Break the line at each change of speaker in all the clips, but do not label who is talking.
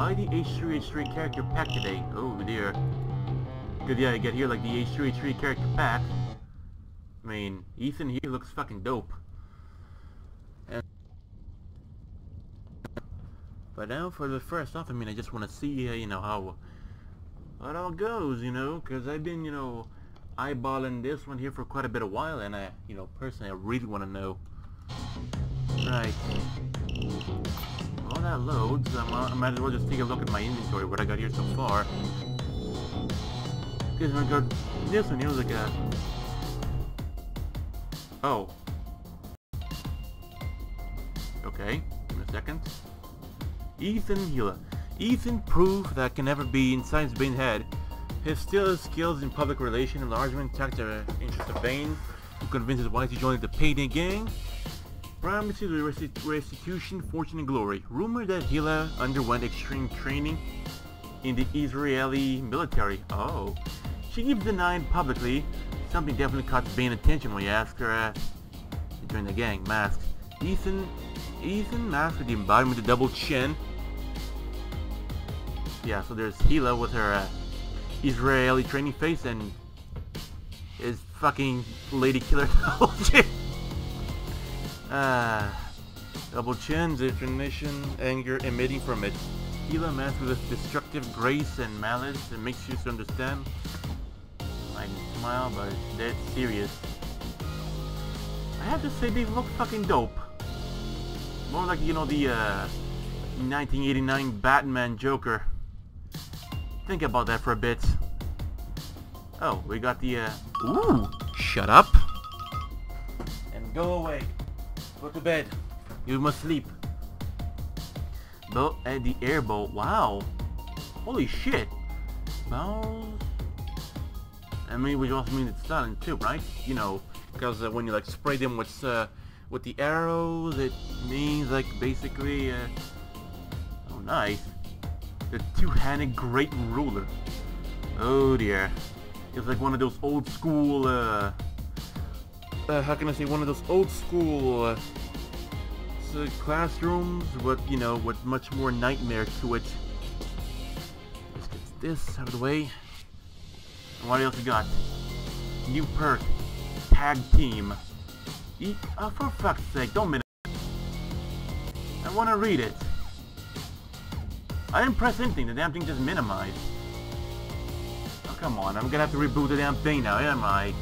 Buy the H3H3 character pack today. Oh dear. Cause yeah, I get here like the H3H3 character pack. I mean, Ethan here looks fucking dope. And but now for the first off, I mean, I just want to see, uh, you know, how how it all goes, you know, because I've been, you know, eyeballing this one here for quite a bit of while, and I, you know, personally, I really want to know. Right. While that loads, I might, as well just take a look at my inventory, what I got here so far. Because I got this one, it like a... Oh. Okay, give me a second. Ethan Gila. Ethan proved that can never be in Science Bain's head. His still skills in public relation enlargement attacked the uh, interest of Bane, who convinced his wife to join the Payday Gang. Promises the restitution, fortune, and glory. Rumor that Hila underwent extreme training in the Israeli military. Oh. She keeps denying publicly. Something definitely caught Bain attention when you asked her uh, to join the gang. Mask. Ethan, Ethan masked with the embodiment of the double chin yeah, so there's Hila with her uh, Israeli training face and his fucking lady killer. Ah, double chin, determination, anger emitting from it. Hila masked with a destructive grace and malice and makes you understand. I smile, but it's dead serious. I have to say they look fucking dope. More like, you know, the uh, 1989 Batman Joker. Think about that for a bit. Oh, we got the, uh... Ooh! Shut up! And go away. Go to bed. You must sleep. Boat at the airboat. Wow. Holy shit. Bows. I mean, which also means it's silent too, right? You know, because uh, when you like spray them with uh, with the arrows, it means like basically. Uh, oh, nice. The two-handed great ruler. Oh dear. It's like one of those old school, uh, uh how can I say, one of those old school, uh, classrooms, but, you know, with much more nightmare to it. Let's get this out of the way. And what else we got? New perk. Tag team. E oh, for fuck's sake, don't minute. I want to read it. I didn't press anything, the damn thing just minimized. Oh, come on, I'm gonna have to reboot the damn thing now, am I?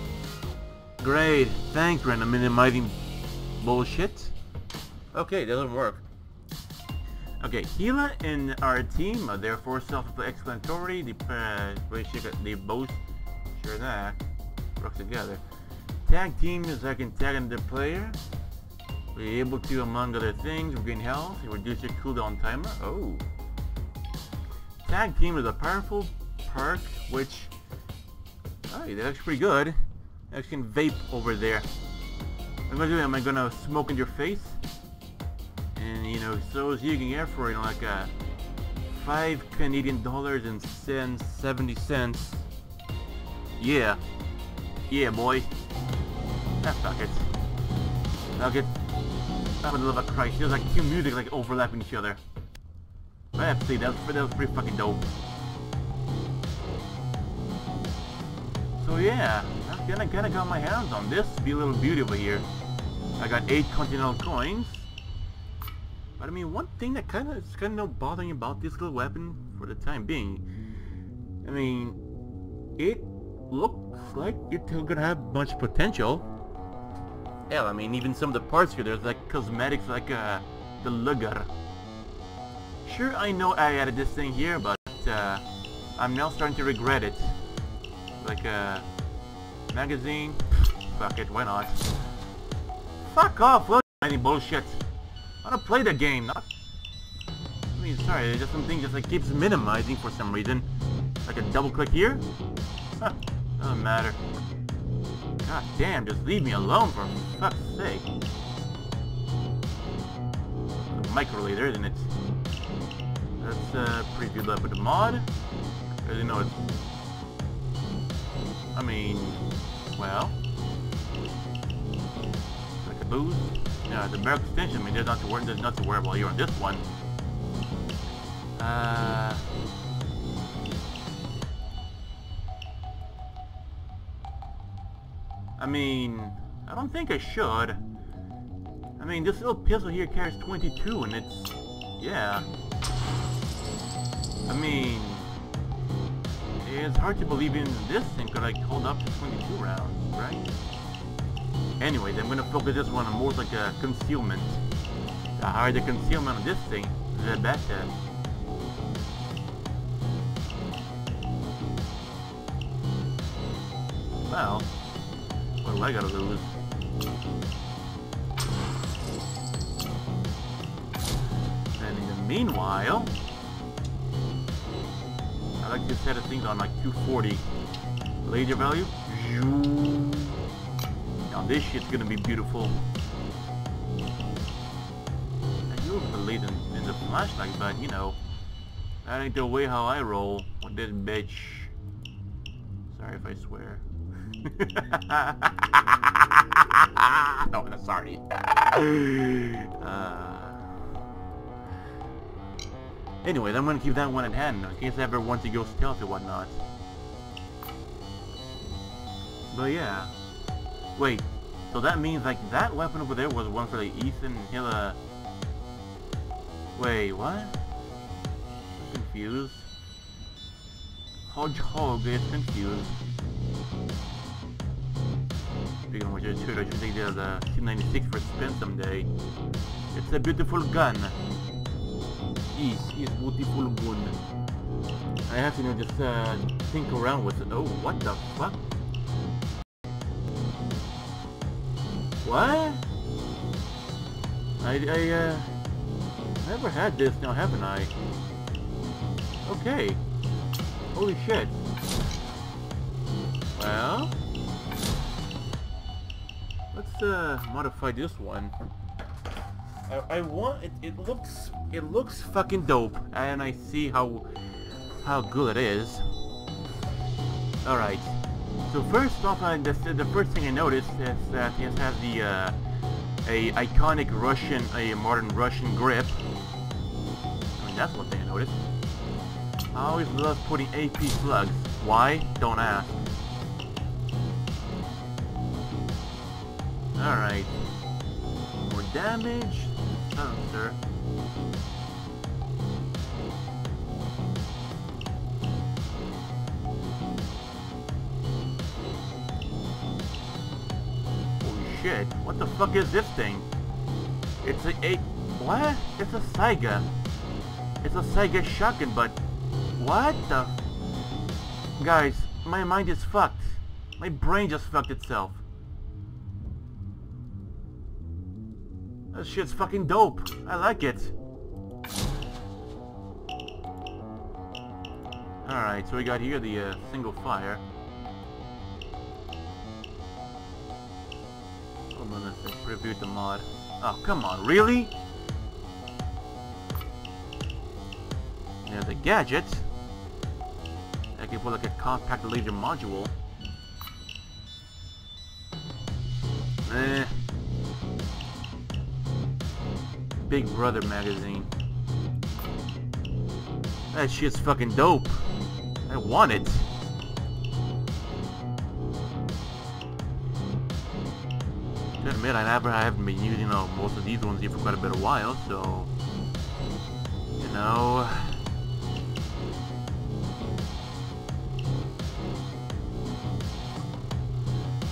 Great, thanks for minimizing bullshit. Okay, doesn't work. Okay, Hila and our team are therefore self-explanatory. The uh, they both sure that work together. Tag team is I can tag another player. We're able to, among other things, regain health, and reduce your cooldown timer. Oh. Tag Team is a powerful perk, which... Oh, that looks pretty good. I can vape over there. I'm gonna do am I gonna smoke in your face? And you know, so is you can get for you know like a uh, five Canadian dollars and cents, seventy cents. Yeah. Yeah boy. Ah fuck it. I'm in love of Christ. There's like two music like overlapping each other. I have to say, that was, that was pretty fucking dope. So yeah, Gonna kinda got my hands on this be little beauty over here. I got 8 continental coins. But I mean, one thing that kinda is kinda bothering about this little weapon for the time being. I mean, it looks like it's gonna have much potential. Hell, I mean, even some of the parts here, there's like cosmetics like uh, the lugger sure I know I added this thing here, but uh, I'm now starting to regret it. Like uh, magazine. Fuck it, why not? Fuck off, will any bullshit. I don't play the game, not... I mean, sorry, just something just like keeps minimizing for some reason. Like a double click here? Huh, doesn't matter. God damn, just leave me alone for fuck's sake. Micro later, isn't it? That's uh, pretty good luck with the mod. Because you know it's... I mean, well... Like a. Yeah, the barrel extension, I mean, there's not to worry, there's not to worry here on this one. Uh... I mean, I don't think I should. I mean, this little pistol here carries 22 and it's... Yeah. I mean... It's hard to believe in this thing could like hold up to 22 rounds, right? Anyways, I'm gonna focus this one on more like a concealment. The higher the concealment of this thing, the better. Well, what do I gotta lose? And in the meanwhile, I like this set of things on like 240. Laser value. Now this shit's gonna be beautiful. I the lead in, in the flashlight, but you know, that ain't the way how I roll with this bitch. Sorry if I swear. no, I'm sorry. uh, anyways, I'm gonna keep that one in hand in case I ever want to go stealth or whatnot. But yeah. Wait, so that means like that weapon over there was one for the Ethan Hila. Wait, what? I'm confused. Hodgehog is confused. Speaking of which, I should, I take the, the C96 for spin someday. It's a beautiful gun. Is is beautiful woman. I have to you know just uh, think around with it. Oh, what the fuck? What? I I uh never had this now, haven't I? Okay. Holy shit. Well, let's uh, modify this one. I, I want it. It looks it looks fucking dope, and I see how how good it is. All right. So first off, uh, the, the first thing I noticed is that it has the uh, a iconic Russian, a modern Russian grip. I mean, that's one thing I noticed. I always love putting AP slugs. Why? Don't ask. Alright. More damage. Silencer. Holy shit. What the fuck is this thing? It's a... a what? It's a Saiga. It's a Saiga shotgun, but... What the... Guys, my mind is fucked. My brain just fucked itself. That shit's fucking dope. I like it. Alright, so we got here the uh, single fire. Hold on, let's preview the mod. Oh, come on, really? Yeah, the gadget. I can put like a compact laser module. Eh. Big Brother magazine. That shit's fucking dope. I want it. To admit, I never, I haven't been using most of these ones here for quite a bit of while, so you know.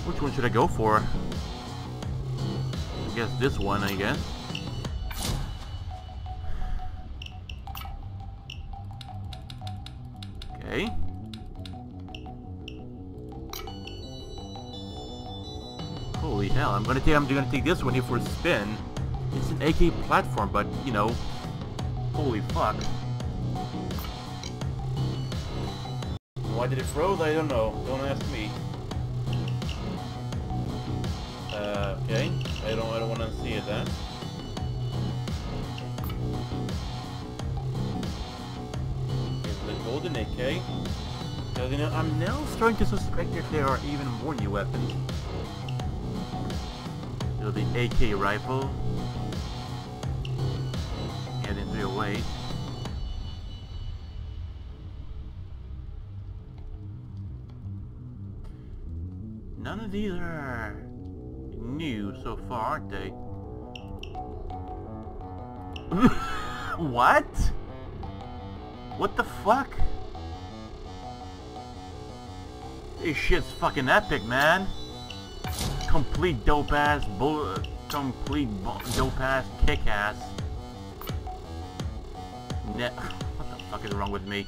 Which one should I go for? I guess this one, I guess. Okay. Holy hell, I'm gonna take I'm gonna take this one here for a spin. It's an AK platform, but you know, holy fuck. Why did it froze? I don't know. Don't ask me. Uh, okay. I don't I don't wanna see it then. golden AK. Because, you know, I'm now starting to suspect if there are even more new weapons. So the AK rifle. And in 308. None of these are new so far, aren't they? what? What the fuck? This shit's fucking epic, man. Complete dope ass bull, complete dope ass kick ass. Ne what the fuck is wrong with me?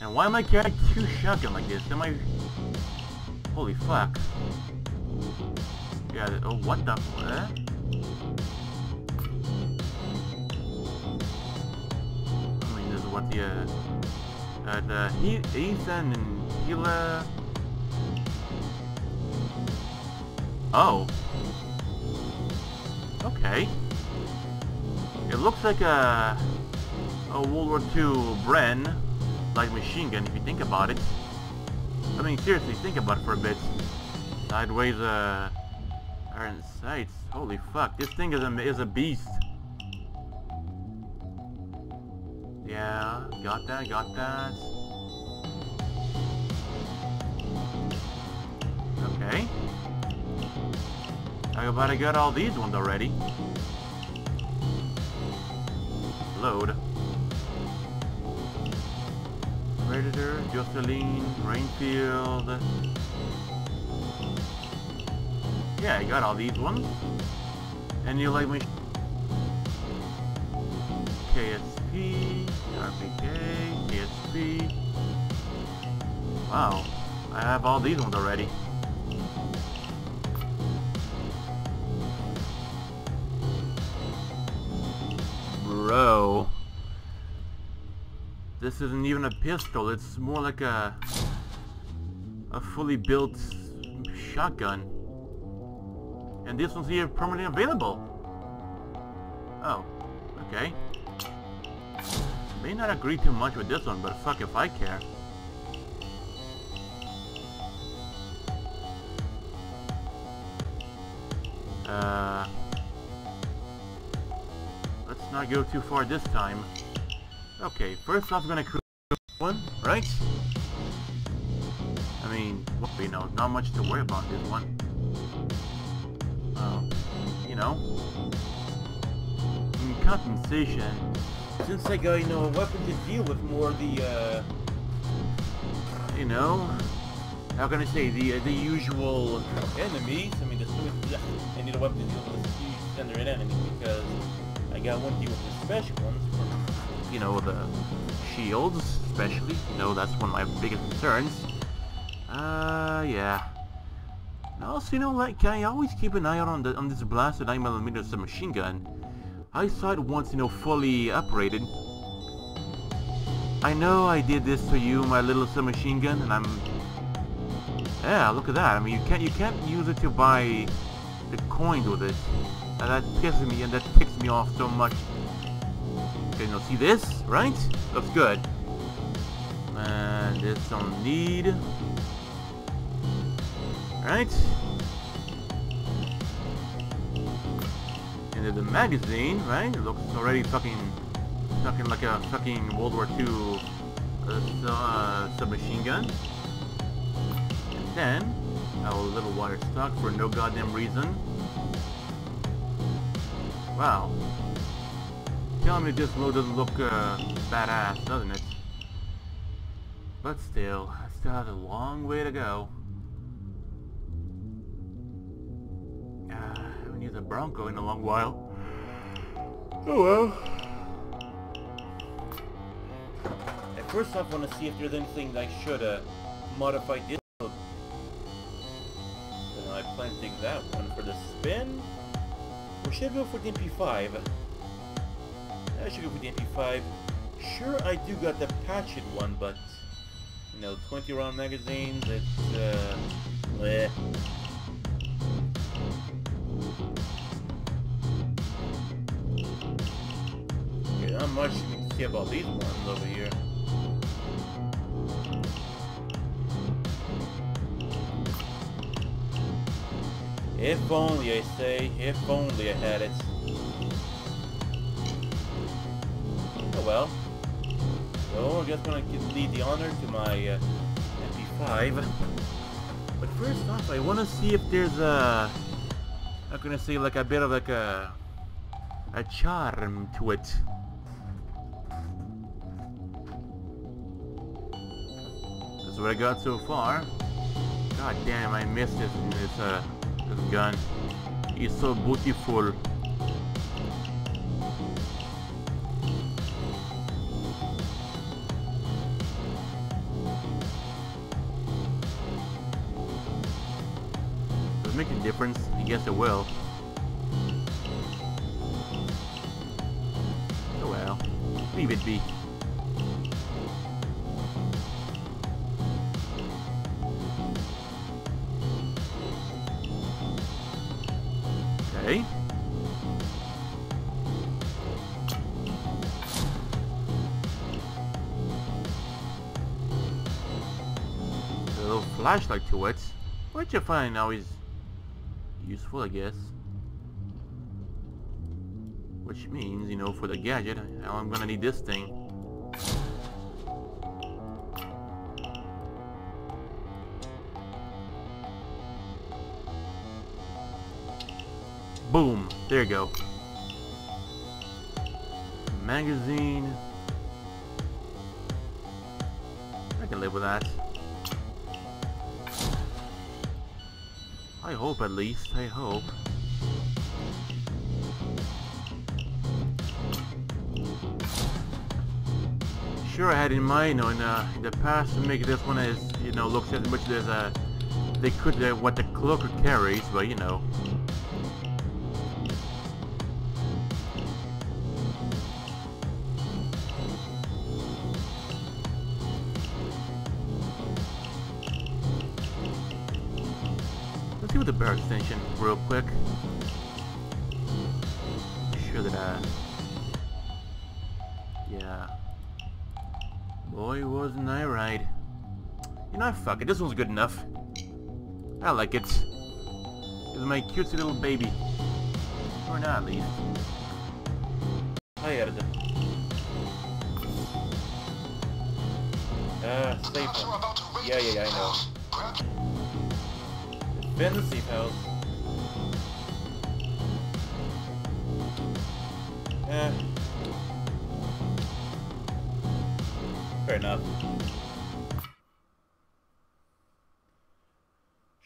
And why am I carrying two shotgun like this? Am I? Holy fuck! Yeah. Oh, what the? What? What the uh, uh the he Ethan and Hila. Oh. Okay. It looks like a, a World War II Bren, like machine gun if you think about it. I mean, seriously, think about it for a bit. Sideways, uh, iron sights. Holy fuck, this thing is a, is a beast. Yeah, got that, got that. Okay. I about I got all these ones already. Load. Predator, Joceline, Reinfeld. Yeah, I got all these ones. And you like me? KSP, RPK, KSP. Wow, I have all these ones already. Bro. This isn't even a pistol, it's more like a... a fully built shotgun. And this one's here permanently available. Oh, okay. May not agree too much with this one, but fuck if I care. Uh, let's not go too far this time. Okay, first off, we're gonna create one, right? I mean, what you know, not much to worry about this one. Oh, you know, in compensation, since I got, you know, a weapon to deal with more the, uh, you know, how can I say, the uh, the usual enemies, I mean, the, I need a weapon to deal with the standard enemies because I got one deal with the special ones you know, the shields, especially. You know, that's one of my biggest concerns. Uh, yeah. Also, you know, like, I always keep an eye out on, the, on this blasted 9mm submachine gun. I saw it once, you know, fully operated. I know I did this to you, my little submachine gun, and I'm... Yeah, look at that. I mean, you can't you can't use it to buy the coins with it. And that pisses me and that ticks me off so much. Okay, you now see this, right? Looks good. And this don't need. Right? A magazine, right? It looks already fucking, fucking like a fucking World War II uh, uh, submachine gun. And then, a little water stock for no goddamn reason. Wow. Telling me this load doesn't look uh, badass, doesn't it? But still, I still have a long way to go. I haven't used a Bronco in a long while. Oh well. At first off, I want to see if there's anything I should uh, modify this load. So I plan to take that one for the spin. We should go for the MP5? I should go for the MP5. Sure, I do got the patched one, but you know, 20 round magazines, it's uh, bleh. Not much you can see about these ones over here. If only, I say, if only I had it. Oh well. So I'm gonna leave the honor to my uh, MP5. But first off, I want to see if there's a... I'm gonna say like a bit of like a... A charm to it. That's what I got so far. God damn, I missed this, this, uh, this gun. He's so beautiful. Does it make a difference? I guess it will. Oh well. Leave it be. Flashlight to it, which I find now is useful, I guess. Which means, you know, for the gadget, I'm gonna need this thing. Boom. There you go. Magazine. I can live with that. I hope at least. I hope. Sure, I had in mind, in, uh, in the past to make this one as, you know, looks as much as uh, they could, uh, what the cloaker carries, but you know, see with the bear extension real quick. Sure that uh Yeah. Boy wasn't I right. You know fuck it, this one's good enough. I like it. It's my cutesy little baby. Or not at least. Hi Erda. Uh. Yeah, yeah, yeah, I know. Been the house. Eh. Fair enough.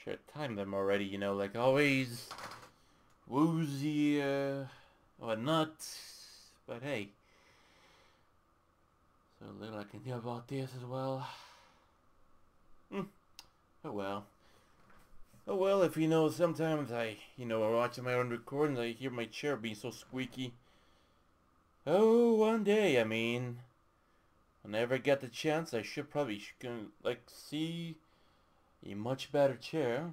Should timed them already, you know, like always. Woozy, uh, or nuts. But hey. So little I can do about this as well. Hmm. Oh well. Oh well, if you know, sometimes I, you know, I'm watching my own recordings, I hear my chair being so squeaky. Oh, one day, I mean, whenever I get the chance, I should probably, like, see a much better chair,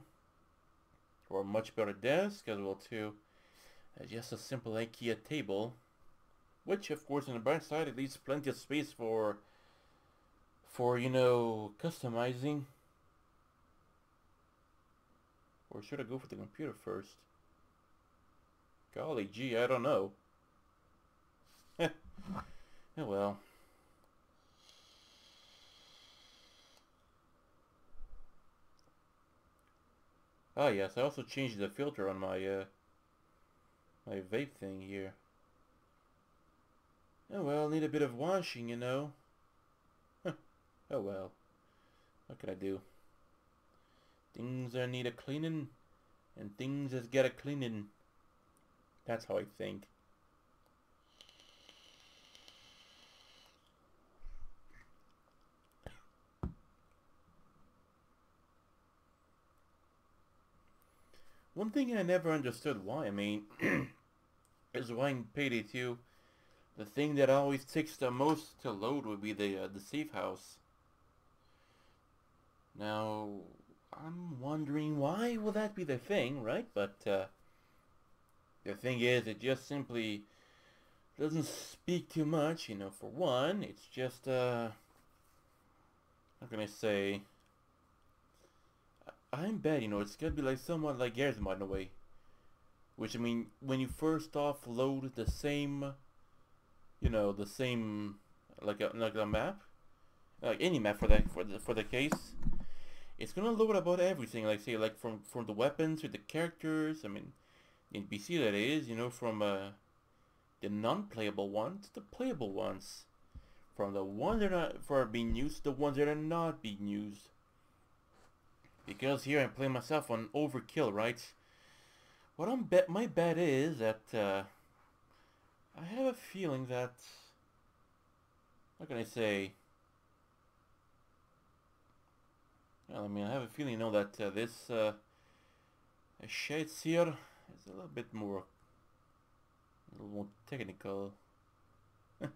or a much better desk as well too, as just a simple IKEA table, which of course on the bright side it leaves plenty of space for, for, you know, customizing. Or should I go for the computer first? Golly gee, I don't know. oh well. Ah yes, I also changed the filter on my uh, my vape thing here. Oh well, need a bit of washing, you know. oh well. What can I do? Things that need a cleaning, and things that get a cleaning. That's how I think. One thing I never understood why, I mean, is why in Payday 2, the thing that always takes the most to load would be the uh, the safe house. Now, I'm wondering why will that be the thing, right? But uh, the thing is, it just simply doesn't speak too much. You know, for one, it's just uh, how can I say? I'm bet you know it's gonna be like somewhat like Gersma in a way. Which I mean, when you first offload the same, you know, the same like a like a map, like any map for that for the for the case, it's gonna load about everything. Like say, like from from the weapons to the characters. I mean, NPC that is. You know, from uh, the non-playable ones to the playable ones. From the ones that are for being used to the ones that are not being used. Because here I'm playing myself on overkill, right? What I'm bet my bet is that uh, I have a feeling that how can I say? Well, I mean, I have a feeling, you know, that uh, this uh, shades here is a little bit more, a little more technical. and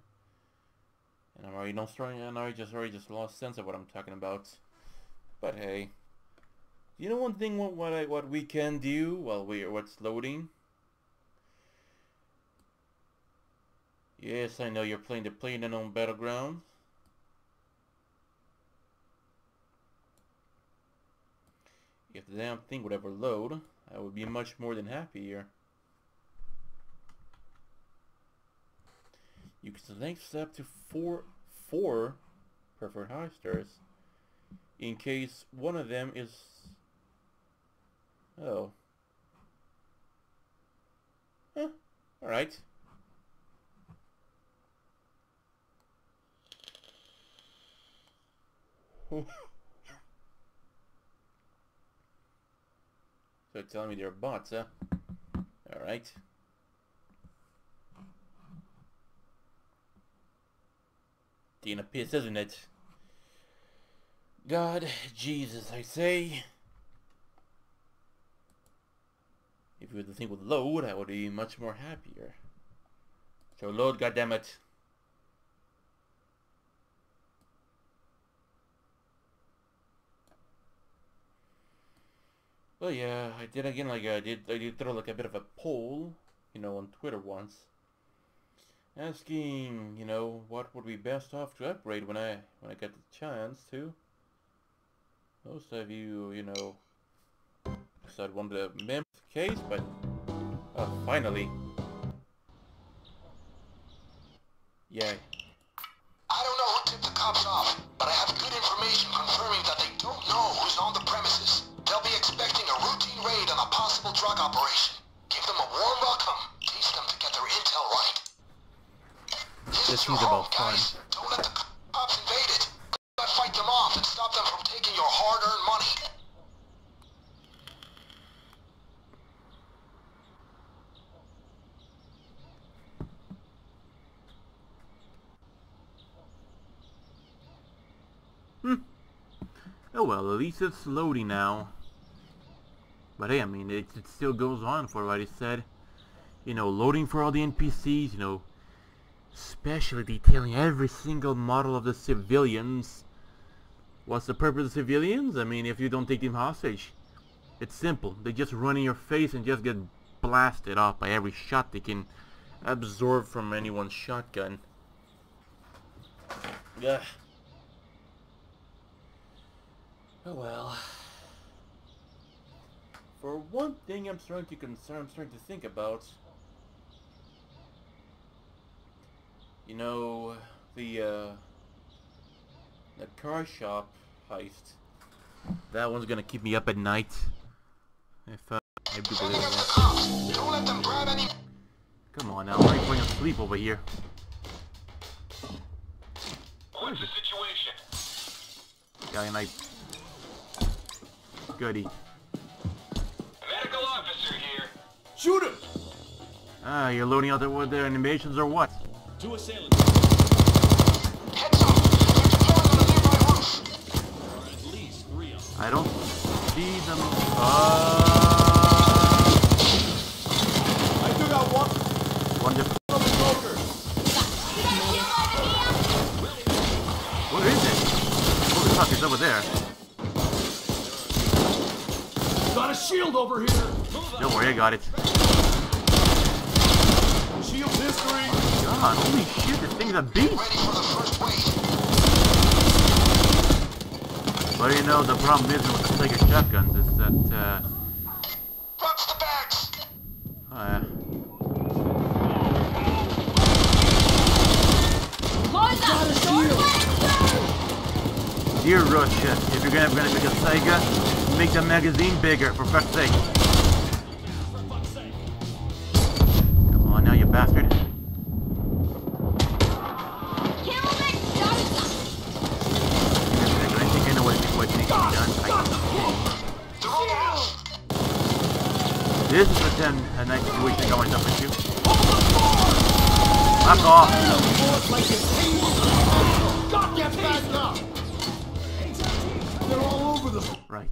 I'm already not strong, and I just already just lost sense of what I'm talking about. But hey, you know one thing what what I what we can do while we are what's loading? Yes, I know you're playing the PlayerUnknown Battlegrounds. If the damn thing would ever load, I would be much more than happy here. You can select up to four four preferred heisters in case one of them is Oh. Huh. Alright. so it's telling me they're bots, huh? Alright. Tina piss, isn't it? God, Jesus, I say. If you had the thing would load, I would be much more happier. So load, goddammit. Well, yeah, I did again. Like I did, I did throw like a bit of a poll, you know, on Twitter once, asking, you know, what would be best off to upgrade when I when I get the chance to. Most of you, you know, said one of the mem case, but oh, finally. Yay.
Drug operation. Give them a warm welcome. Teach them to get their intel right. This,
this
is your
home,
about guys. Fun. Don't let the cops invade it. Fight them off and stop them from taking your hard-earned money.
Hmm. Oh well, at least it's loading now. But hey, I mean, it, it still goes on for what he said. You know, loading for all the NPCs, you know, especially detailing every single model of the civilians. What's the purpose of civilians? I mean, if you don't take them hostage. It's simple. They just run in your face and just get blasted off by every shot they can absorb from anyone's shotgun. Yeah. Oh well. For one thing I'm starting to concern, I'm starting to think about. You know, the, uh, the car shop heist. That one's gonna keep me up at night. If, uh, I do believe that. Don't let them grab any... Come on now, I'm already going to sleep over here.
What's the situation?
Yeah, and I goody.
Shoot him!
Ah, you're loading out the, their animations or what?
Two assailants.
Heads up! They're deploying on a nearby roof.
Are at least three of them.
I don't see them. Uh...
I took out one.
One
the smoker.
Where is it? Holy fuck, it's over there.
shield over here.
Don't worry, I got it.
Shield history.
Oh God, holy shit, this thing's a beast.
Ready.
But you know, the problem is with the Saiga shotguns is that, uh...
Watch the backs!
Oh, yeah. Dear Russia, if you're gonna, gonna make a Saiga, make the magazine bigger, for fuck's sake.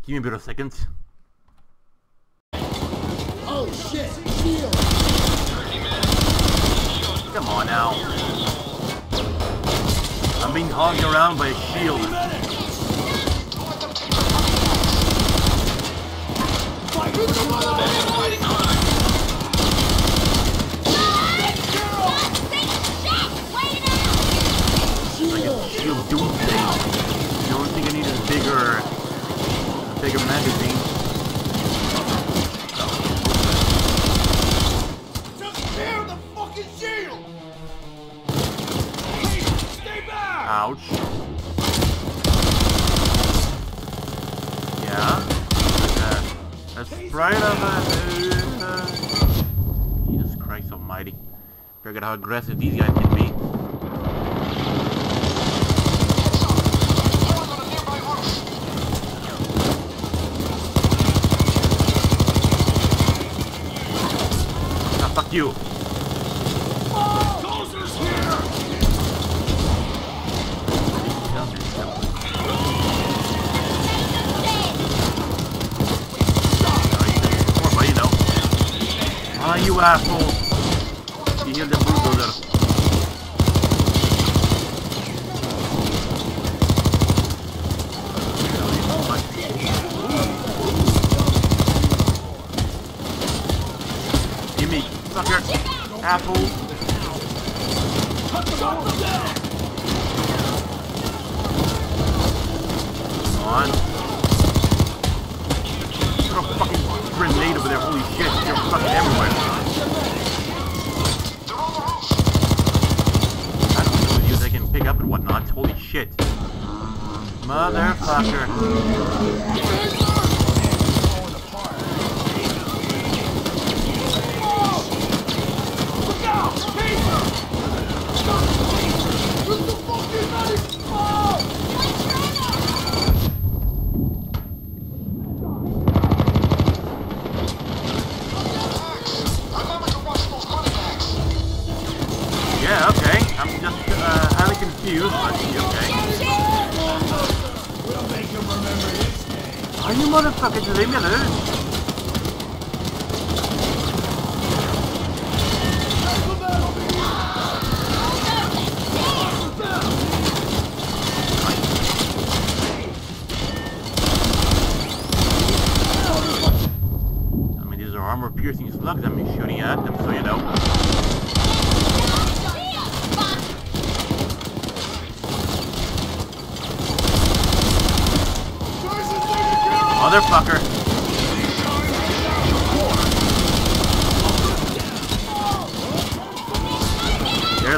Give me a bit of seconds. uh, granted these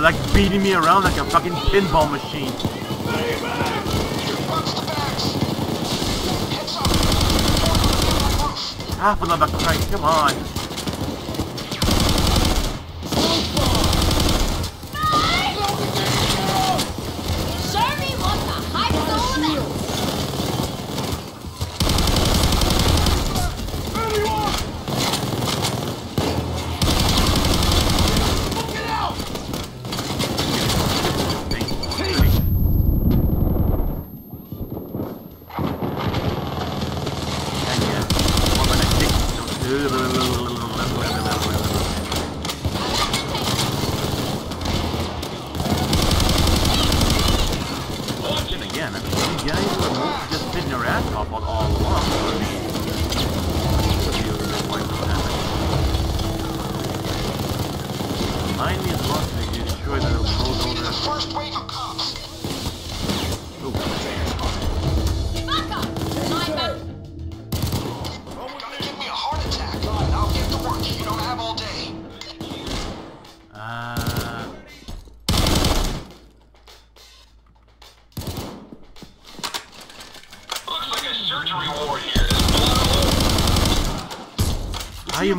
like beating me around like a fucking pinball machine. Half for love of Christ, come on.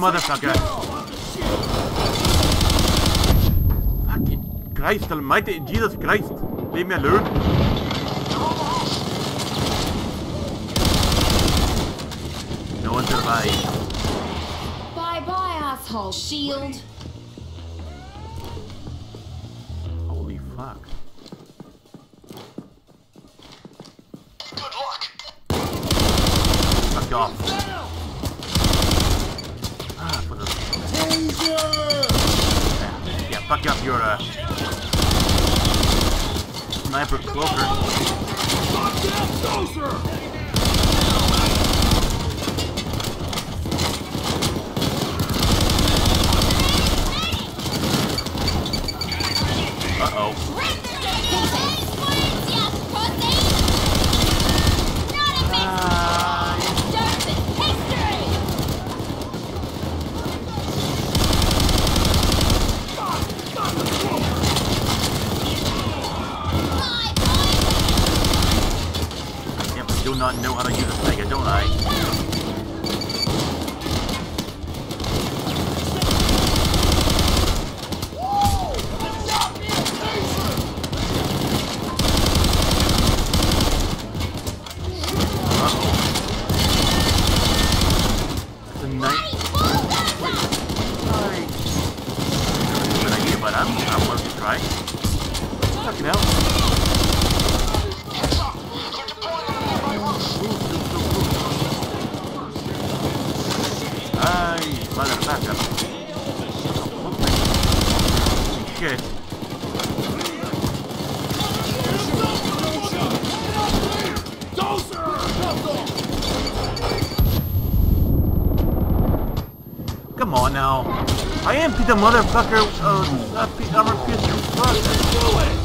motherfucker. Fucking Christ almighty, Jesus Christ. Leave me alone. No one survived.
Bye-bye, asshole shield.
the motherfucker uh, piece of fuck. Do it.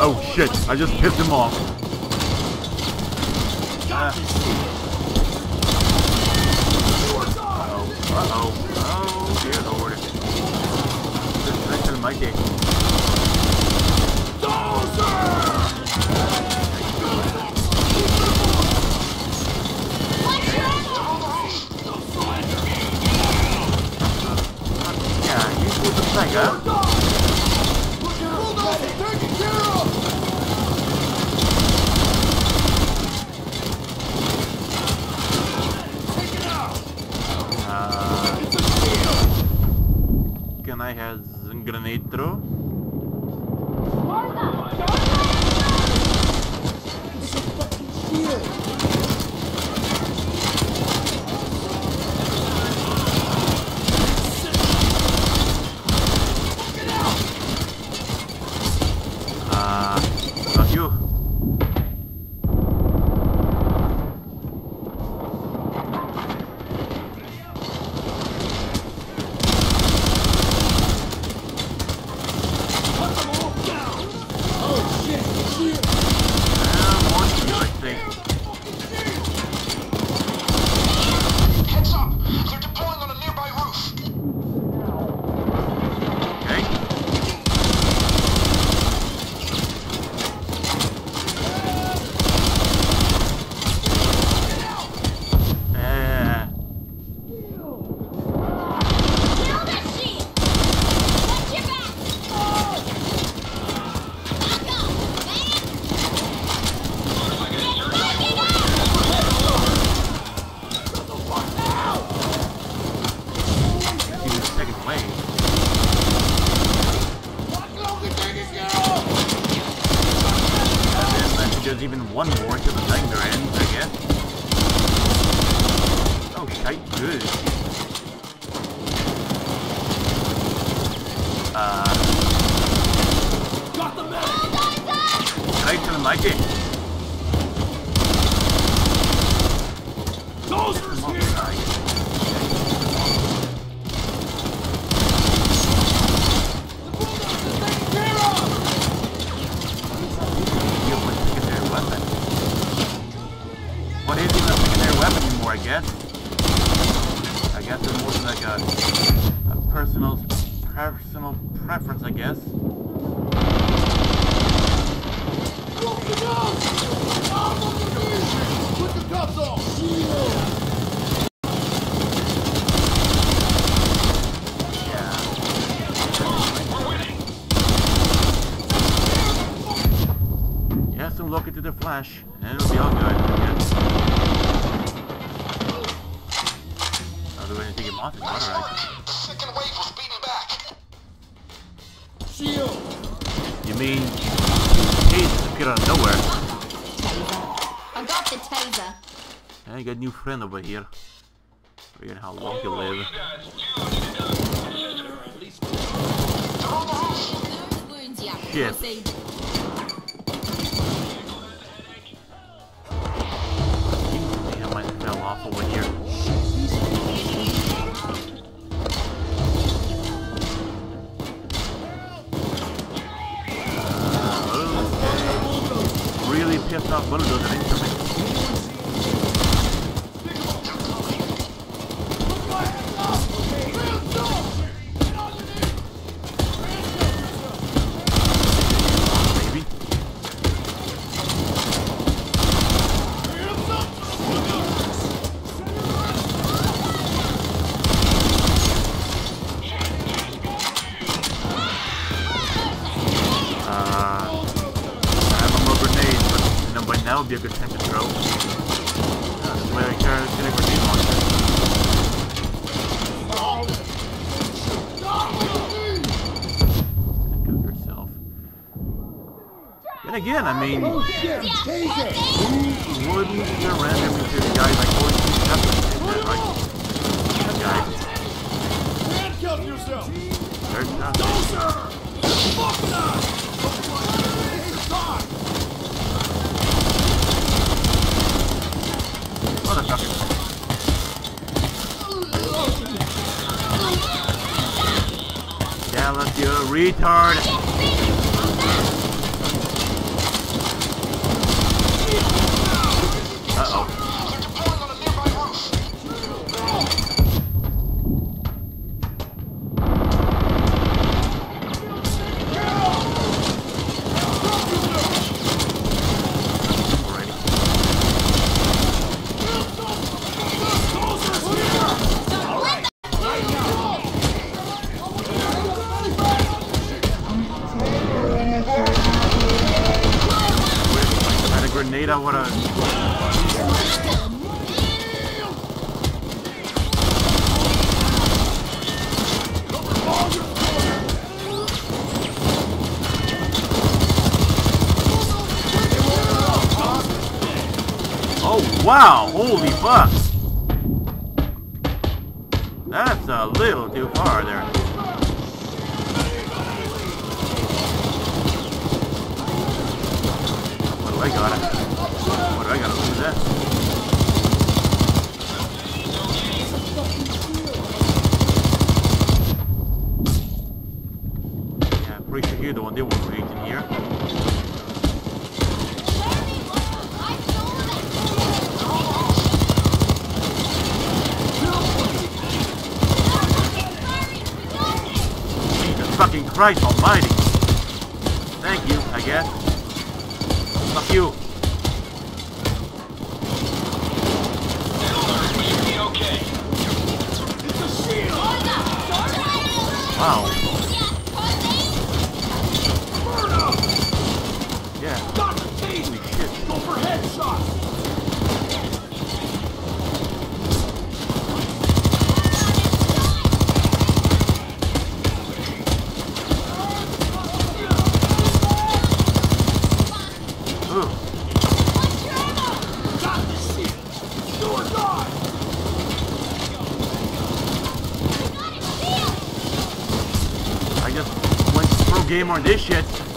Oh shit, I just pissed him off. friend over here. Weird how long he I mean, who wouldn't surrender? Oh, wow! Holy fuck! That's a little too far there. What do I got? What do I got to lose that? Yeah, pretty sure you're the one they were waiting here. Christ almighty! Thank you, I guess. Fuck you. Wow. more of this shit.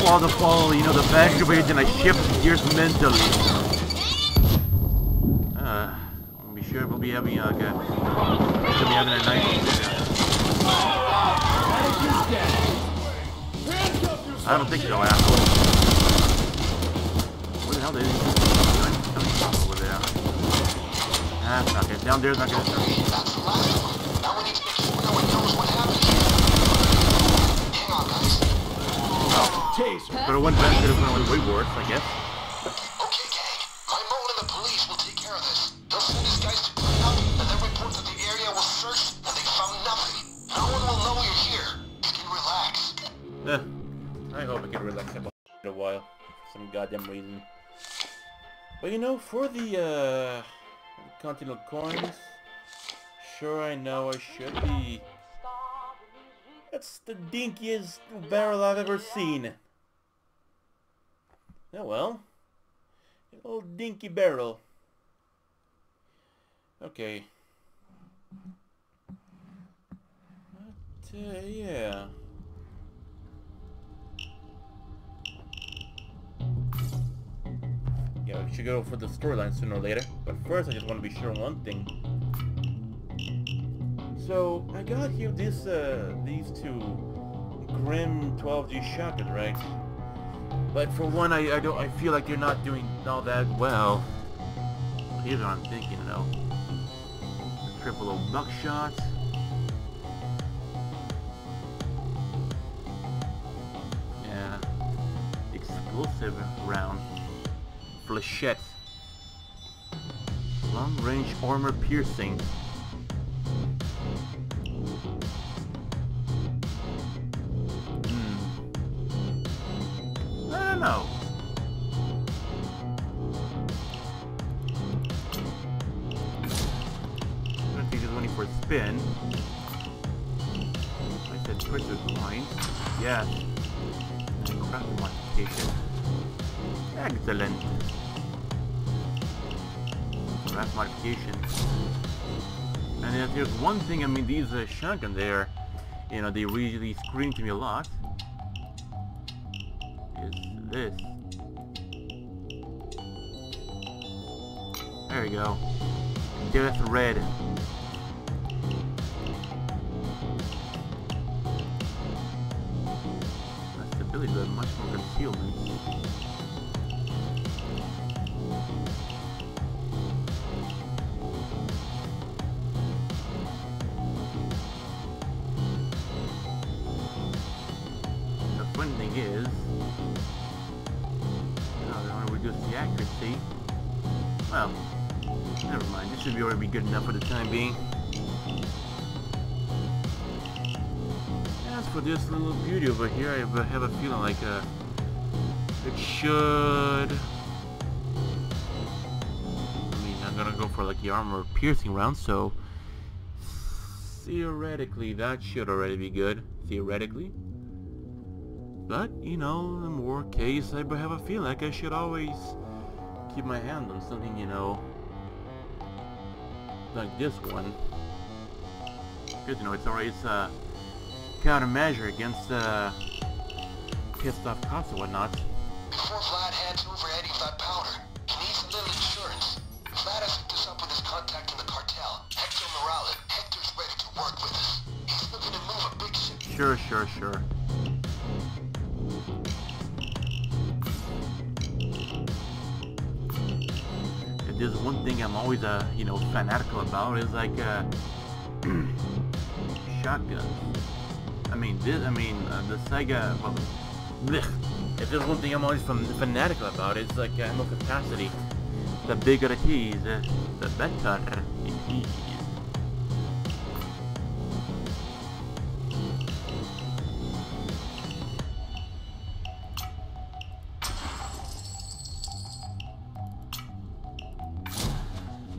Saw the fall, you know, the back rage and I shifted gears mentally. Uh, I'll be sure we'll be having uh, like a, we'll be having a nice. I don't think so, asshole. What the hell did he do? over there? Ah, fuck it. Down there's not gonna. Continental coins, sure I know I should be... That's the dinkiest barrel I've ever seen. Oh well. Old dinky barrel. Okay. But, uh, yeah. Yeah, we should go for the storyline sooner or later. But first, I just want to be sure on one thing. So, I got here this, uh, these two Grimm 12G shotguns, right? But for one, I, I don't, I feel like they're not doing all that well. Here's what I'm thinking, you know. Triple O buckshot. Yeah. Explosive round. Flechette. Long range armor piercing. Hmm. I don't know. I'm gonna take this money for a spin. I said. Yes. And modification. Excellent. Craft modification. And if there's one thing, I mean, these uh, shotgun there, you know, they really scream to me a lot. Is this. There you go. Death Red. That's Less stability, but much more concealment. Should be already be good enough for the time being. As for this little beauty over here, I have a feeling like uh, it should. I mean, I'm gonna go for like the armor piercing round, so theoretically that should already be good. Theoretically. But, you know, in more case, I have a feeling like I should always keep my hand on something, you know, like this one. Good to know it's alright, it's a countermeasure against uh, pissed off cops and whatnot.
Before Vlad hands over Eddie that powder, he needs a little insurance. Vlad has hooked us up with his contact in the cartel, Hector Morales. Hector's ready to work with us. He's looking to move a big ship.
Sure, sure, sure. There's one thing I'm always, uh, you know, fanatical about is like, uh, shotguns. I mean, this, I mean, uh, the Saiga, well, blech. if there's one thing I'm always fan- fanatical about, it's like uh, ammo capacity. The bigger it is, uh, the better it is.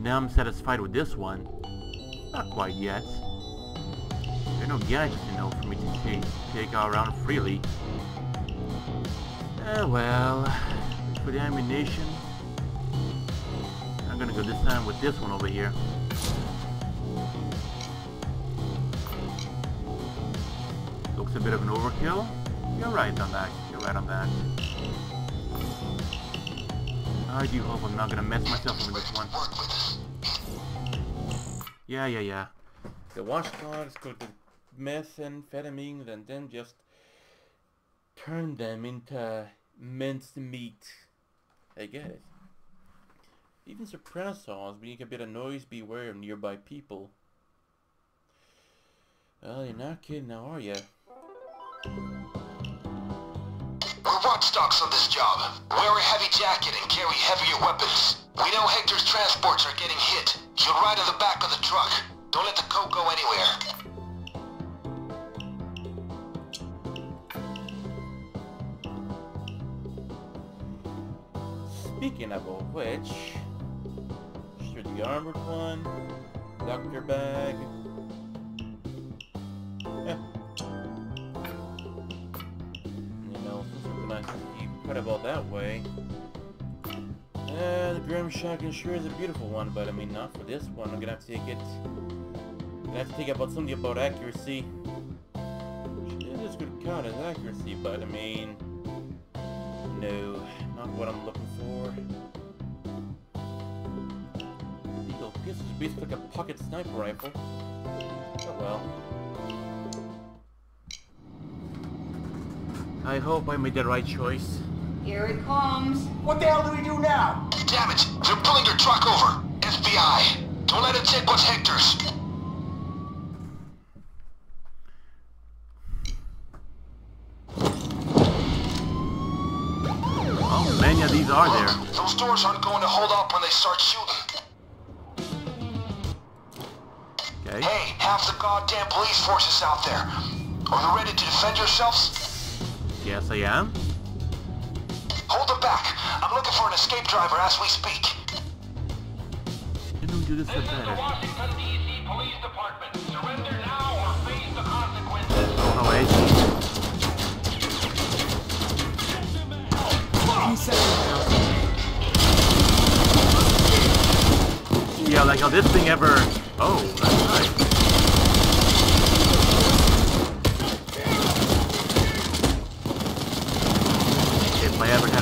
Now I'm satisfied with this one. Not quite yet. There are no gadgets enough for me to take, take around freely. Eh, well, for the ammunition, I'm gonna go this time with this one over here. Looks a bit of an overkill. You're right on that. You're right on that. I do hope I'm not gonna mess myself up with this one. Yeah, yeah, yeah. The watchdogs go to methamphetamines and then just turn them into minced meat. I guess. Even soprano songs make a bit of noise beware of nearby people. Well, you're not kidding now, are ya?
We're watchdogs on this job. Wear a heavy jacket and carry heavier weapons. We know Hector's transports are getting hit. You'll ride in the back of the truck. Don't let the coke go anywhere.
Speaking of which, sure the armored one, doctor bag. Nice keep about that way. Uh, the Grimm Shotgun sure is a beautiful one, but I mean, not for this one. I'm gonna have to take it. I'm gonna have to take about something about accuracy. It is good count as accuracy, but I mean, no, not what I'm looking for. Pistol is basically like a pocket sniper rifle. Oh well. I hope I made the right choice.
Here it comes.
What the hell do we do now?
Damn it! They're pulling your truck over! FBI! Don't let it take what's Hector's!
Oh, many of these are there.
Look, those doors aren't going to hold up when they start shooting.
Okay.
Hey, half the goddamn police force is out there. Are you ready to defend yourselves?
Yes, I am.
Hold them back. I'm looking for an escape driver as we speak.
We do this for better?
Washington, D.C. Police Department. Surrender now or face the consequences.
Oh, wait. Yeah, like how this thing ever... Oh, that's nice. If I ever had a thought.
Hang tight. Hang tight. I'm searching for an escape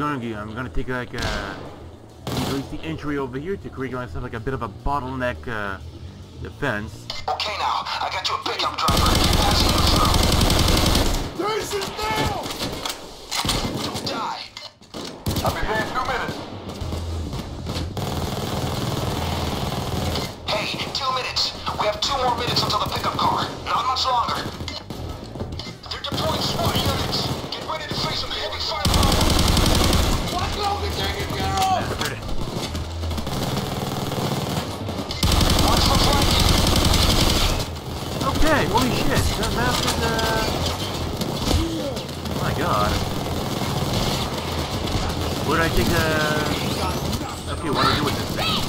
gonna, I'm gonna take like a release the entry over here to create myself like a bit of a bottleneck uh, defense.
Okay now, I got you a pickup driver. Passing you through.
Jason, now!
Die.
I'll be there in two minutes.
Hey, two minutes. We have two more minutes until the pickup car. Not much longer. They're deploying SWAT units. Get ready to face some heavy firepower.
Watch Logan taking care of!
Bastard.
Watch for flanking.
Okay, holy shit, that bastard, uh... Oh My god. Where do I take the... Okay, what do I do with this thing?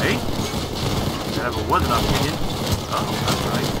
Hey? That was an opinion. Oh, that's right.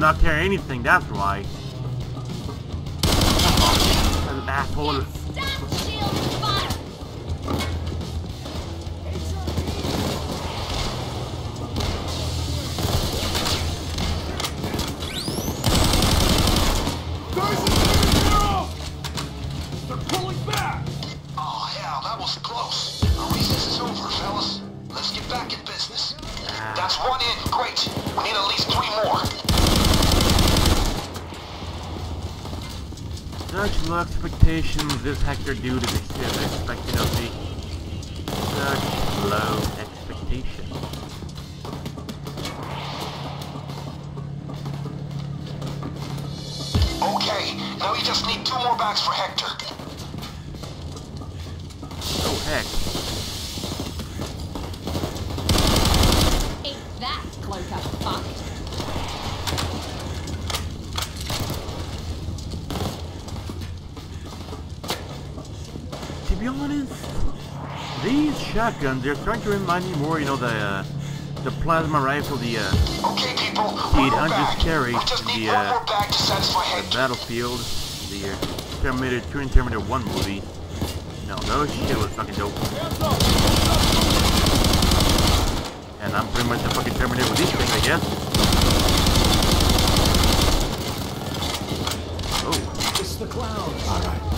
not tear anything, that's why. this Hector dude is shotguns. They're trying to remind me more, you know, the uh, the plasma rifle, the uh,
okay, people, 800 carry,
the, uh, the battlefield, the uh, Terminator 2 and Terminator 1 movie. No, that shit was fucking dope. And I'm pretty much the fucking Terminator with these things, I guess. Oh.
It's the clown. All right.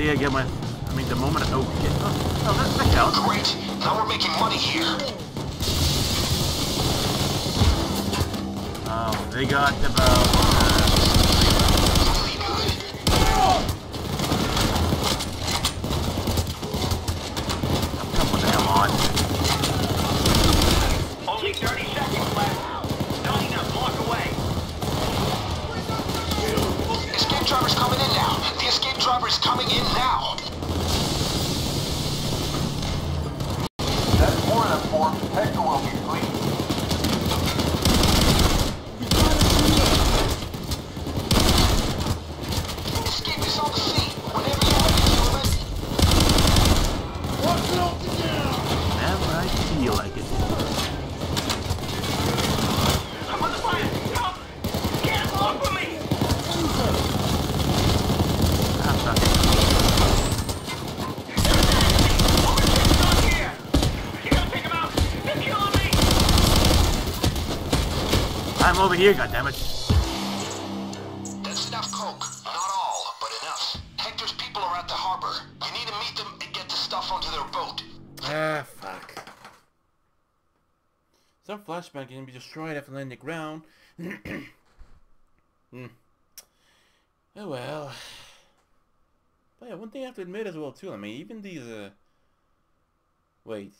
दिए गए मैं here,
goddammit.
That's enough coke. Not all, but enough. Hector's people are at the harbor. You need to meet them and get the stuff onto their boat.
Ah, fuck. Some flashbang can be destroyed after landing the ground. hmm. Oh well. But yeah, one thing I have to admit as well too, I mean, even these, uh... Wait.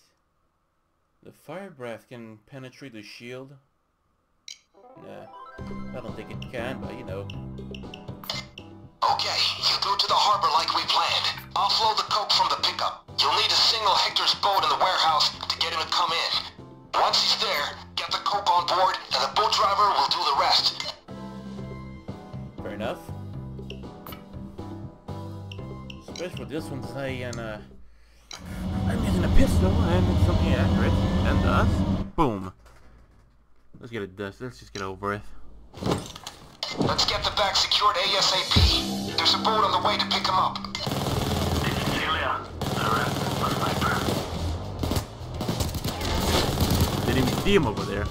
The fire breath can penetrate the shield? Can, but you know.
Okay, you go to the harbor like we planned. Offload the coke from the pickup. You'll need to signal Hector's boat in the warehouse to get him to come in. Once he's there, get the coke on board, and the boat driver will do the rest.
Fair enough. Especially for this one, say, and uh, I'm using a pistol and it's something accurate. And thus, boom. Let's get it done. Let's just get over it.
Let's get the bag secured ASAP. There's a boat on the way to pick him up.
Celia, arrest my sniper.
Didn't even see him over there.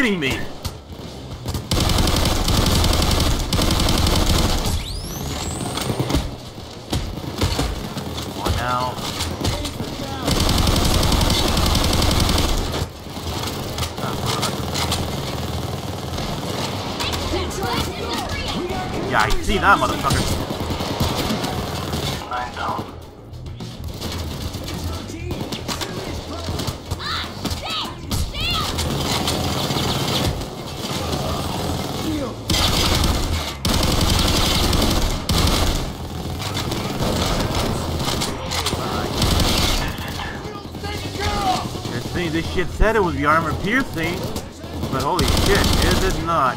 Kidding me? Come on now. Yeah, I see that motherfucker. Said it was the armor piercing, but holy shit, it is not.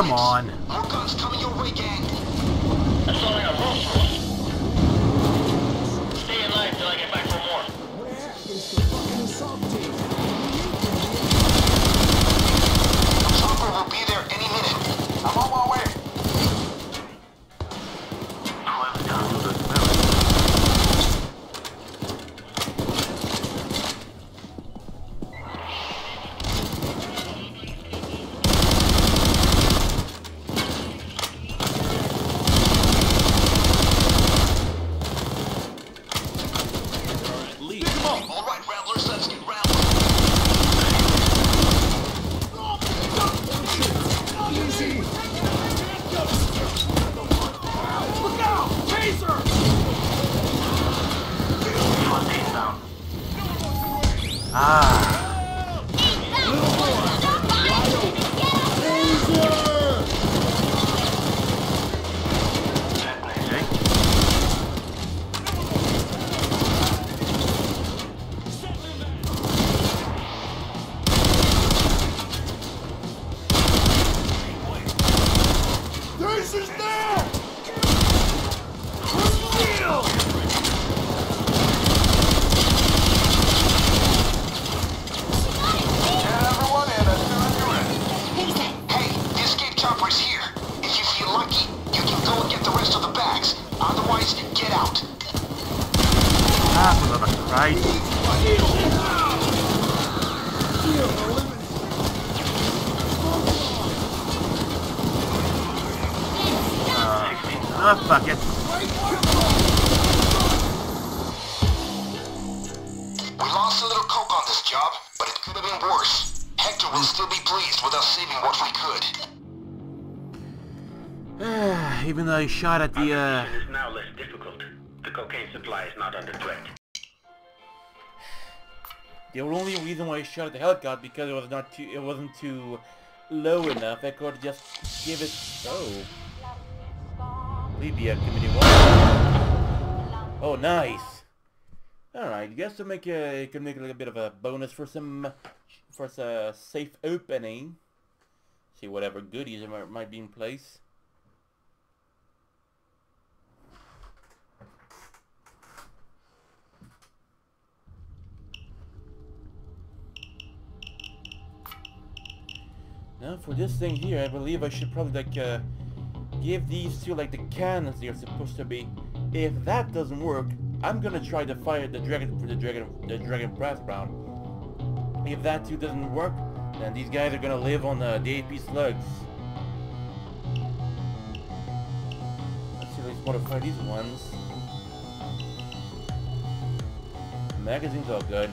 Come on.
Could.
Even though I shot at the, uh...
Mission is now less difficult. The cocaine supply is not under threat.
The only reason why I shot at the helicopter because it was not too, it wasn't too low enough. I could just give it. Oh, Libya Committee One. Oh, nice. Alright, guess to make a can make a little bit of a bonus for some for a safe opening. See whatever goodies might, might be in place. This thing here, I believe I should probably like uh, give these two like the cannons they're supposed to be. If that doesn't work, I'm gonna try to fire the dragon for the dragon the dragon's breath round. If that too doesn't work, then these guys are gonna live on uh, the AP slugs. Let's see, let's modify these ones. Magazine's all good.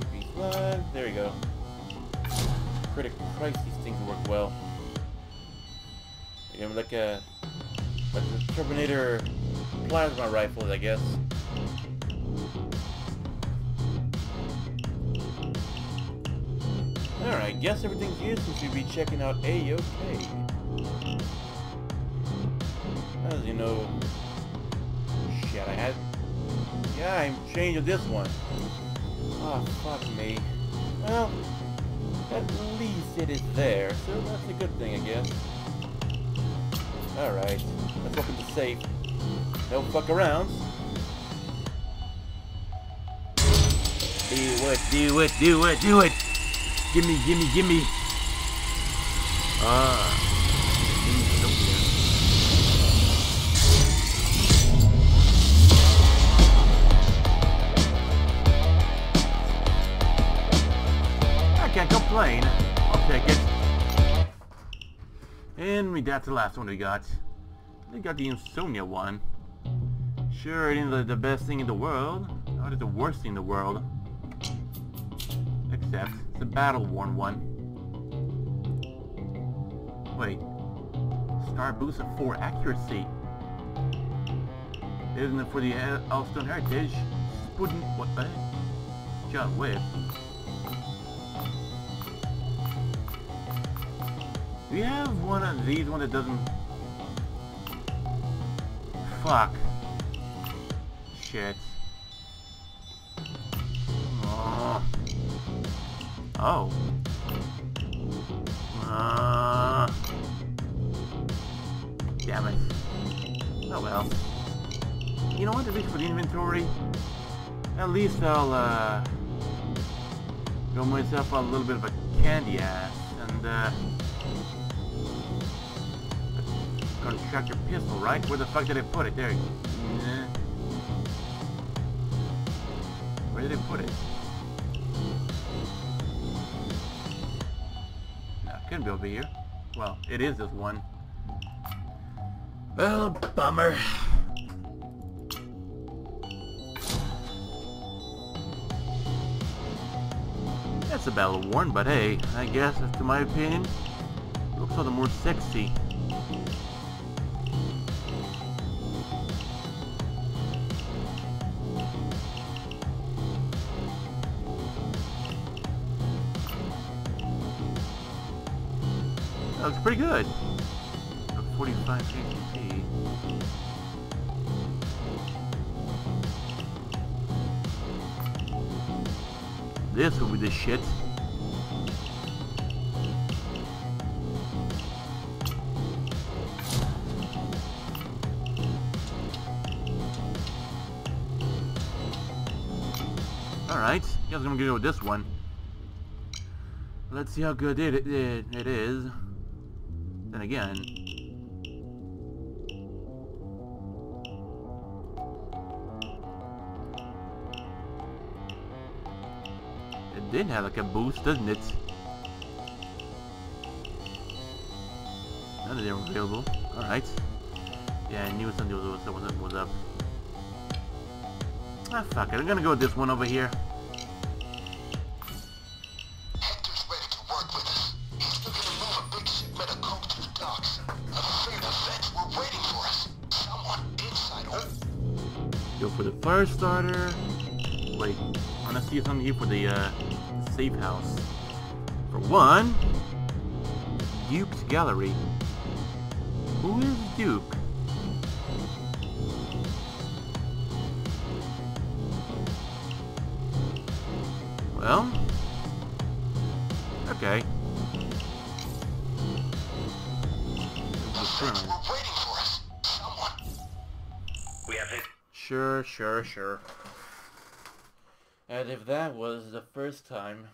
AP slug, there you go. Critic Christ, these things work well. You know, like a like the Terminator plasma rifles, I guess. Alright, guess everything's here since we'll be checking out A-OK. As you know... Shit, I had... Yeah, I'm changing this one. Oh, fuck me. Well, at least it is there, so that's a good thing, I guess. Alright, let's open the safe. No fuck arounds. Do it, do it, do it, do it! Gimme, gimme, gimme! Ah. I can't complain. I'll take it. And we that's the last one we got. We got the Insomnia one. Sure, it ain't the, best thing in the world. Not the worst thing in the world. Except, it's a battle-worn one. Wait. Star boost of 4 accuracy. Isn't it for the Elstone Heritage? Wouldn't... what heck? John Wick. Do you have one of these, one that doesn't... Fuck. Shit. Oh. Oh. Uh. Damn it. Oh well. You know what, at least for the inventory, at least I'll, uh, go myself a little bit of a candy ass, and, uh, constructor pistol, right? Where the fuck did I put it? There. Nah. Where did I put it? No, it couldn't be over here. Well, it is this one. Well, bummer. That's a battle worn, but hey, I guess, to my opinion, looks all the more sexy. Good. 45 KTP. This will be the shit. Alright, guess I'm gonna go with this one. Let's see how good it, it, it is. Then again... It did have like a boost, doesn't it? None of them were available. Alright. Yeah, I knew something was up. Ah, fuck it. I'm gonna go with this one over here. Fire starter. Wait, I wanna see something here for the uh, safe house. For one, Duke's Gallery. Who is Duke? Sure, sure. And if that was the first time...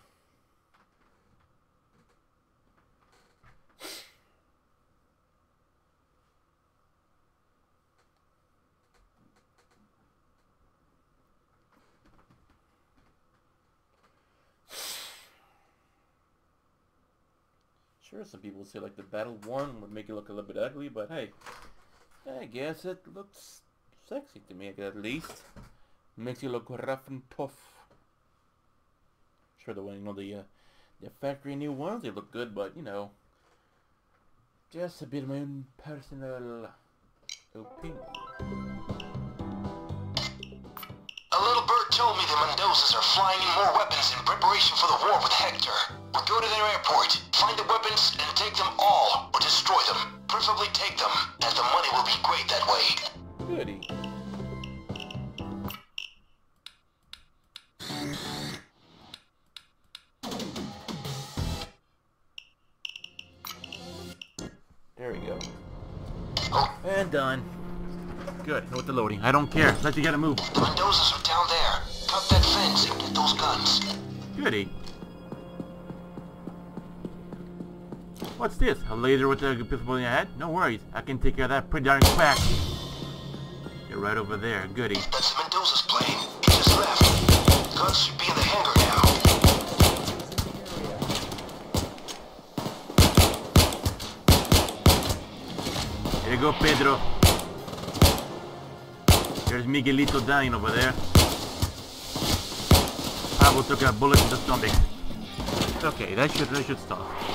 Sure, some people say like the battle one would make it look a little bit ugly, but hey, I guess it looks sexy to me at least. Makes you look rough and tough. Sure, the you know the uh, the factory new ones they look good, but you know, just a bit of my own personal opinion.
A little bird told me the Mendozas are flying in more weapons in preparation for the war with Hector. We'll go to their airport, find the weapons, and take them all, or destroy them. Preferably take them, as the money will be great that way.
Goody. And done. Good. Know what the loading. I don't care. Let you get a move.
the Mendozas are down there. Cut that fence and get those guns.
Goody. What's this? A laser with a pistol in your head? No worries. I can take care of that pretty darn quick. You're right over there. Goody. Go, Pedro. There's Miguelito dying over there. Pablo took a bullet in the stomach. Okay, that should that should stop.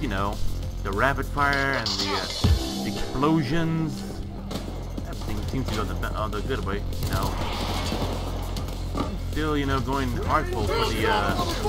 you
know, the rapid fire and the, uh, the explosions. Everything seems to go the, uh, the good way, you know. I'm still, you know, going hardcore for the, uh,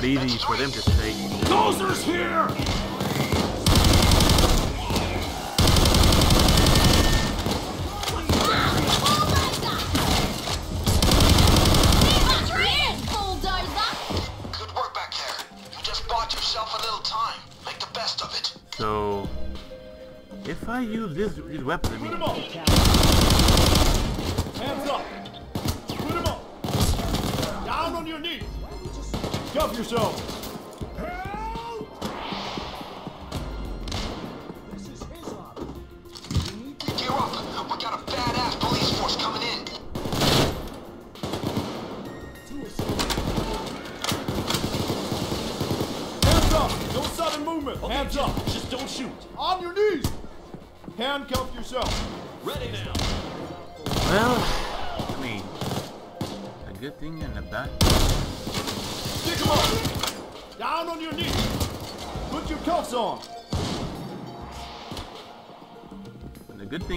not easy for them to take.
Dozer's here!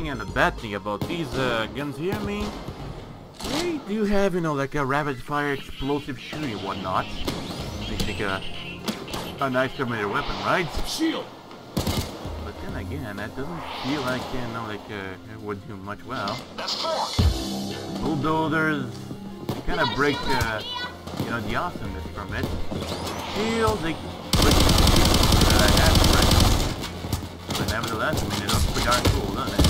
thing and the bad thing about these uh, guns here, I mean, they do have, you know, like a rapid-fire explosive shooting and whatnot. They like a, a nice terminator weapon, right?
Shield!
But then again, that doesn't feel like, you know, like uh, it would do much well.
That's four.
Bulldozers, kind of break, uh, you know, the awesomeness from it. Shield, they... But, uh, but nevertheless, I mean, it looks pretty darn cool, doesn't it?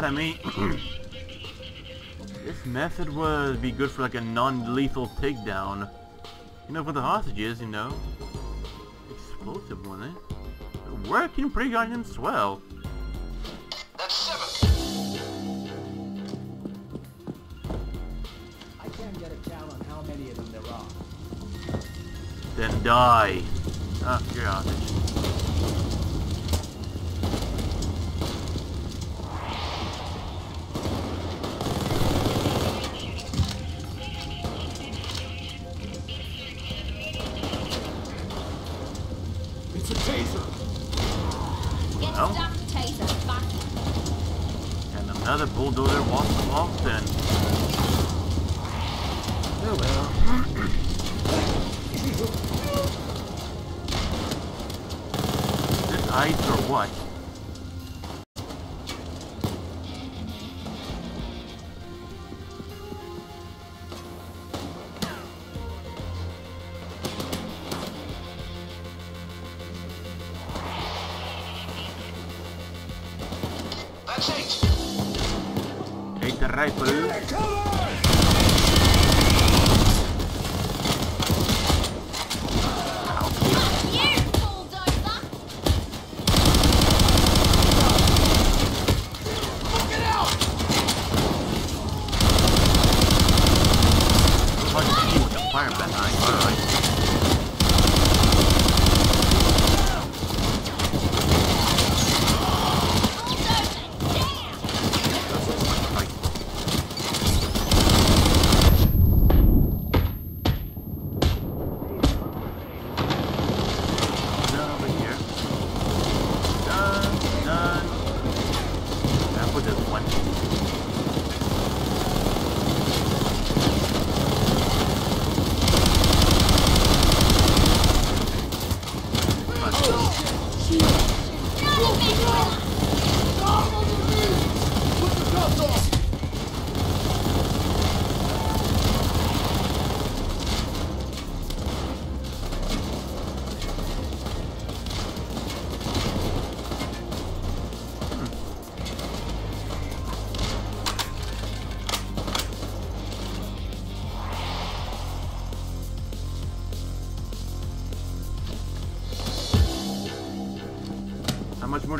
said, I mean, this method would be good for like a non-lethal takedown. You know, for the hostages, you know. Explosive, one, eh? Working pretty darn swell.
That's seven.
Then die.
That's eight.
Take the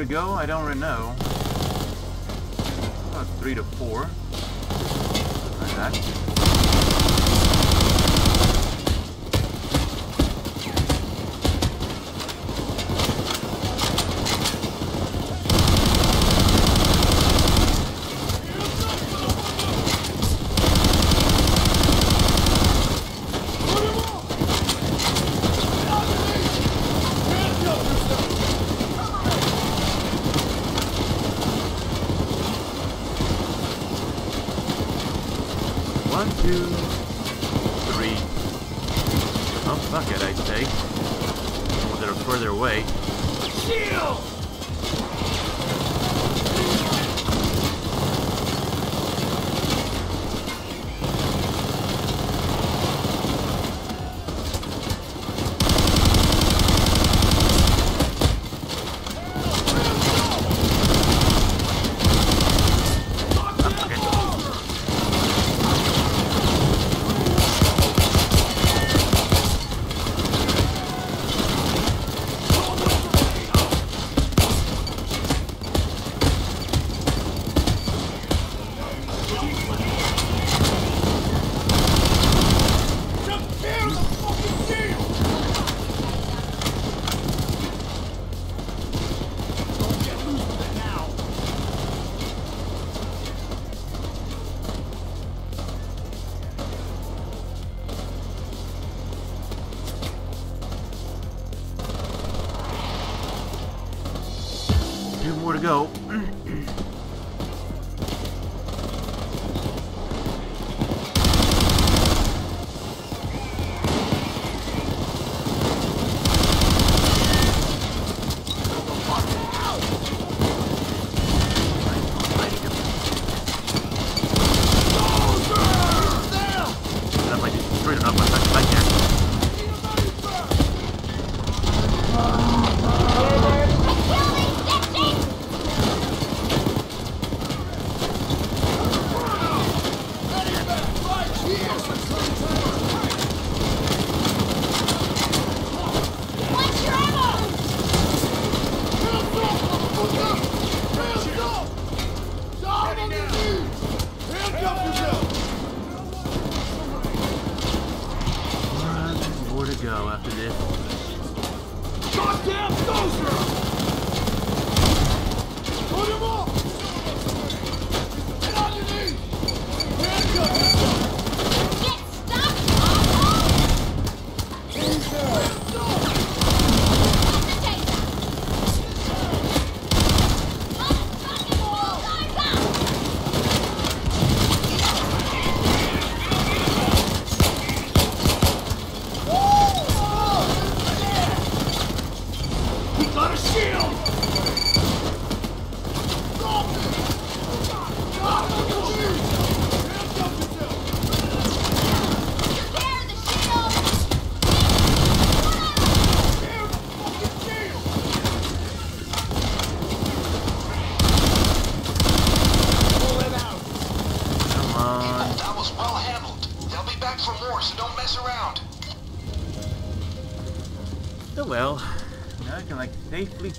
Go? I don't really know.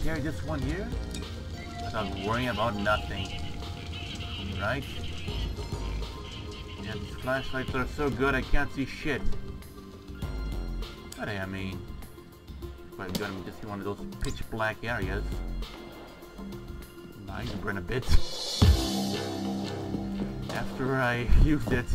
Carry this one here without worrying about nothing. Right? Yeah, these flashlights are so good I can't see shit. But I mean, if I've got me just see one of those pitch black areas, I can burn a bit. After I used it.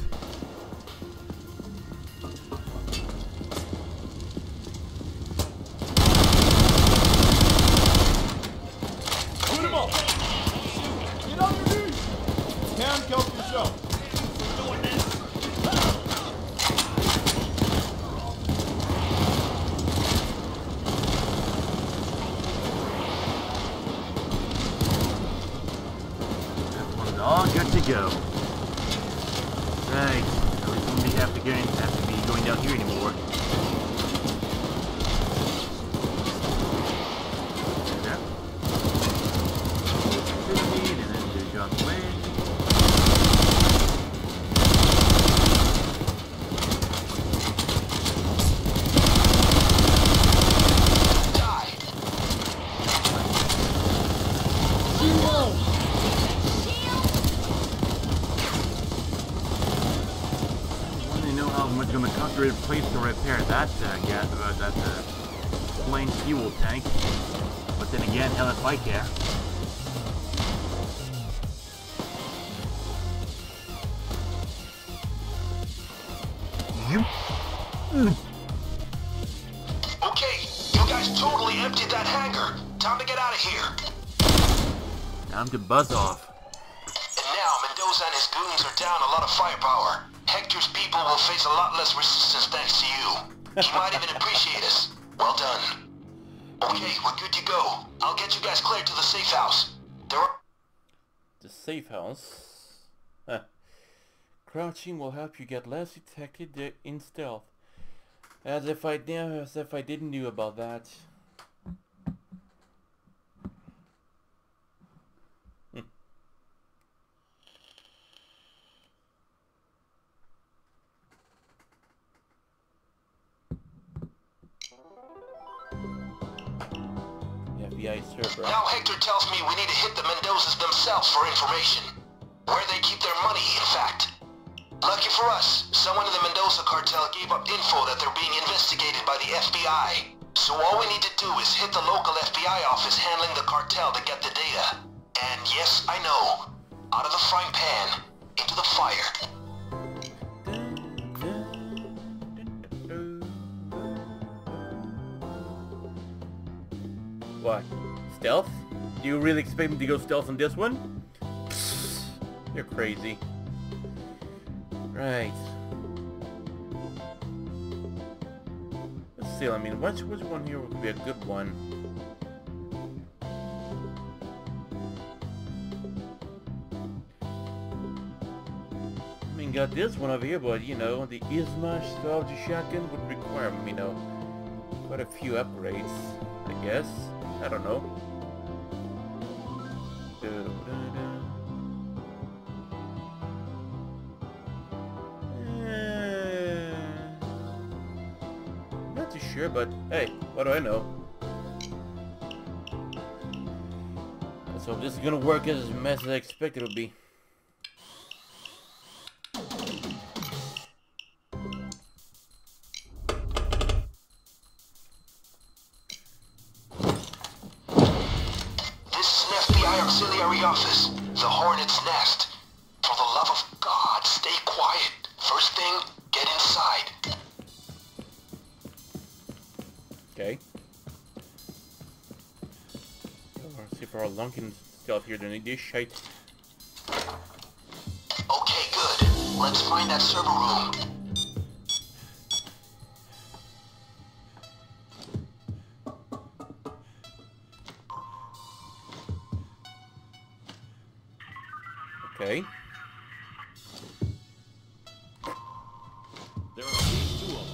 To buzz off.
And now Mendoza and his goons are down a lot of firepower. Hector's people will face a lot less resistance thanks to you. He might even appreciate us. Well done. Okay, we're good to go. I'll get you guys cleared to the safe house. There are...
The safe house. Huh. Crouching will help you get less detected in stealth. As if I as if I didn't knew about that.
For information. Where they keep their money, in fact. Lucky for us, someone in the Mendoza cartel gave up info that they're being investigated by the FBI. So all we need to do is hit the local FBI office handling the cartel to get the data. And yes, I know. Out of the frying pan, into the fire.
What? Stealth? Do you really expect me to go stealth on this one? You're crazy. Right. Let's see, I mean, which, which one here would be a good one? I mean, got this one over here, but, you know, the Izhma Strategy Shotgun would require, you know, quite a few upgrades, I guess. I don't know. Eh, Not too sure, but hey, what do I know? Hope this is gonna work as as I expect it'll be.
Office, the Hornet's Nest. For the love of God, stay quiet. First thing, get inside.
Okay. Let's see if our Lunkin stealth here doing this shite.
Okay, good. Let's find that server room.
Okay.
There are at least two of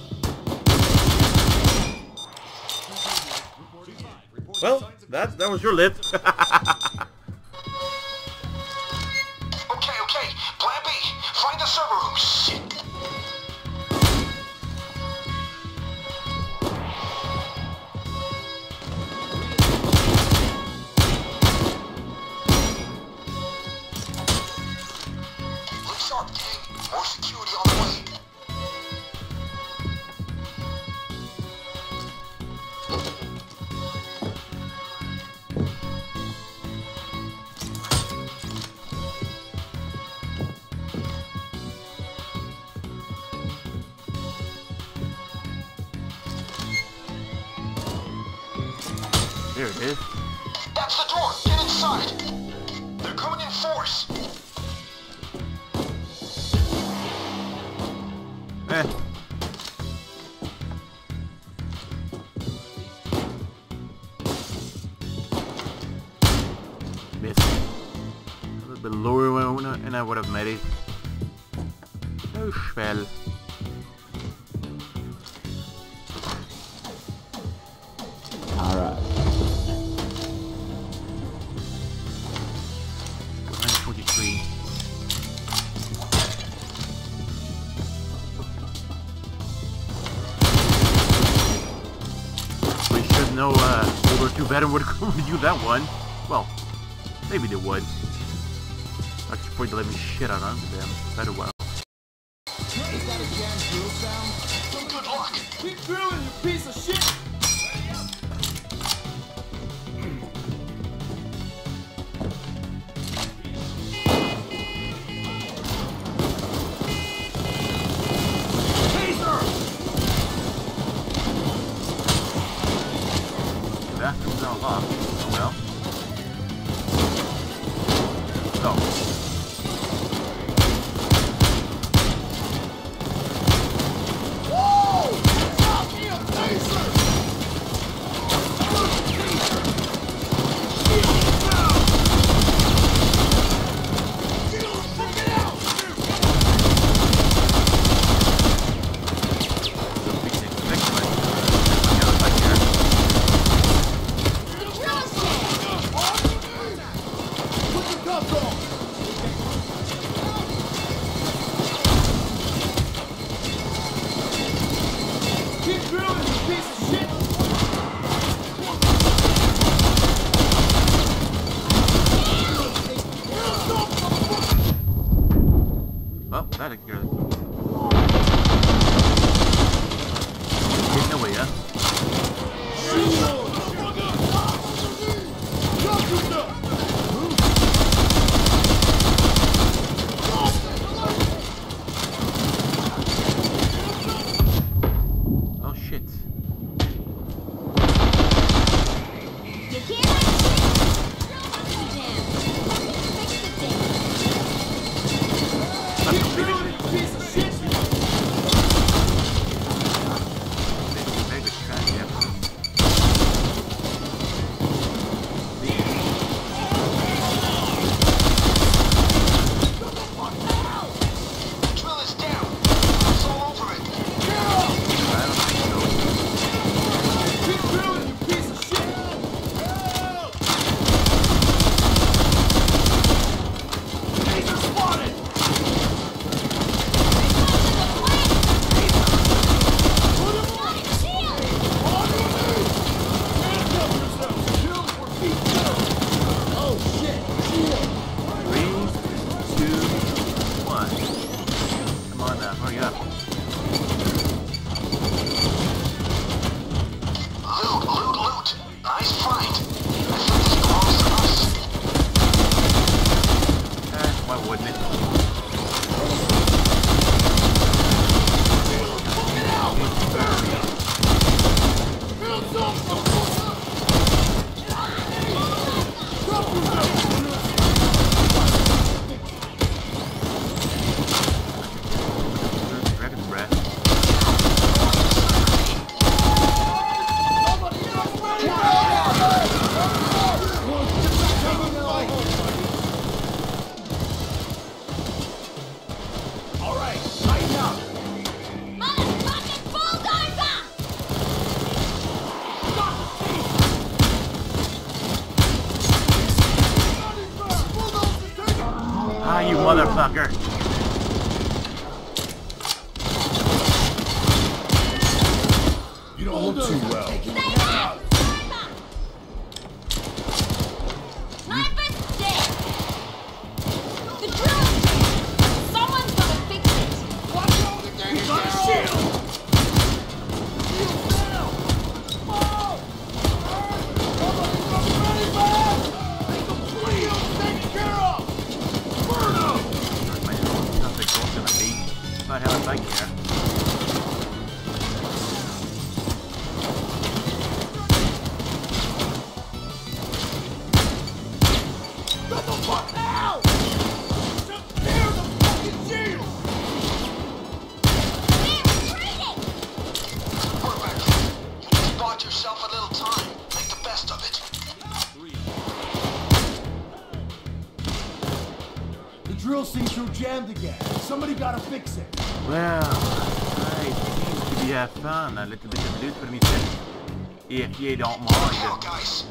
them.
Well, that that was your lip.
down
a little bit of loot for me. If you don't mind.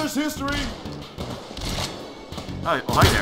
Bulldozer's history.
Oh, oh hi there.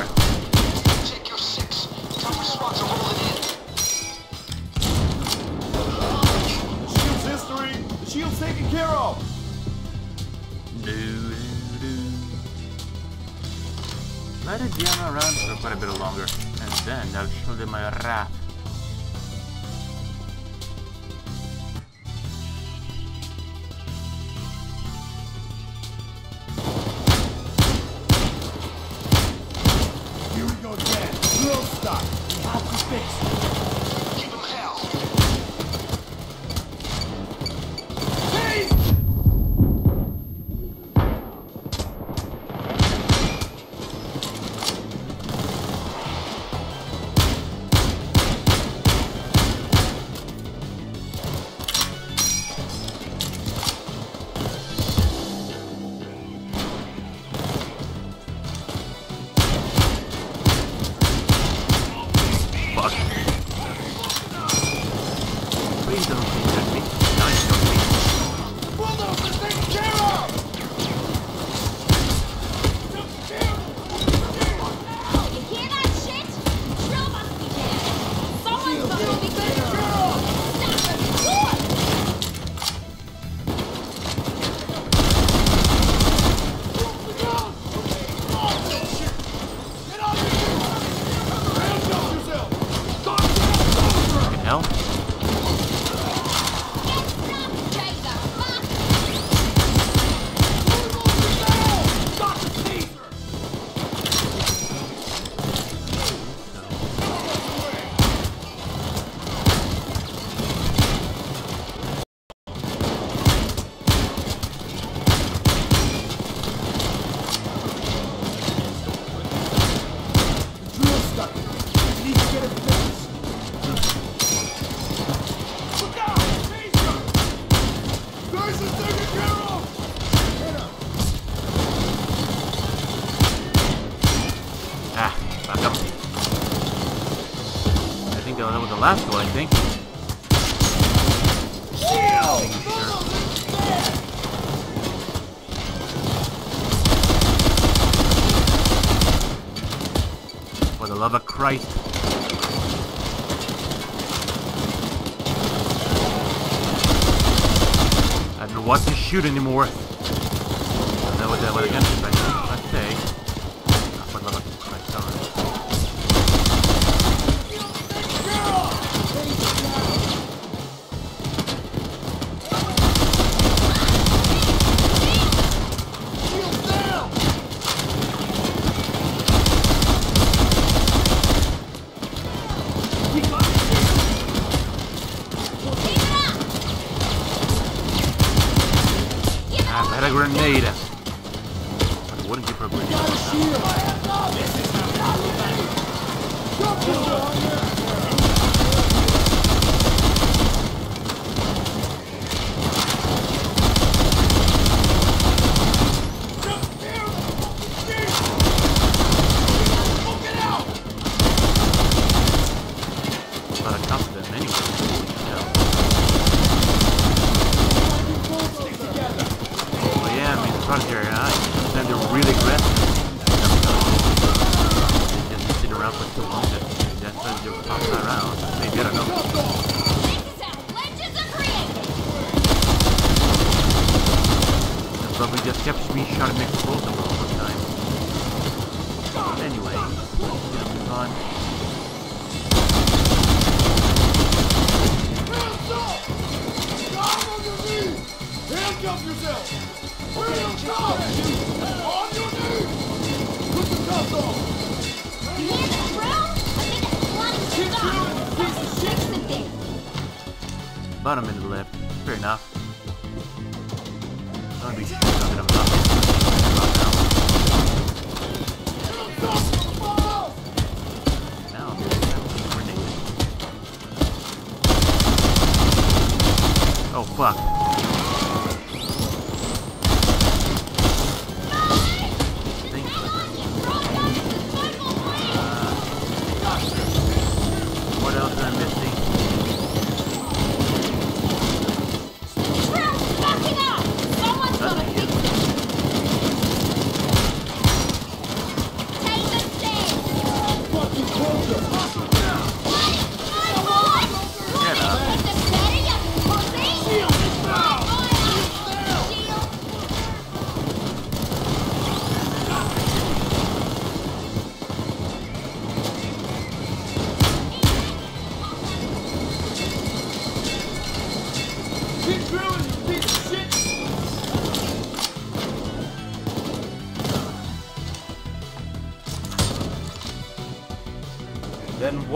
Shoot anymore.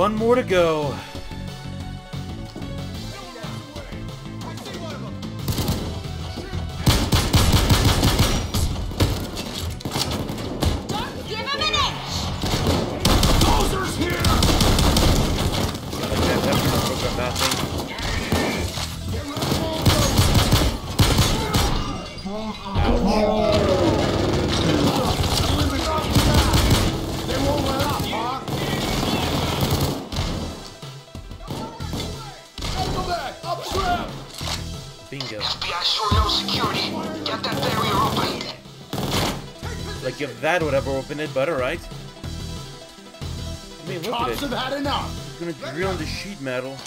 One more to go. that would have opened it, but alright. I mean, look at it.
have had enough.
It's gonna drill into sheet metal.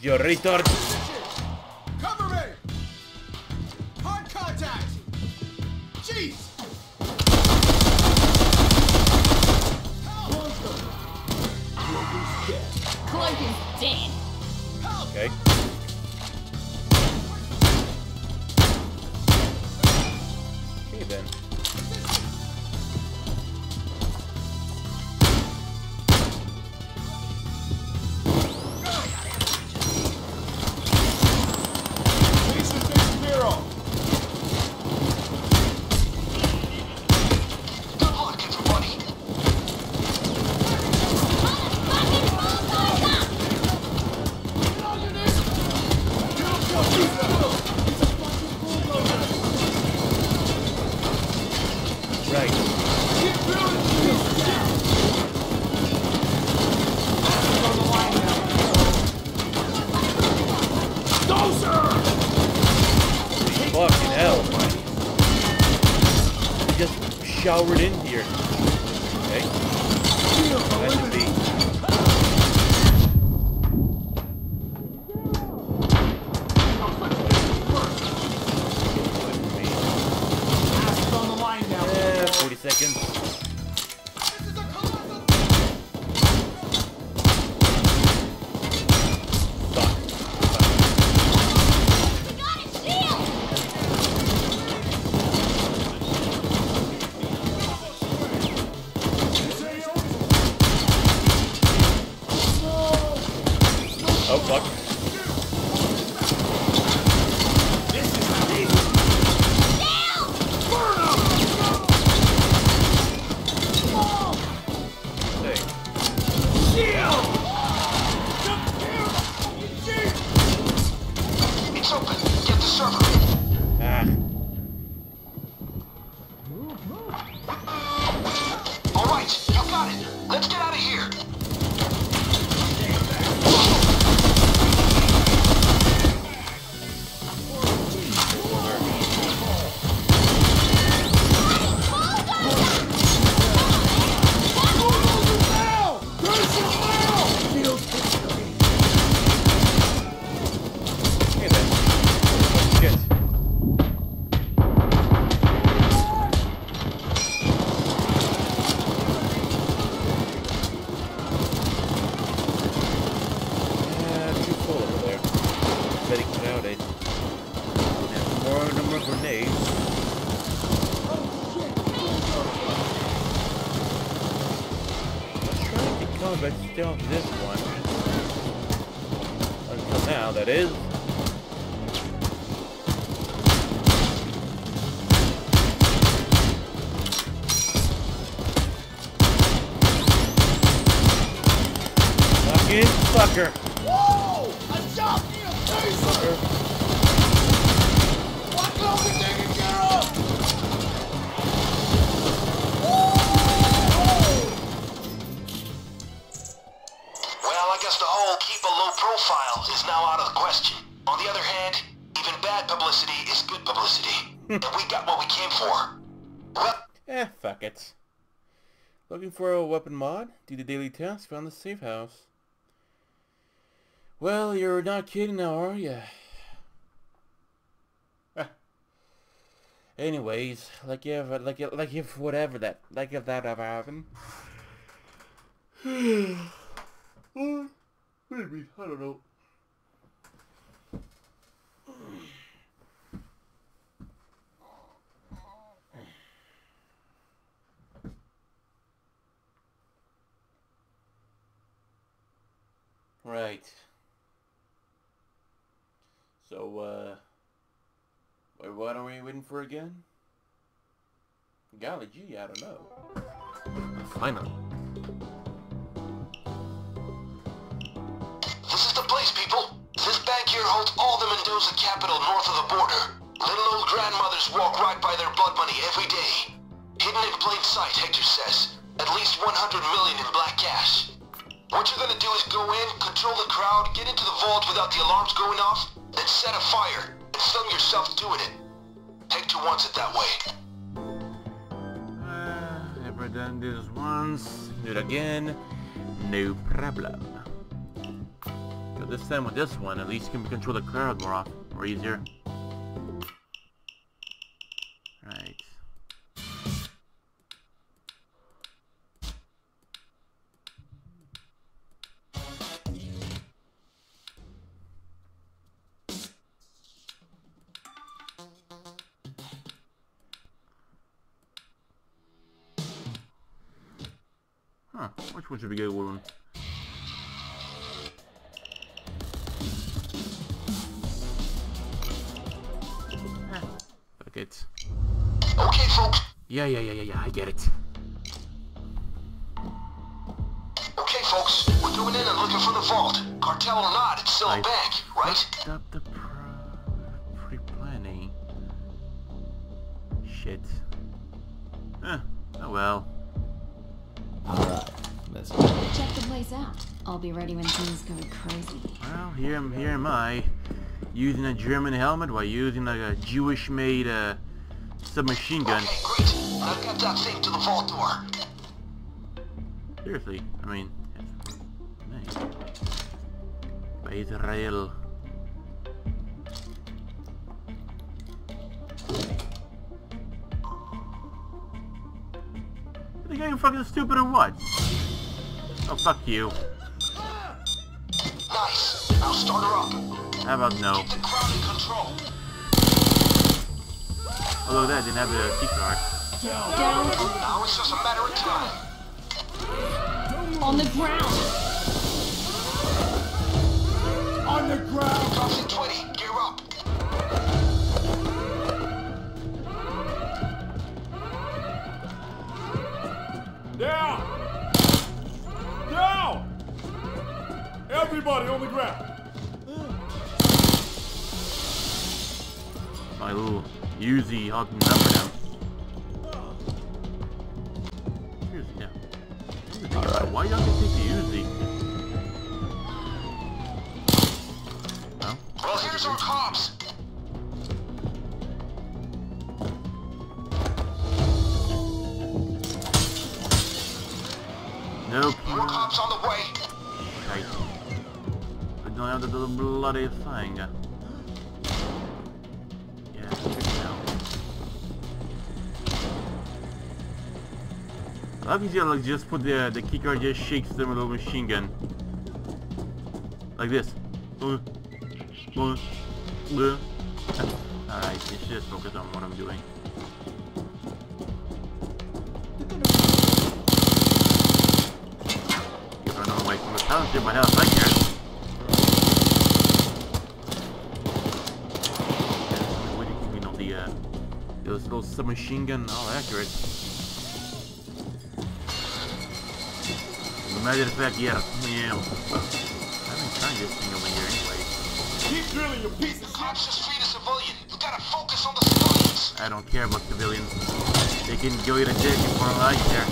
Yo Retorch. For
a
weapon mod? Do the daily task found the safe house. Well, you're not kidding now, are you? Ah. Anyways, like if, like if, like if whatever that, like if that ever happened. Maybe, I don't know. Right. So, uh, wait, what are we waiting for again? Golly gee, I don't know. Finally.
this is the place, people. This bank here holds all the Mendoza capital north of the border. Little old grandmothers walk right by their blood money every day. Hidden in plain sight, Hector says. At least 100 million in black cash. What you're gonna do is go in, control the crowd, get into the vault without the alarms going off, then set a fire, and film yourself doing it. Hector wants it that way.
Uh, ever done this once, do it again, no problem. This time with this one, at least you can control the crowd more often, more easier. Right. Huh, which one should be good one? Eh, fuck it.
Okay, folks.
Yeah, yeah, yeah, yeah, yeah, I get it.
Okay, folks. We're going in and looking for the vault. Cartel or not, it's still a
I
bank, right?
up the pre-planning. Shit. Eh, oh well.
Alright, let's go.
Check the place out. I'll be ready when things go crazy.
Well, here, am- here am I, using a German helmet while using like a Jewish-made uh, submachine gun.
Okay, great. Now get that thing to the vault door.
Seriously, I mean, nice. By Israel. Are they getting fucking stupid or what? Oh, fuck you.
Nice. Now start her up.
How about no?
Keep the crowd in control.
Although that didn't have the key card.
Down
Now it's just a matter of time.
on the ground.
On the ground!
Drops
Down! Down! Everybody on the ground!
My little Uzi hugging number now. Seriously, now.
Alright.
Why y'all gonna take the Uzi?
Well, here's our cops.
No,
More cops on the way.
Shite. I don't have to do the bloody thing. Yeah, check it out. I love you like just put the the kicker just shakes them with a little machine gun. Like this. Uh, uh, uh. Alright, you should just focus on what I'm doing. Get run away from the township, my house, I care. What do you think, you know, the, uh, those little submachine gun, all accurate. As a matter of fact, yeah, yeah. I've been trying this thing over here anyway.
Keep drilling, you piece of shit!
Cops just freed a civilian. You gotta focus on the civilians.
I don't care about civilians. They can go eat a dick for all I care.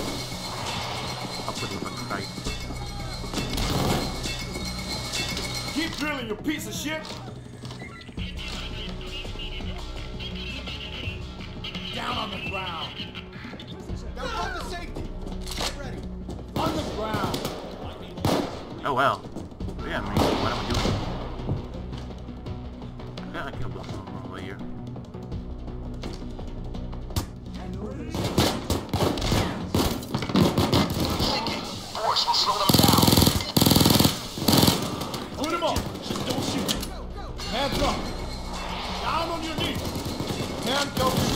I'll put them in Christ.
drilling, you piece of shit! Down on the ground! Safety! Get ready! On the ground!
Oh well. Yeah, I mean, what am I doing? I gotta them over here.
Force will slow them
Don't
go.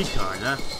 He
kinda.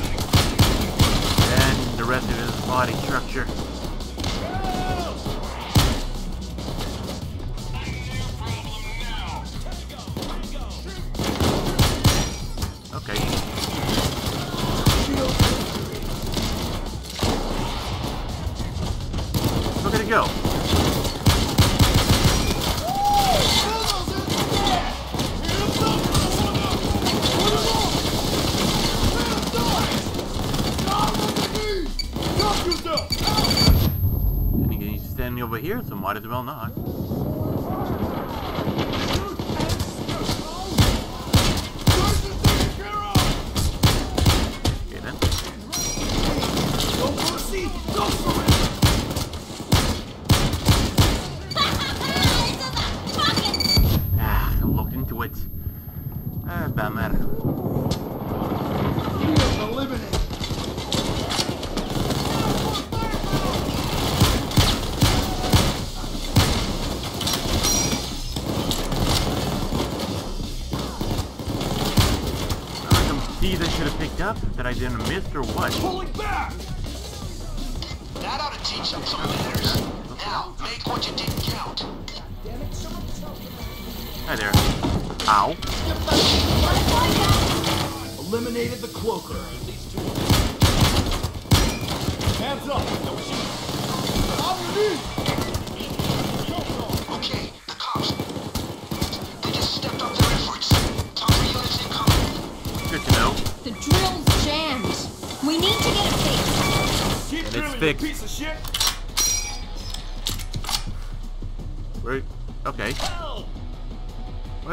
I didn't miss or what? Holy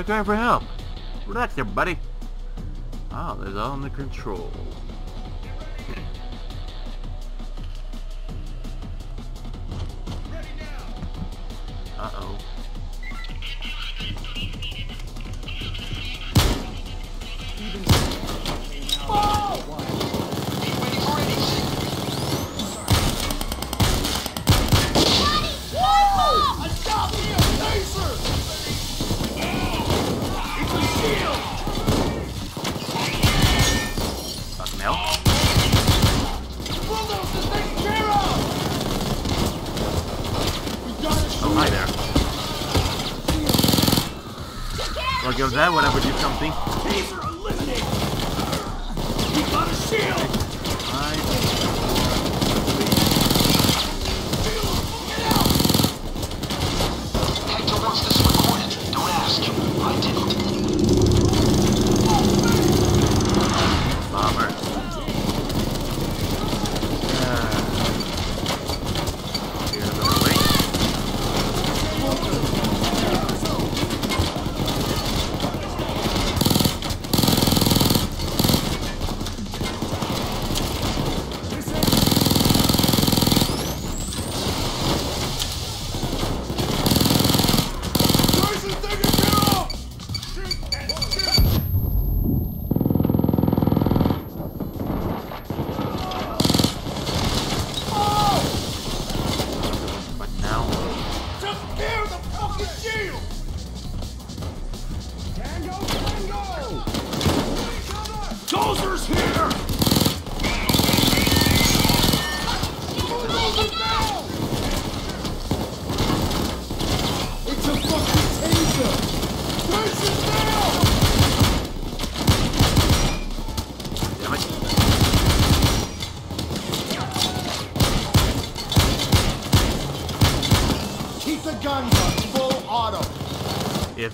time for him. Relax there, buddy. Oh, there's all
in the
control.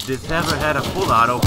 this ever had a full auto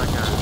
that
guy.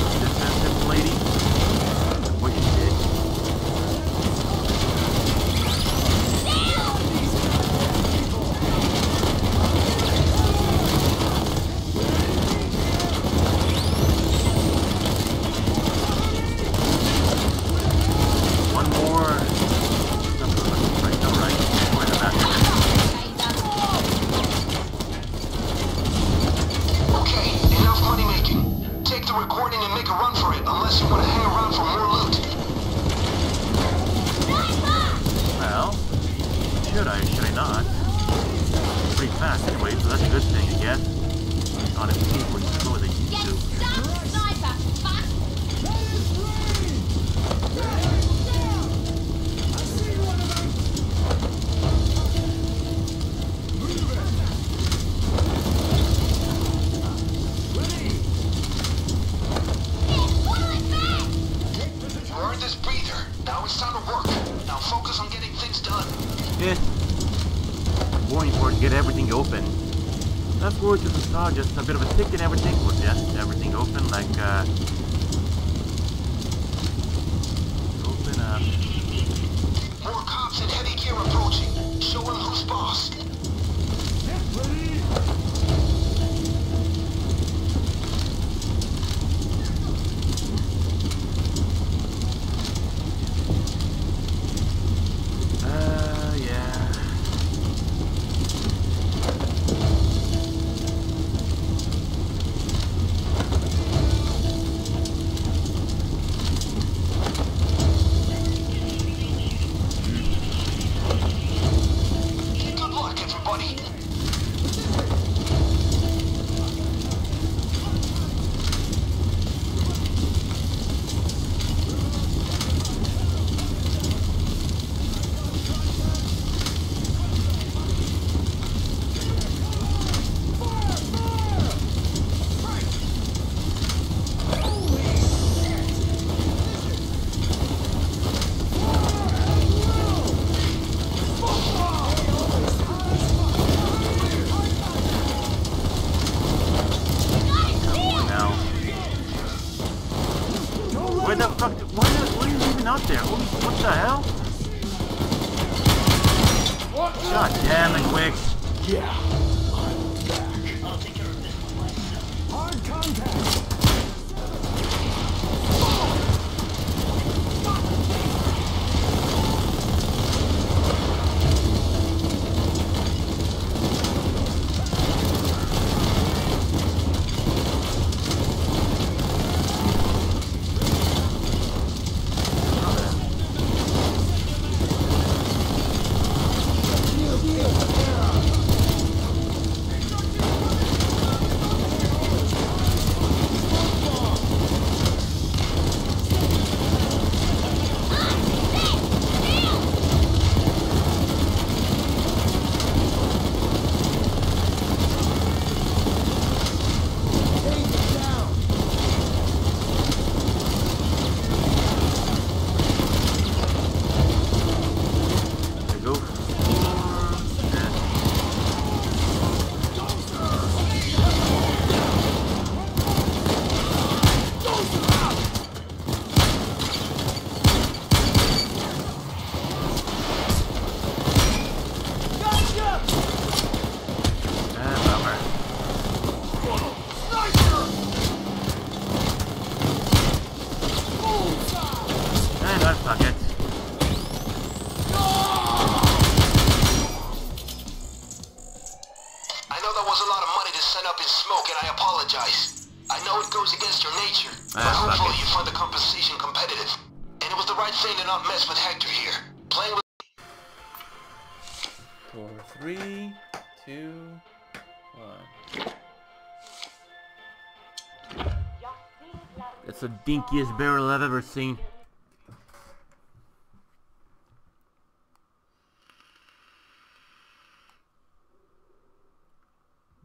That's the dinkiest barrel I've ever seen.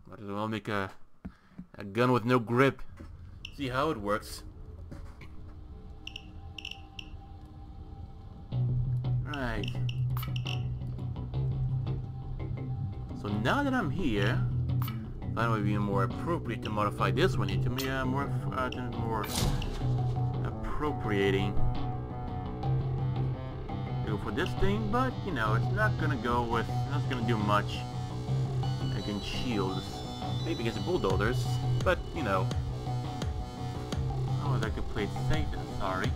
Might as well make a, a gun with no grip. See how it works. Right. So now that I'm here, that would be more appropriate to modify this one into me, uh, more, uh, more appropriating. Go for this thing, but, you know, it's not gonna go with, not gonna do much against shields. Maybe against bulldozers, but, you know. Oh, that could play safe, sorry.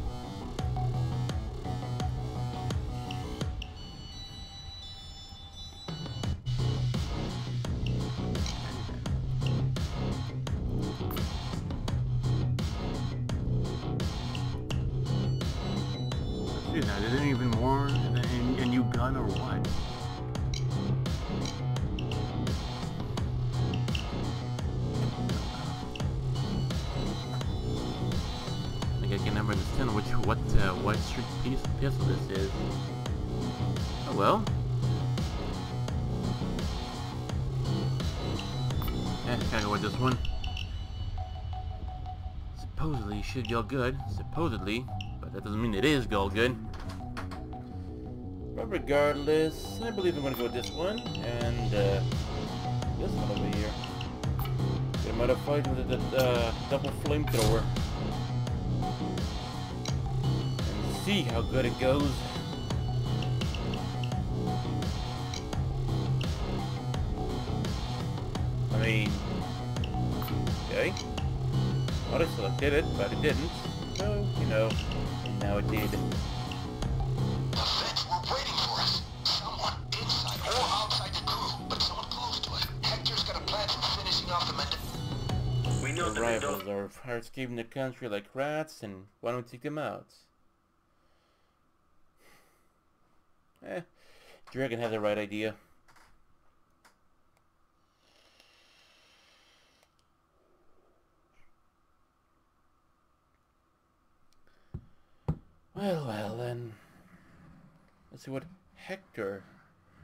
Should go good. Supposedly, but that doesn't mean it is go good. But regardless, I believe I'm gonna go with this one and uh, this one over here. Out of fight with the uh, double flamethrower. And see how good it goes. I mean, okay. Thought I selected it, but it didn't. So, you know, now it did.
The vets were waiting for us. Someone inside or outside the crew, but someone close to it. Hector's got a plan for finishing off the Mend-
We know
The
that they don't
rivals are, are escaping the country like rats, and why don't we take them out? Eh, Dragon had the right idea. Well, well, then. Let's see what Hector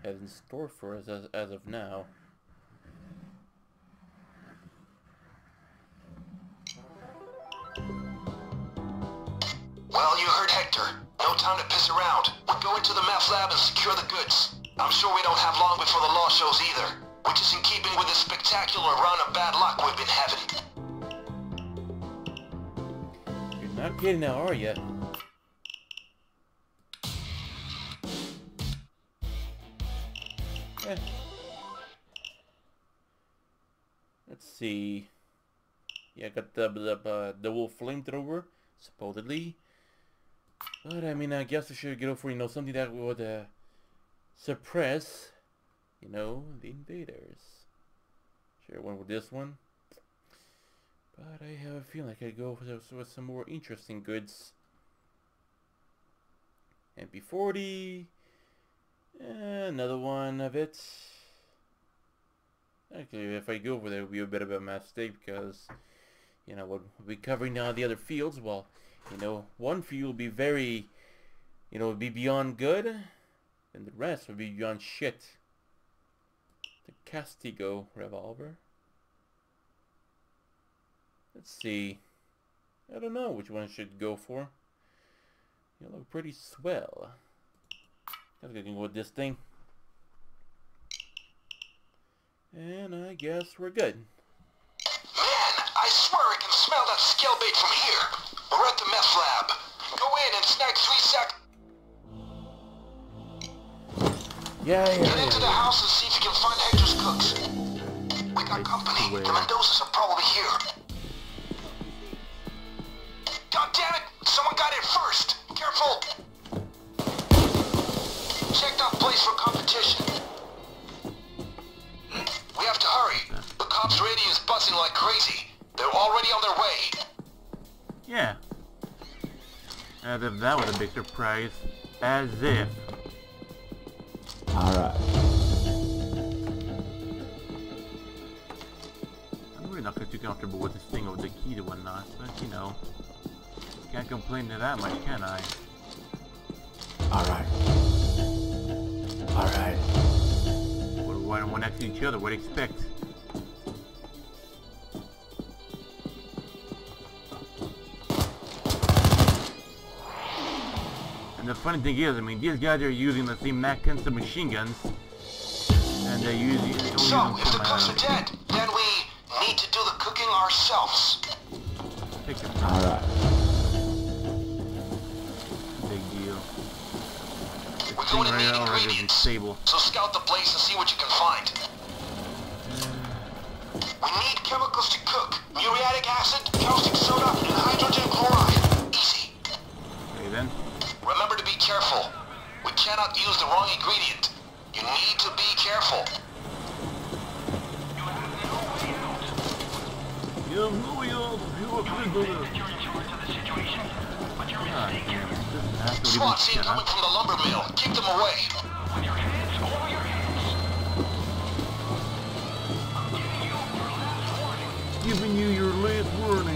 has in store for us as, as of now.
Well, you heard Hector. No time to piss around. We go into the meth lab and secure the goods. I'm sure we don't have long before the law shows either. Which is in keeping with the spectacular run of bad luck we've been having.
You're not kidding now, are you? Eh. Let's see. Yeah, I got the, the uh, double flamethrower, supposedly. But I mean, I guess I should go for, you know, something that would uh, suppress, you know, the invaders. Sure, went with this one. But I have a feeling I could go with, with some more interesting goods. MP40. Eh, another one of it. Actually, if I go over there, it would be a bit of a mistake because, you know, we'll be covering now the other fields. Well, you know, one field will be very, you know, be beyond good, and the rest will be beyond shit. The Castigo revolver. Let's see. I don't know which one I should go for. You look pretty swell. I think I can go with this thing. And I guess we're good.
Man, I swear I can smell that scale bait from here. We're at the meth lab. Go in and snag three sack.
Yeah, yeah,
Get into the house and see if you can find Hector's cooks. We got company. The Mendozas are probably here. God damn it! Someone got in first. Careful. Check that place for competition. We have to hurry. The cops' radio is buzzing like crazy. They're already on their way.
Yeah. As if that was a big surprise. As if.
Alright.
I'm really not too comfortable with this thing over the key to whatnot, but you know. Can't complain to that much, can I?
Alright. Alright.
We're right one next to each other, what do you expect? And the funny thing is, I mean, these guys are using the same Mac machine guns, and they're using, they're only
So,
using
if the
some,
cooks are dead, then we need to do the cooking ourselves.
Take your time,
Alright.
The
We're
thing
going to
right now is
ingredients.
stable.
So scout the place and see what you can find. We need chemicals to cook. Muriatic acid, caustic soda, and hydrogen chloride. Easy.
Okay then.
Remember to be careful. We cannot use the wrong ingredient. You need to be careful.
Yeah, moving on. You are
You're in charge of the situation, but you're
SWAT team coming from the lumber mill. Keep them away.
giving you your last warning.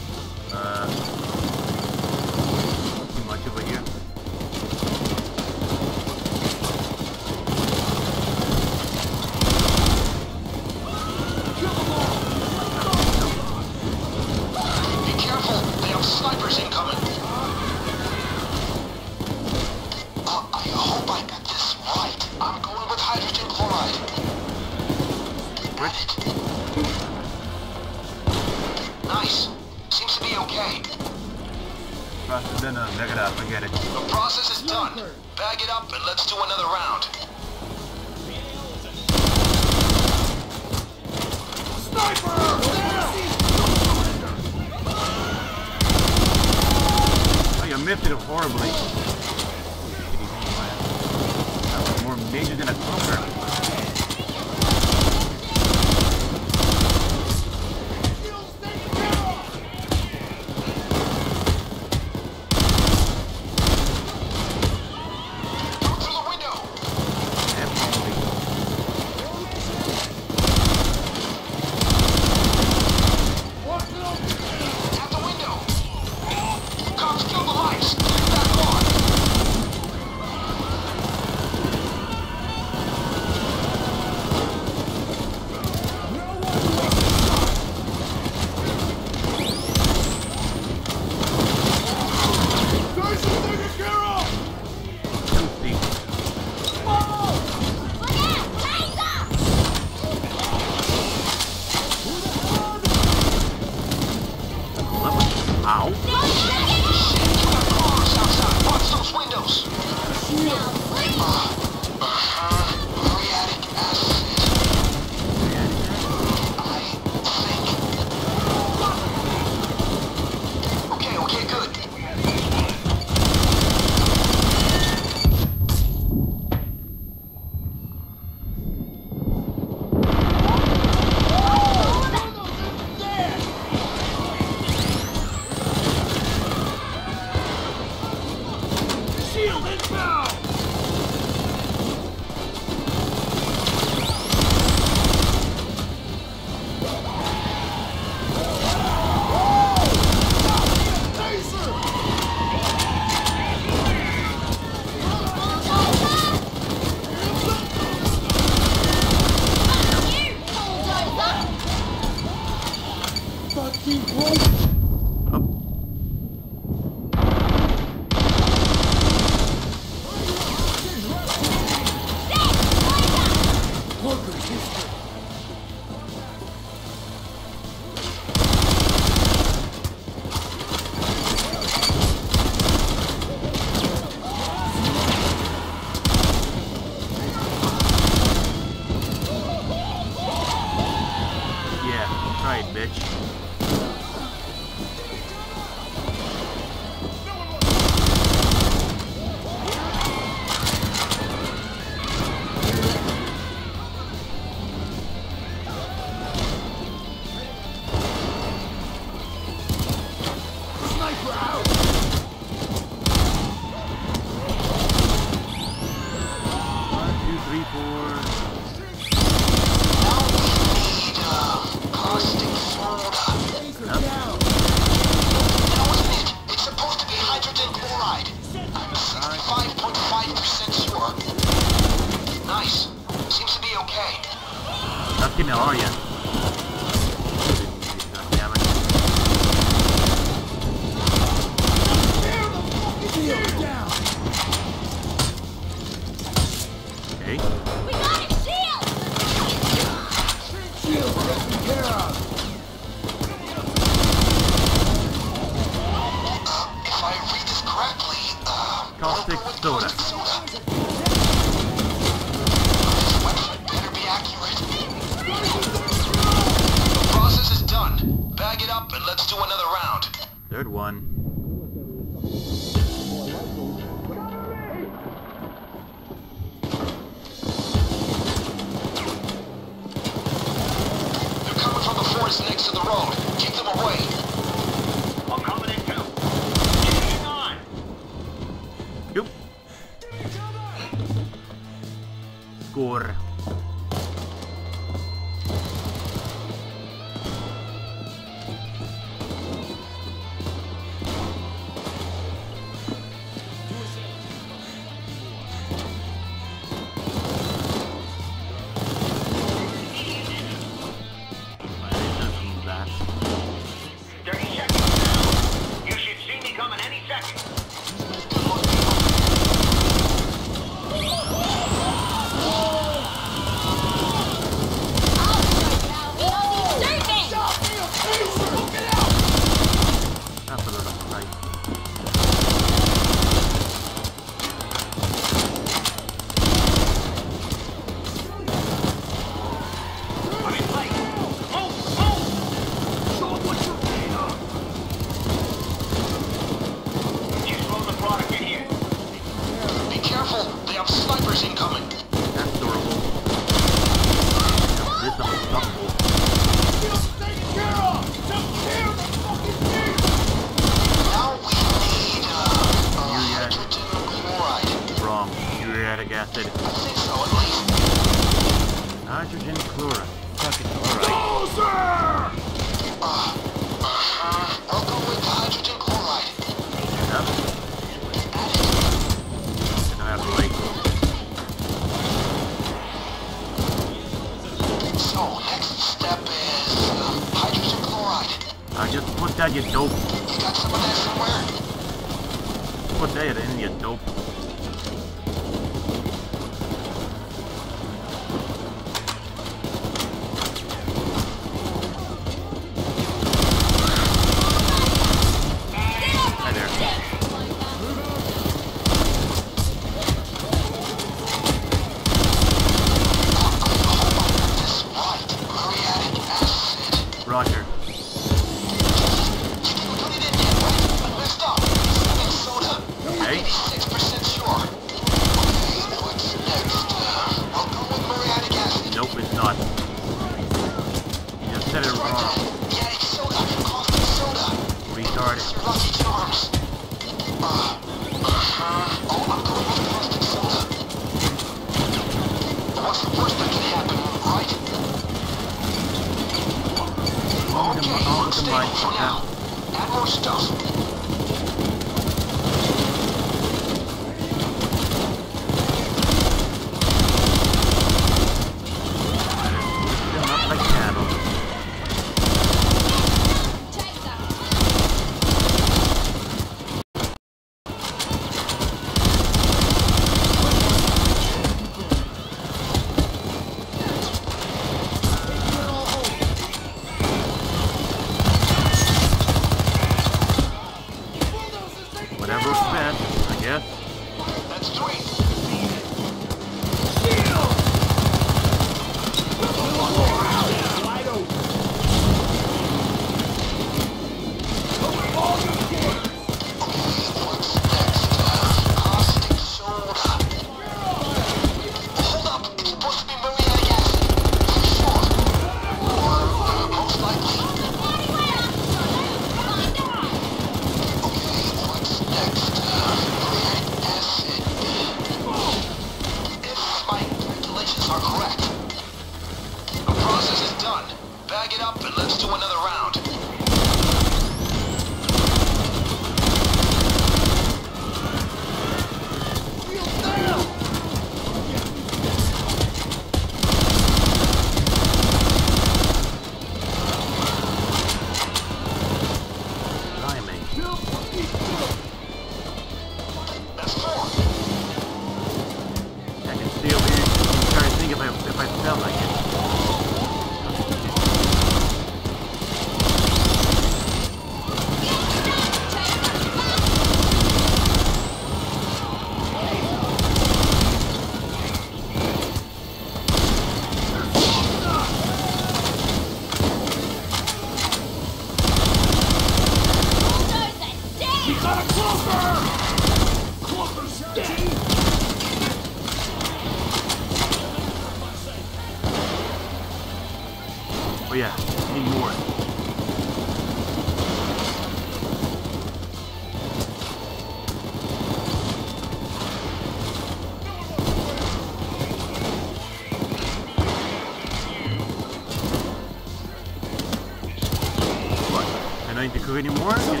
Can,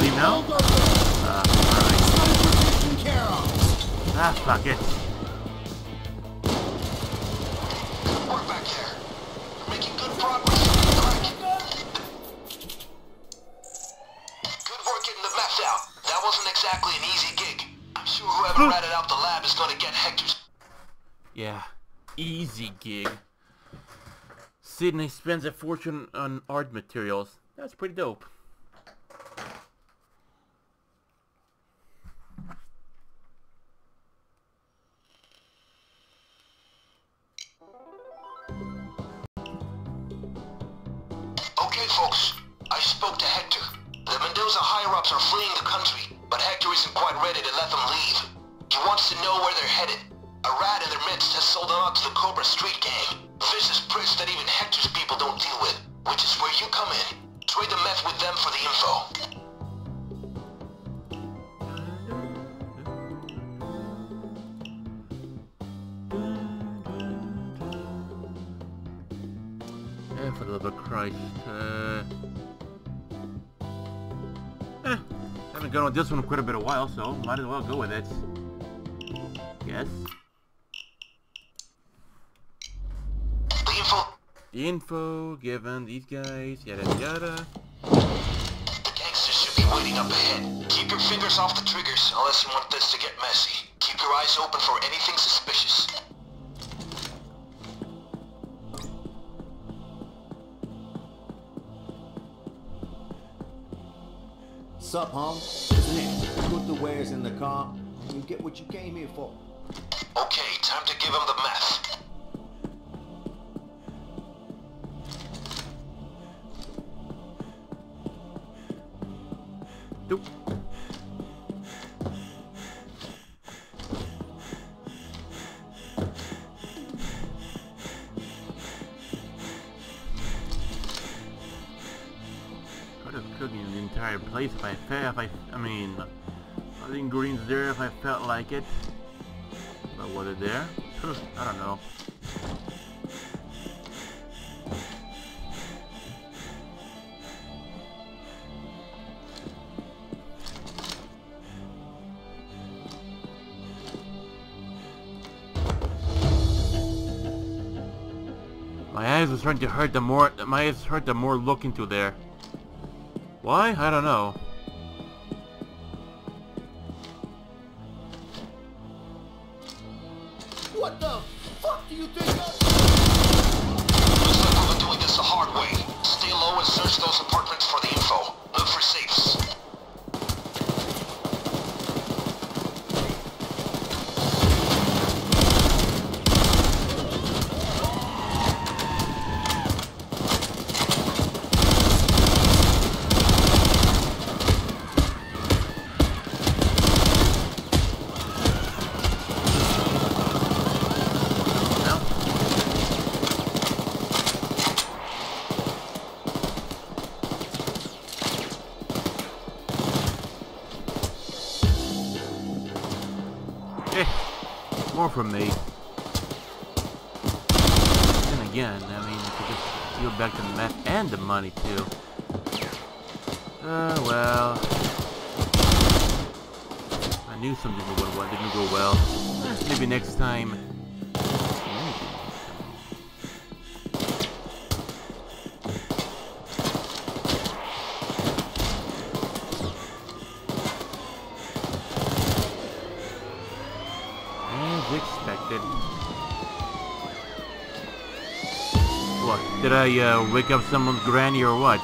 leave now? Uh, ah, fuck it.
We're Good work getting the mess out. That wasn't exactly an easy gig. I'm sure whoever ratted out the lab is gonna get Hector's...
Yeah. Easy gig. Sydney spends a fortune on art materials. That's pretty dope. might as well go with it. Yes?
The info.
The info given these guys, yada yada.
The gangsters should be waiting up ahead. Keep your fingers off the triggers unless you want this to get messy.
Car. You get what you came here for.
Okay, time to give him the meth.
Doop. Could have cooking the entire place if I felt, if I, I mean, all ingredients there if I felt like it. But was it there? I don't know. My eyes are starting to hurt the more my eyes hurt the more look into there. Why? I don't know. Uh, wake up someone's granny or what?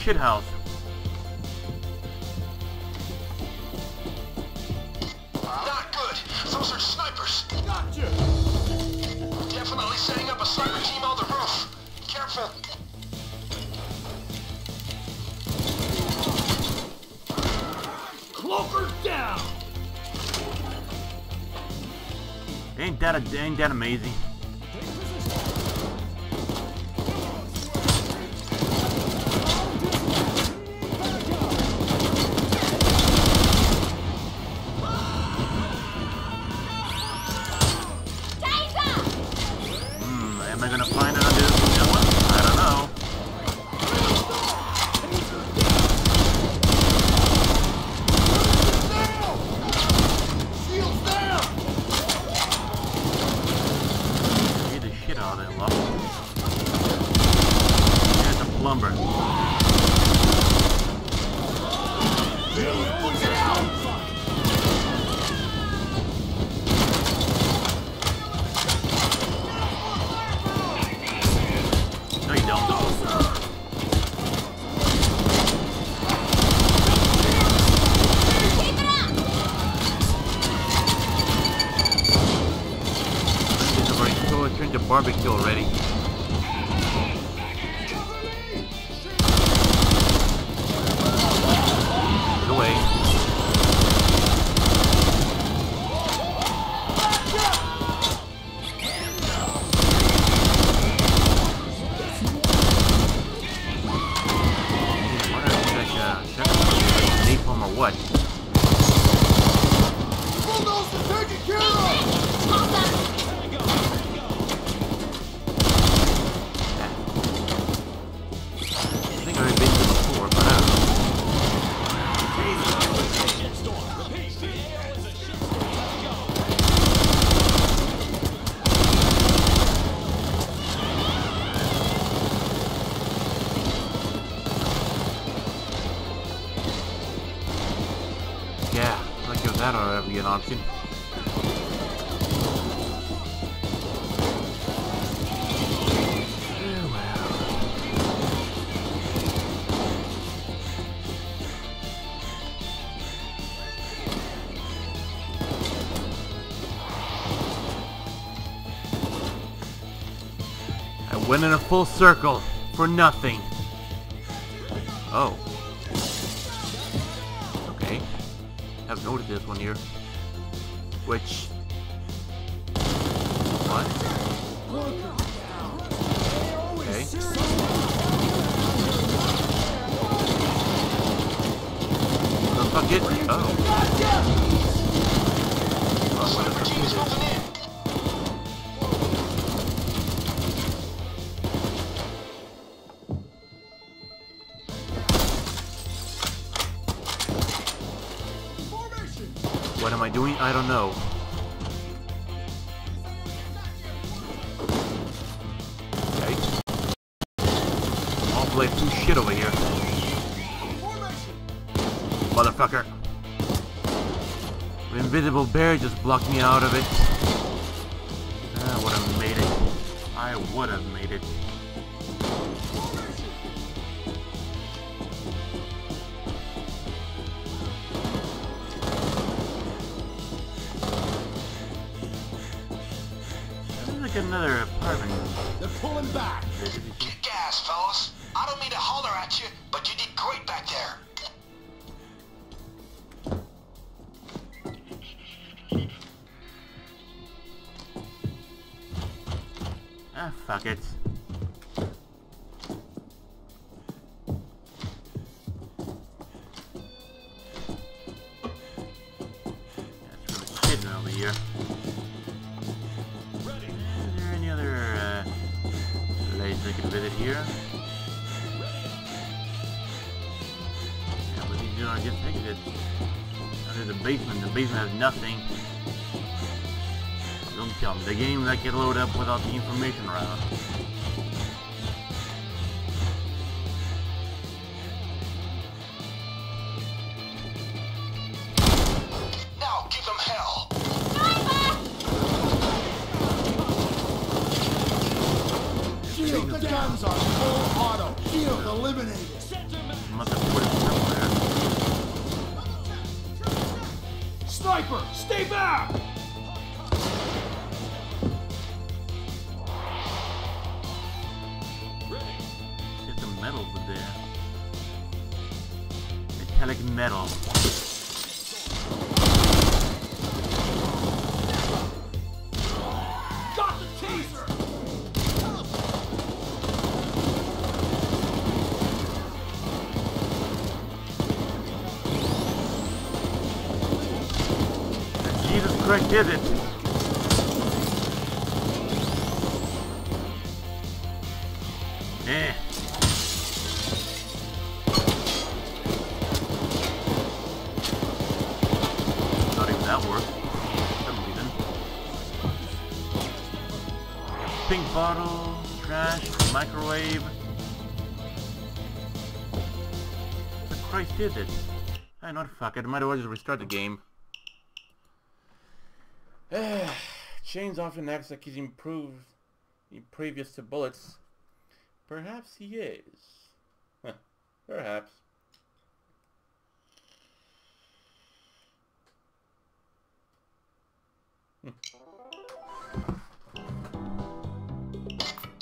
shithouse.
Not good. Those are snipers.
Gotcha.
Definitely setting up a sniper team on the roof. Careful.
Cloaker down.
Ain't that a, ain't that amazing? I went in a full circle for nothing. Oh. Okay. Have noted this one here which there, just blocked me out of it. Ah, would have made it. I would have
Eh. Not even that for Some reason. Pink bottle, trash, microwave. The Christ is it? I know, fuck it. Might as well just restart the game. Chains often acts like he's improved, previous to bullets. Perhaps he is. Huh, Perhaps. Hmm.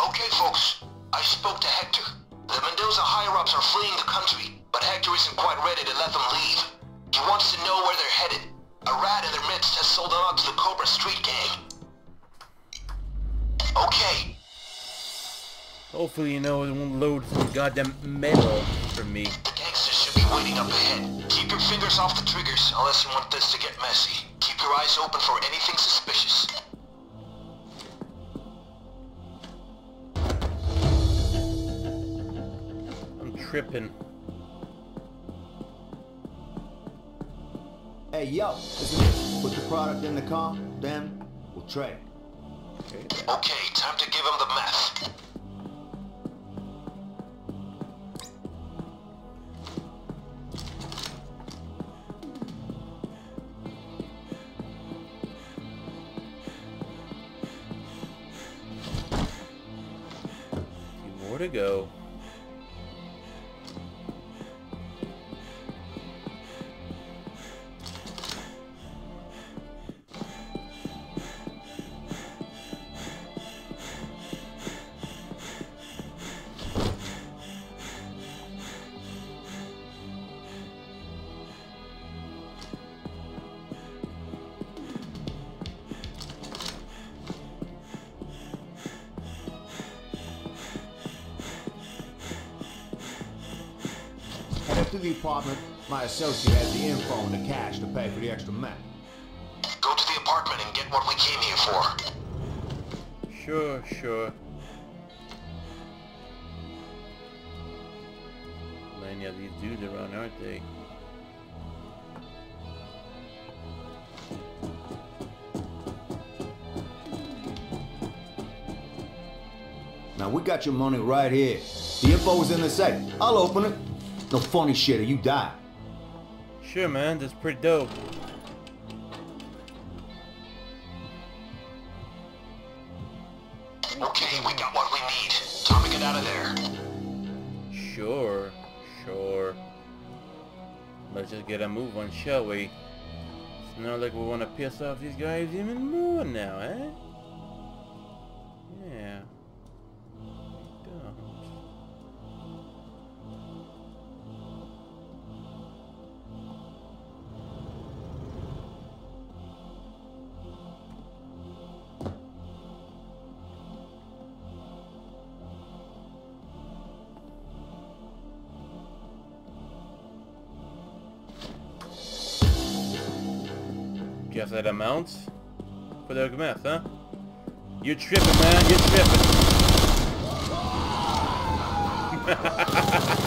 Okay, folks. I spoke to Hector. The Mendoza higher-ups are fleeing the country, but Hector isn't quite ready to let them leave. He wants to know where they're headed. A rat in their midst has sold them out to the Cobra Street gang. Okay,
Hopefully, you know, it won't load some goddamn metal for me.
the gangsters should be waiting up ahead. Keep your fingers off the triggers unless you want this to get messy. Keep your eyes open for anything suspicious.
I'm tripping.
Hey, yo. Put the product in the car, then we'll trade.
Okay.
Okay, time to give him the meth.
To go.
Associate has the info and the cash to pay for the extra meth.
Go to the apartment and get what we came here for.
Sure, sure. Many of these dudes around, aren't they?
Now, we got your money right here. The info info's in the safe. I'll open it. No funny shit or you die.
Sure, man. That's pretty dope.
Okay, we got what we need. Time to get out of there.
Sure, sure. Let's just get a move on, shall we? It's not like we want to piss off these guys even more now, eh? Yeah. That amounts for the meth, huh? You're tripping, man. You're tripping.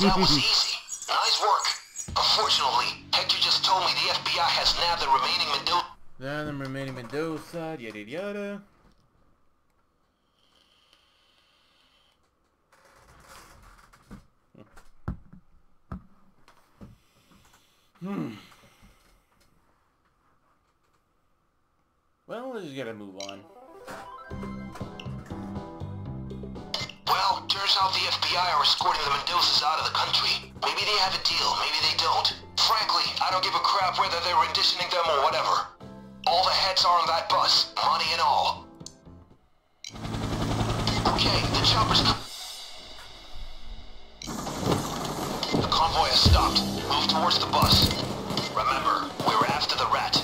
that was easy. Nice work. Unfortunately, Hector just told me the FBI has nabbed the remaining Mendoza.
Now the remaining Mendoza, yada yada. Hmm. Well, we just gotta move on.
the FBI are escorting the Mendozas out of the country. Maybe they have a deal, maybe they don't. Frankly, I don't give a crap whether they're renditioning them or whatever. All the heads are on that bus, money and all. Okay, the chopper's... The convoy has stopped. Move towards the bus. Remember, we're after the rat.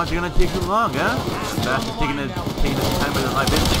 much gonna take too long, huh? Taking taking the time business.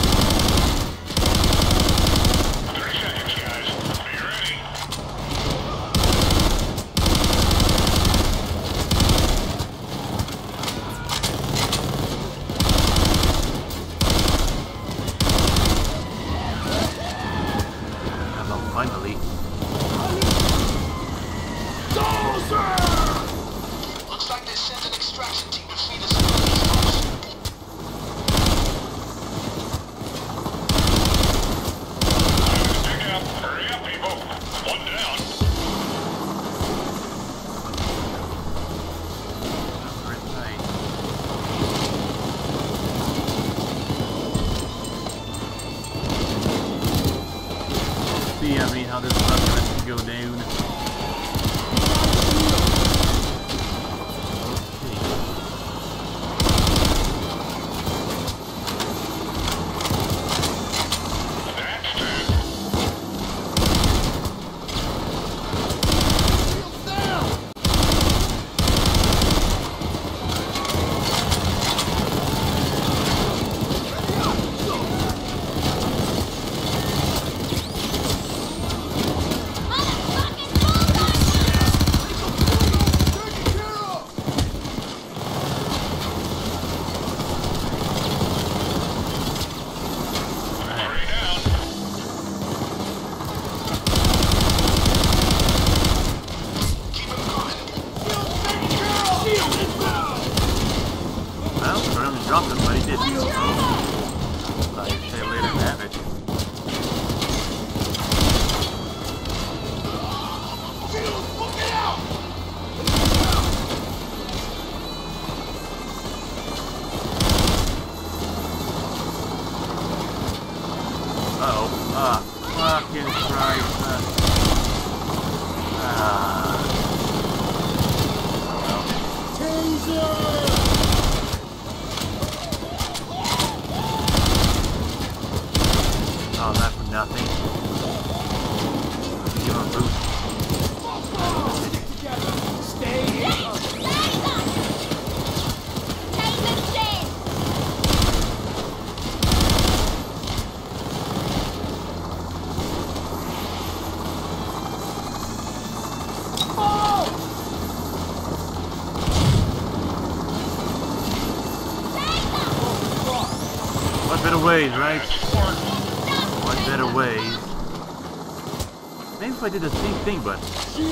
if I did the same thing, but yeah,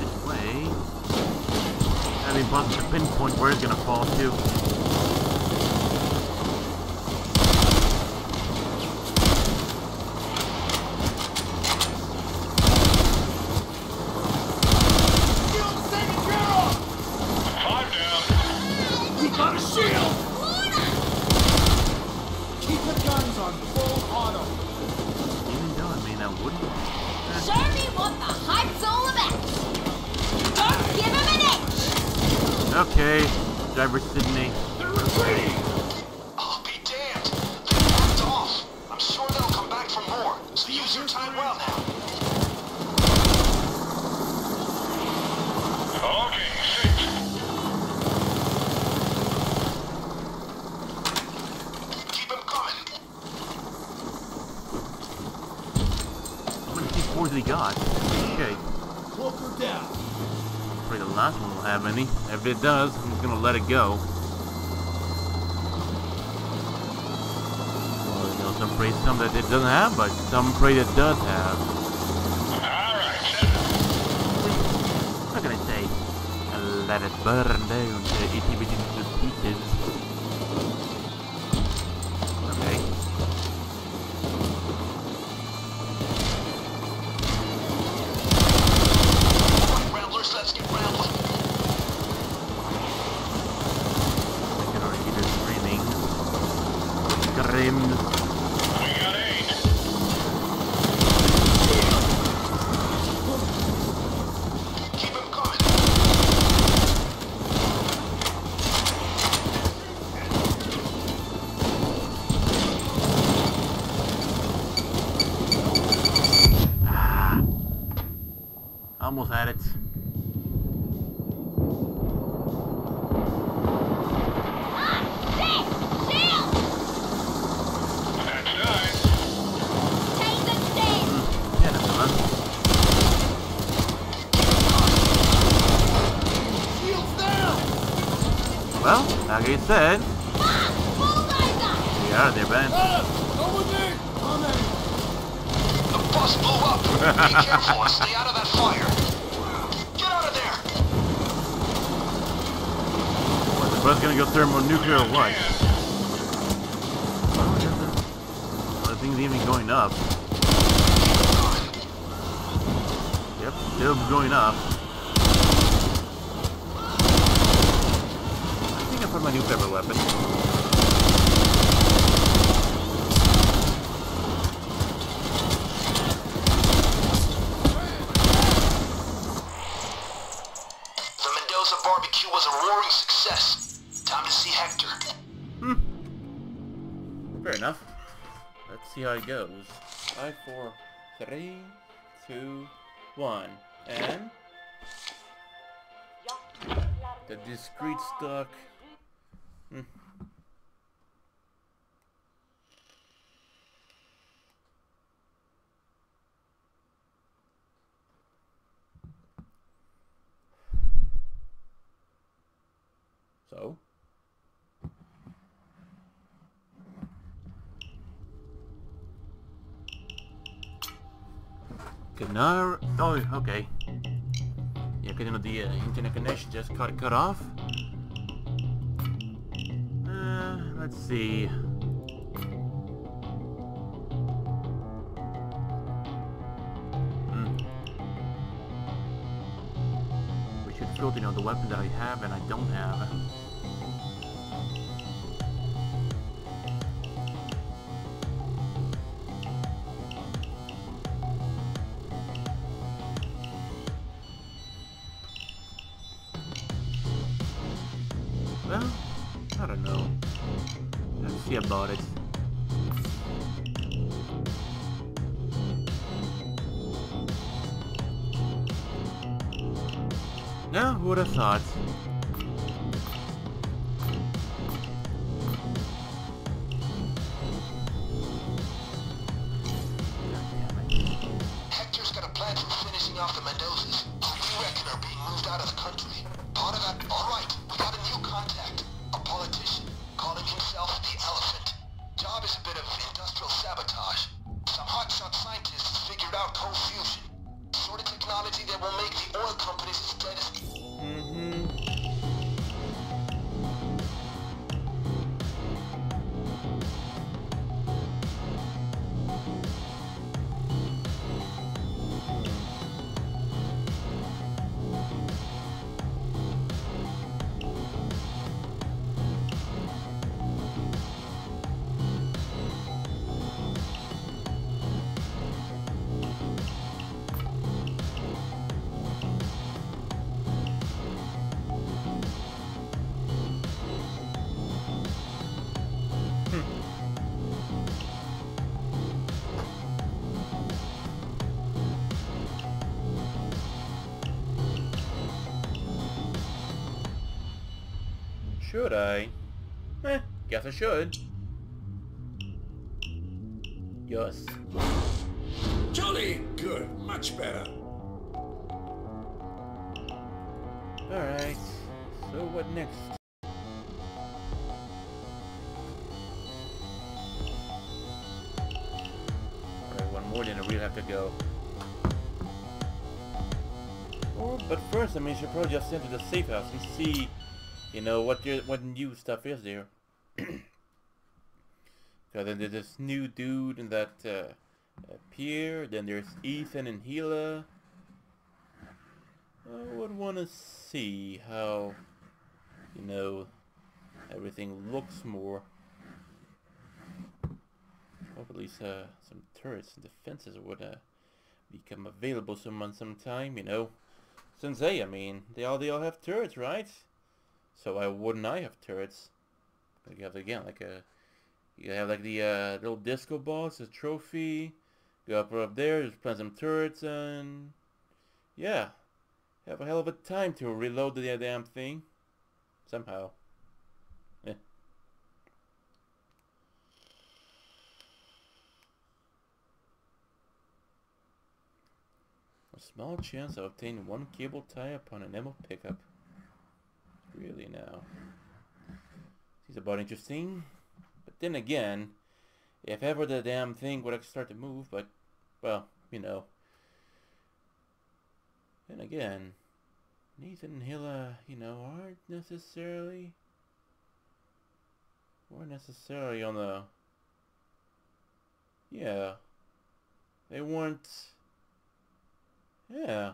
this way. I mean, plus to pinpoint where it's gonna fall to. let it go. Well, you know, some prey some that it doesn't have, but some prey it does have. He said,
Three, two, one, and... The discreet stock. Hmm.
Que. Oh, okay. Yeah, because you know, the uh, internet connection just got cut off. Uh, eh, let's see. Hmm. We should building know the weapon that I have and I don't have. about it.
Yeah, who would have thought?
Should I? Eh, guess I should. Yes.
Jolly good. Much better.
Alright. So what next? Alright, one more then I really have to go. Oh, but first, I mean, should probably just enter the safe house and see, you know, what there, what new stuff is there. Because then there's this new dude and that uh, appear. Then there's Ethan and Hila. I would want to see how, you know, everything looks more. Hope at least uh, some turrets and defenses would uh, become available someone sometime, you know. Since they, I mean, they all they all have turrets, right? So why wouldn't I have turrets? Like you have again, like a, you have like the uh, little disco box, a trophy. Go up up there, just plant some turrets, and yeah, have a hell of a time to reload the damn thing. Somehow. Yeah. A small chance of obtaining one cable tie upon an ammo pickup. Really now. He's about interesting. But then again, if ever the damn thing would start to move, but, well, you know. Then again, Nathan and Hila, you know, aren't necessarily, weren't necessarily on the, yeah, they weren't, yeah.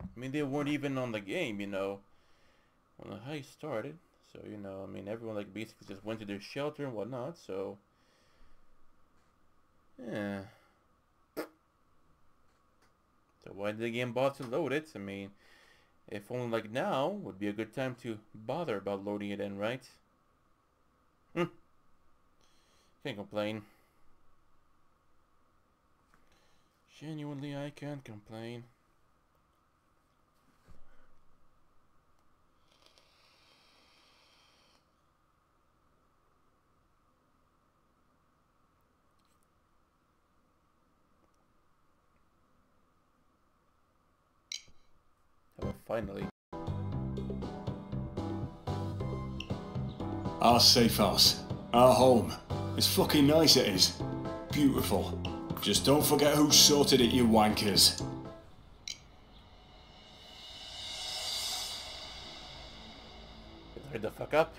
I mean, they weren't even on the game, you know, when the heist started. So, you know, I mean, everyone, like, basically just went to their shelter and whatnot, so, yeah. So why did the game bother to load it? I mean, if only like now would be a good time to bother about loading it in, right? Hmm. Can't complain. Genuinely, I can't complain. Oh, finally.
Our safe house. Our home. It's fucking nice it is. Beautiful. Just don't forget who sorted it, you wankers.
Hurry the fuck up.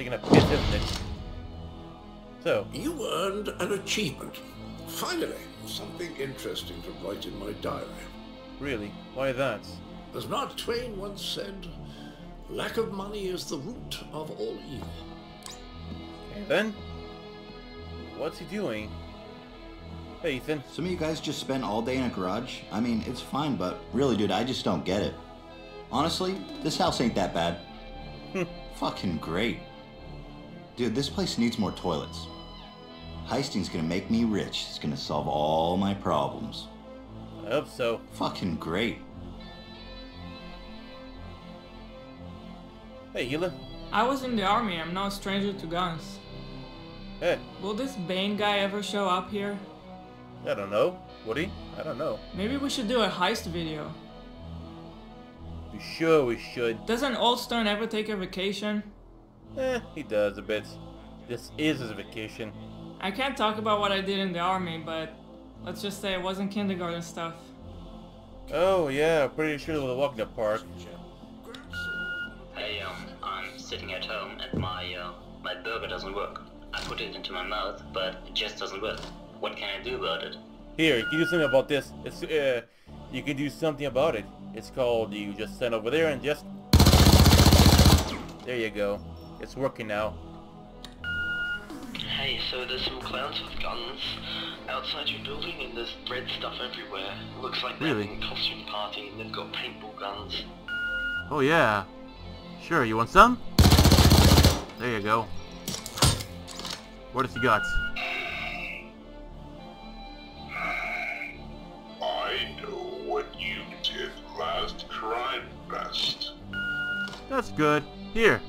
Taking a piss, isn't it? So,
You earned an achievement. Finally, something interesting to write in my diary.
really, why that?
As Mark Twain once said, lack of money is the root of all evil.
Okay then. What's he doing? Hey Ethan.
Some of you guys just spent all day in a garage? I mean, it's fine, but really, dude, I just don't get it. Honestly, this house ain't that bad. Hmm. Fucking great. Dude, this place needs more toilets. Heisting's gonna make me rich. It's gonna solve all my problems.
I hope so.
Fucking great.
Hey Hila.
I was in the army, I'm no stranger to guns.
Hey,
Will this Bain guy ever show up here?
I don't know. Would he? I don't know.
Maybe we should do a heist video.
You sure we should?
Doesn't Aldstone ever take a vacation?
Eh, he does a bit. This is his vacation.
I can't talk about what I did in the army, but let's just say it wasn't kindergarten stuff.
Oh yeah, pretty sure it was a walk in the park.
Hey, um, I'm sitting at home and my, uh, my burger doesn't work. I put it into my mouth, but it just doesn't work. What can I do about it?
Here, you can do something about this. It's uh, you can do something about it. It's called you just stand over there and just. There you go. It's working now.
Hey, so there's some clowns with guns outside your building and there's red stuff everywhere. Looks like they're
Really?
having a costume party and they've got paintball guns.
Oh yeah. Sure, you want some? There you go. What has he got?
I know what you did last crime fest.
That's good. Here.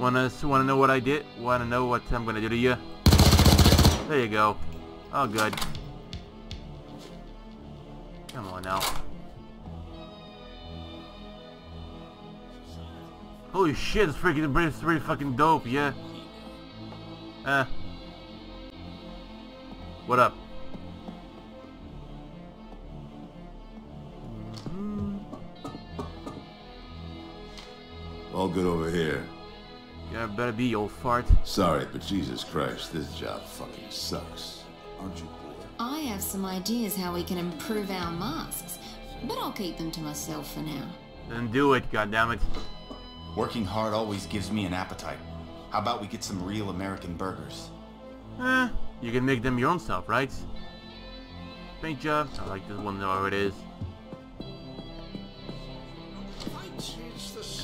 Wanna wanna know what I did? Wanna know what I'm gonna do to you? There you go. Oh good. Come on now. Holy shit, it's freaking it's pretty fucking dope, yeah. Uh. What up?
All good over here.
Yeah, better be, you old fart.
Sorry, but Jesus Christ, this job fucking sucks. Aren't you bored?
I have some ideas how we can improve our masks, but I'll keep them to myself for now.
Then do it, goddammit.
Working hard always gives me an appetite. How about we get some real American burgers?
Eh, you can make them your own self, right? Paint job. I like this one how it is.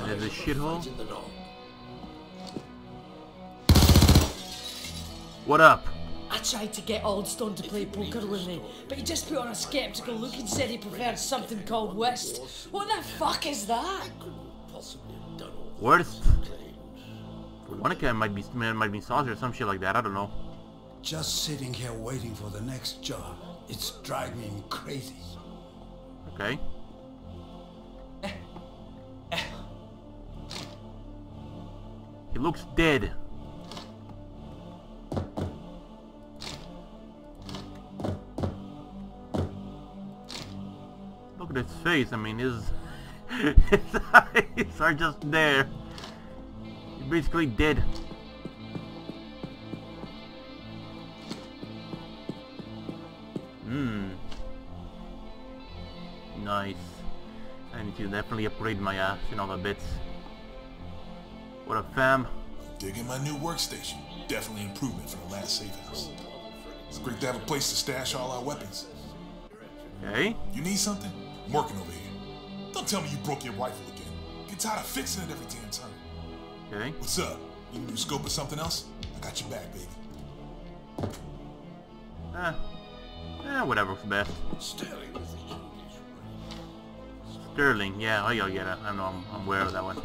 And there's a shithole. What up?
I tried to get Aldstone to play poker with me, but he just put on a skeptical look and said he preferred something called West. What the fuck is that?
Worst? One guy might be man might be saucy or some shit like that. I don't know.
Just sitting here waiting for the next job. It's driving me crazy.
Okay. Eh, eh. He looks dead. Look at his face. I mean, his his eyes are just there. He's basically dead. Hmm. Nice. I need to definitely upgrade my ass in all the bits. What up, fam?
Digging my new workstation. Definitely improvement from the last safe house. It's great to have a place to stash all our weapons.
Hey?
You need something? I'm working over here. Don't tell me you broke your rifle again. Get tired of fixing it every damn time.
Okay.
What's up? You need a new scope or something else? I got your back, baby.
Eh. Eh, whatever's best.
Sterling with the English
Sterling, yeah, oh, yeah, yeah, I know, I'm, I'm aware of that one.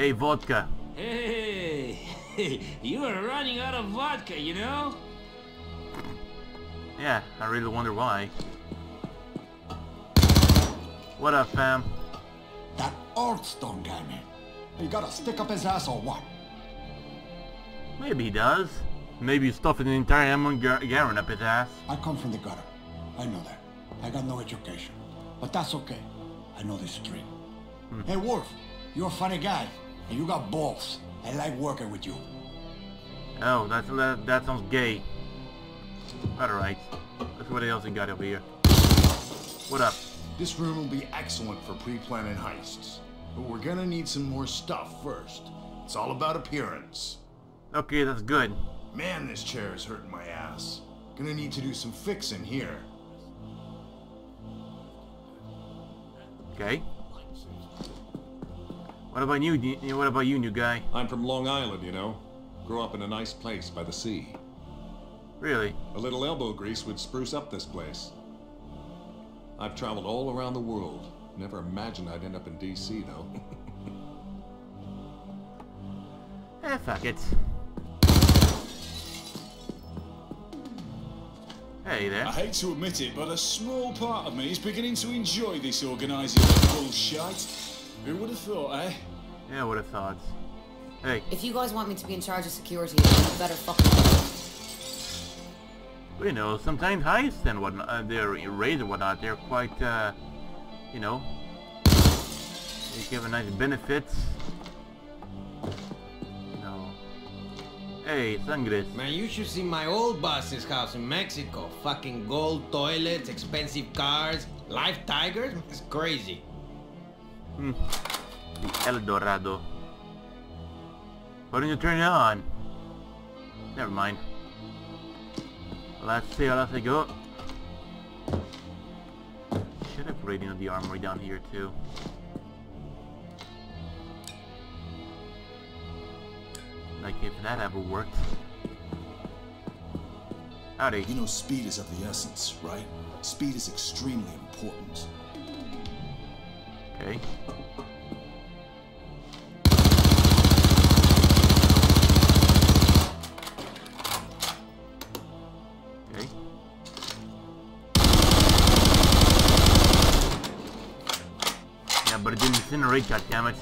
Hey, vodka.
Hey, you are running out of vodka, you know?
Yeah, I really wonder why. What up, fam?
That Aldstone guy, man. You gotta stick up his ass or what?
Maybe he does. Maybe you stuffed an entire Amon Gar Garen up his ass.
I come from the gutter. I know that. I got no education. But that's okay. I know the street. Hmm. Hey, Wolf, you're a funny guy, and you got balls. I like working with you.
Oh, that's that, that sounds gay. Alright. Let's what else we got over here. What up?
This room will be excellent for pre-planning heists. But we're gonna need some more stuff first. It's all about appearance.
Okay, that's good.
Man, this chair is hurting my ass. Gonna need to do some fixing here.
Okay. What about you? What about you, new guy?
I'm from Long Island, you know. Grew up in a nice place by the sea.
Really?
A little elbow grease would spruce up this place. I've traveled all around the world. Never imagined I'd end up in D.C., though.
Eh, fuck it. Hey there.
I hate to admit it, but a small part of me is beginning to enjoy this organising bullshit. Who would have thought, eh?
Yeah, would have thought. Hey,
If you guys want me to be in charge of security, you better fucking
you know, sometimes heists and whatnot, uh, their raids and whatnot, they're quite, uh, you know, they give a nice benefits. No. Hey, Sangres.
Man, you should see my old boss's house in Mexico. Fucking gold toilets, expensive cars, live tigers. It's crazy.
Hmm. The El Dorado. Why don't you turn it on? Never mind. Let's see, let's go. Should have radio the armory down here too. Like if that ever worked. Howdy.
You know speed is of the essence, right? Speed is extremely important.
Okay. Okay. Yeah, but it didn't incinerate, goddammit.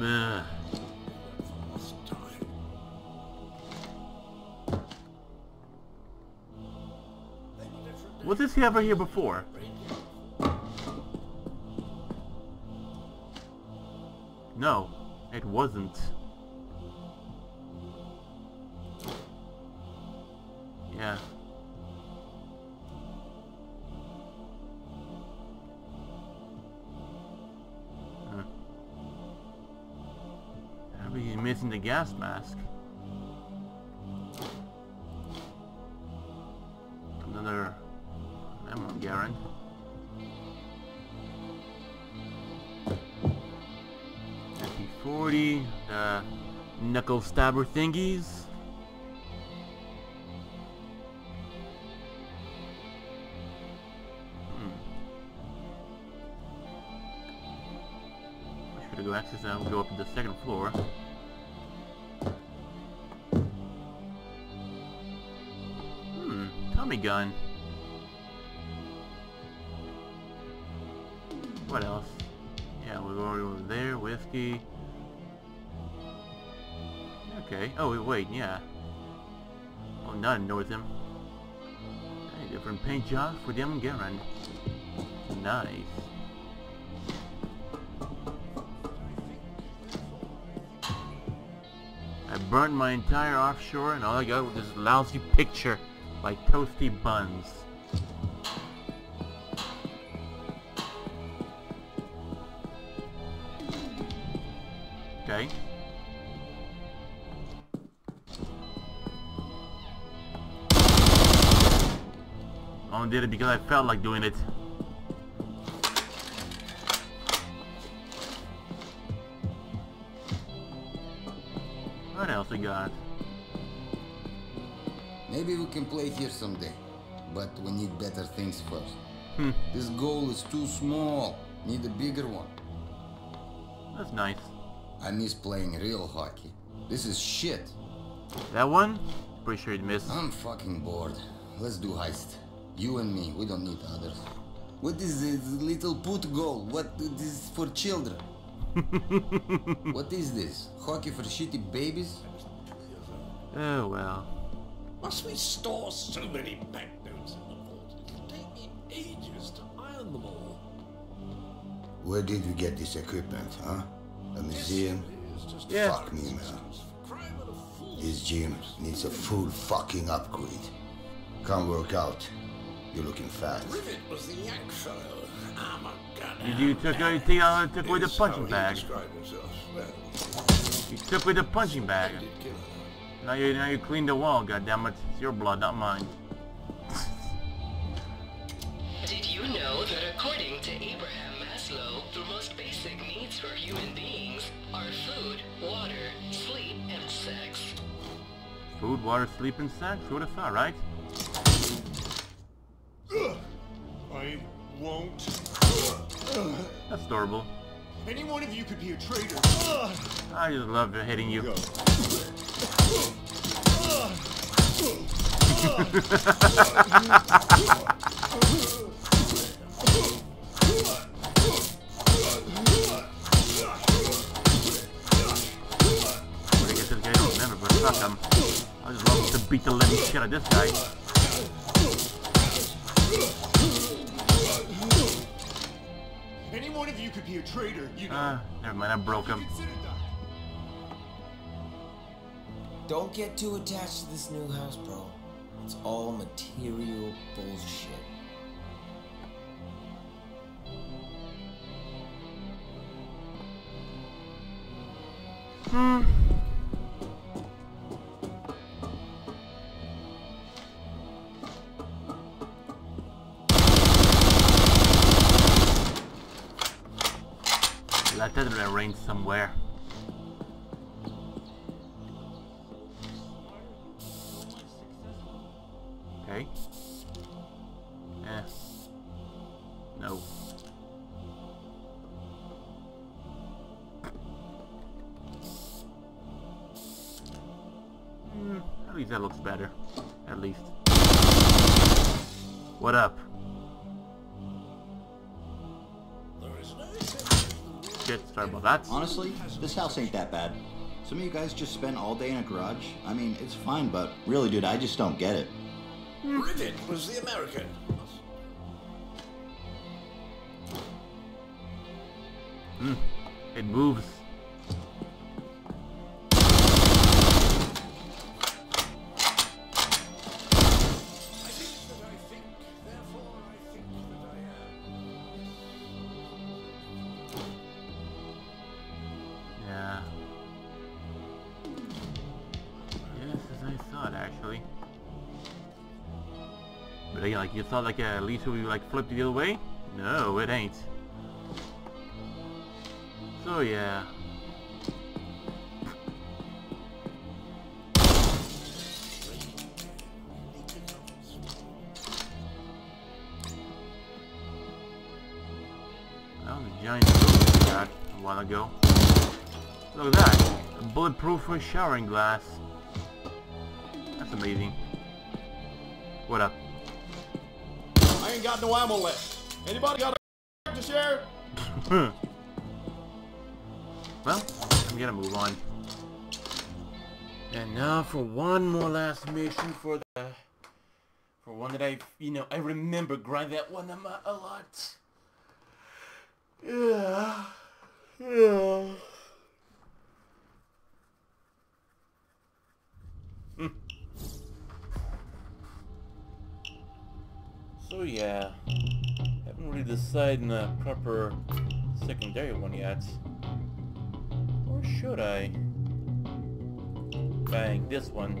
Ugh. Was this ever here before? No, it wasn't. Yeah. Huh. You missing the gas mask? Knuckle stabber thingies. Job for them Garen. Nice. I burned my entire offshore and all I got was this lousy picture by Toasty Buns. Only did it because I felt like doing it. What else we got?
Maybe we can play here someday, but we need better things first.
Hmm.
This goal is too small. Need a bigger one.
That's nice.
I miss playing real hockey. This is shit.
That one? Pretty sure you'd miss.
I'm fucking bored. Let's do heist. You and me, we don't need others. What is this little put goal? What is this for children? what is this? Hockey for shitty babies?
Oh well.
Must we store so many banknotes in the vault? It'll take me ages to iron them all.
Where did you get this equipment, huh? A museum?
Yeah.
Fuck me, man. This gym needs a full fucking upgrade. Can't work out. You're looking fat.
Rivet was the yank fellow. I'm a gunner.
You, you took, you took, uh, took away the punching
he
bag.
Well,
You took away the punching bag. Now you now you cleaned the wall. God damn it! It's your blood, not mine.
Did you know that according to Abraham Maslow, the most basic needs for human beings are food, water, sleep, and sex?
Food, water, sleep, and sex. Who would have thought, right?
Won't.
That's adorable.
Any one of you could be a traitor.
I just love hitting you. Where to this guy? Don't remember, but fuck him. I just love to beat the living shit out of this guy.
You could be a traitor. You know.
Ah, never mind. I broke him.
Don't get too attached to this new house, bro. It's all material bullshit.
Hmm. Somewhere. Okay. Eh. No. Hmm, at least that looks better. Sorry about that.
Honestly, this house ain't that bad. Some of you guys just spend all day in a garage. I mean, it's fine, but really, dude, I just don't get it.
Rivet was the American.
Hmm. It moves. You thought, like, uh, at least we like flipped the other way? No, it ain't. So, yeah. Well, the giant building got a while ago. Look at that! A bulletproof showering glass. That's amazing. What up?
Ain't got no ammo left. Anybody got a to share?
well, I'm gonna move on. And now for one more last mission for the... For one that I, you know, I remember grind that one a, a lot. Yeah. Yeah. Hmm. So yeah, haven't really decided on a proper secondary one yet. Or should I? Bang, this one.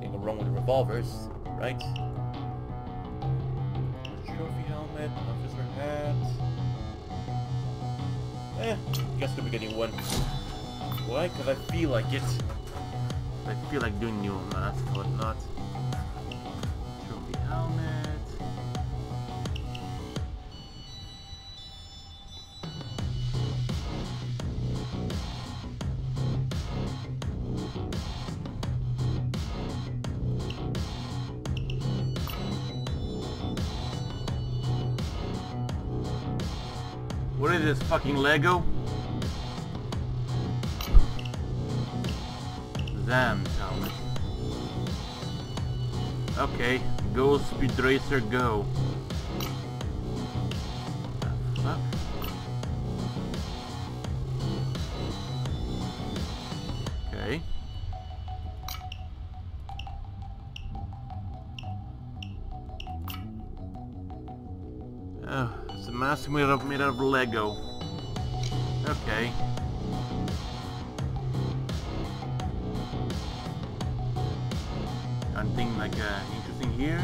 Can't go wrong with the revolvers, right? Trophy helmet, officer hat. Eh, guess we'll be getting one. Why? Because I feel like it. I feel like doing new mask, whatnot. Trophy helmet. Fucking Lego? Zam's helmet. Okay, go Speed Racer, go. Okay. Oh, it's a mask made of made of Lego. Okay. Anything like uh, interesting here?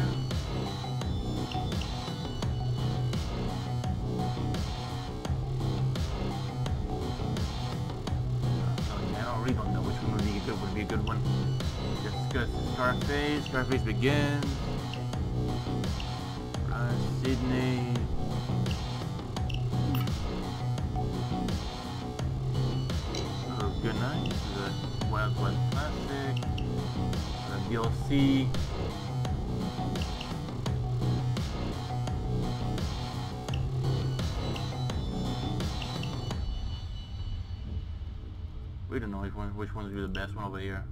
I really don't know which one would be a good Scarface. Scarface begins. Would be the best one over here.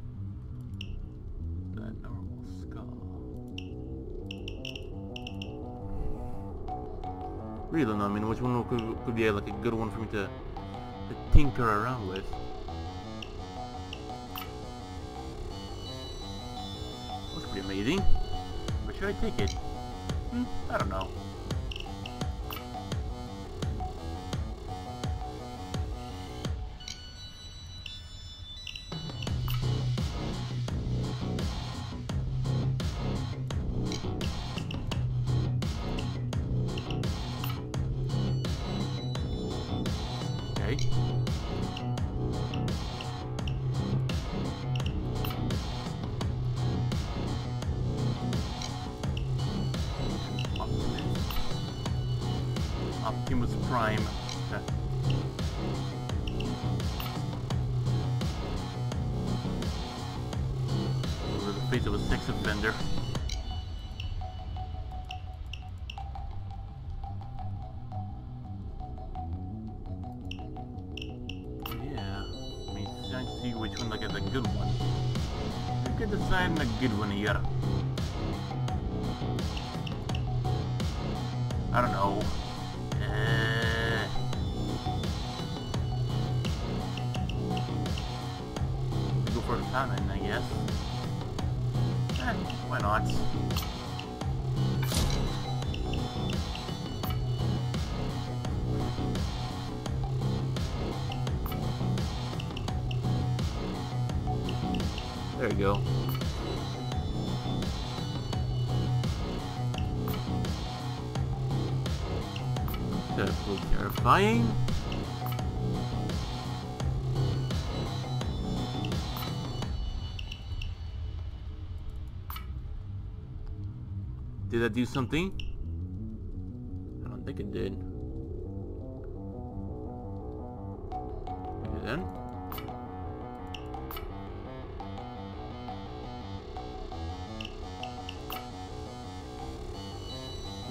That normal skull. Really don't know. I mean, which one could, could be like a good one for me to, to tinker around with. Looks pretty amazing. But should I take it? Hmm, I don't know. Face of a sex offender. That do something? I don't think it did. Maybe then?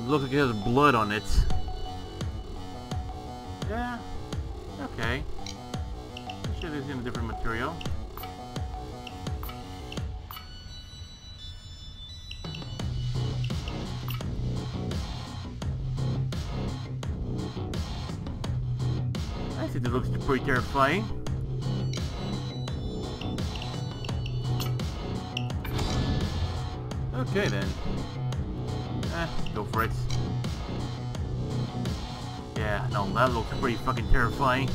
Looks like it has blood on it. Pretty terrifying. Okay then. Eh, go for it. Yeah, no, that looks pretty fucking terrifying.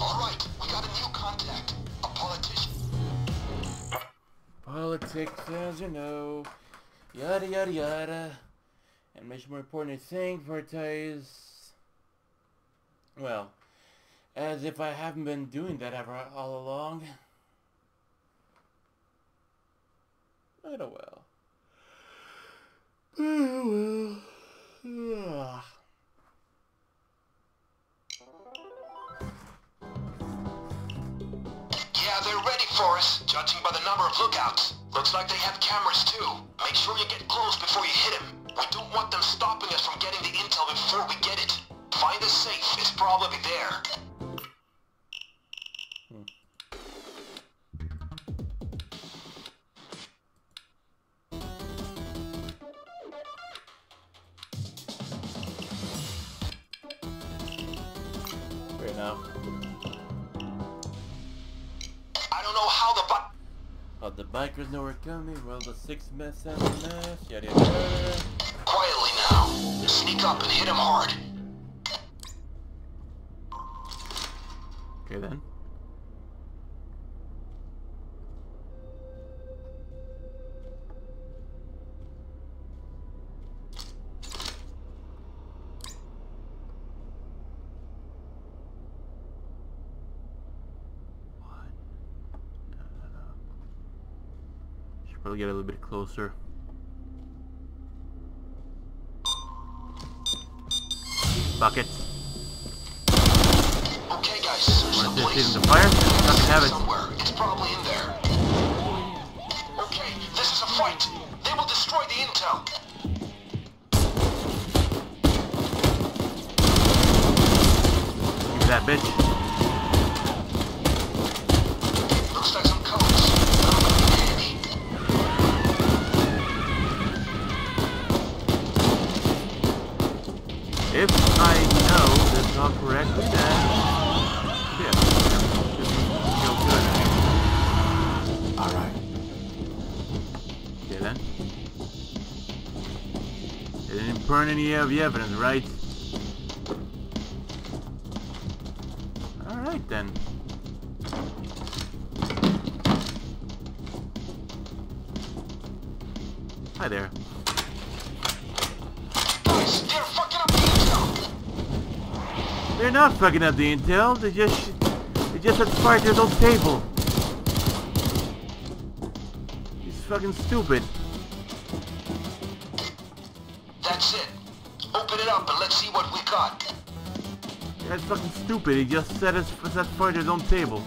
Alright, we got a new contact. A politician.
Politics, as you know. Yada yada yada. And much more important thing for ties. Well, as if I haven't been doing that ever all along. But oh well. Oh well. Ugh.
Yeah, they're ready for us, judging by the number of lookouts. Looks like they have cameras too. Make sure you get close before you hit them. We don't want them stopping us from getting the intel before we get it. Find a safe. It's probably there. the
bikers know we're coming, well the six mess and the mess, yada yada.
Quietly now. Sneak up and hit him hard.
Okay then. Should probably get a little bit closer. Bucket.
Search the
Wanna see
place.
if fire? Fucking have it.
Somewhere. It's probably in there. Okay, this is a fight. They will destroy the intel.
Give me that bitch.
Looks like some codes. That'll come in handy.
If I know that's all correct, then burn any of the evidence, right? Alright then. Hi there.
They're
not fucking up the intel. They just they just had fighters on table. He's fucking stupid.
That's
fucking stupid. He just set his set fighters on table.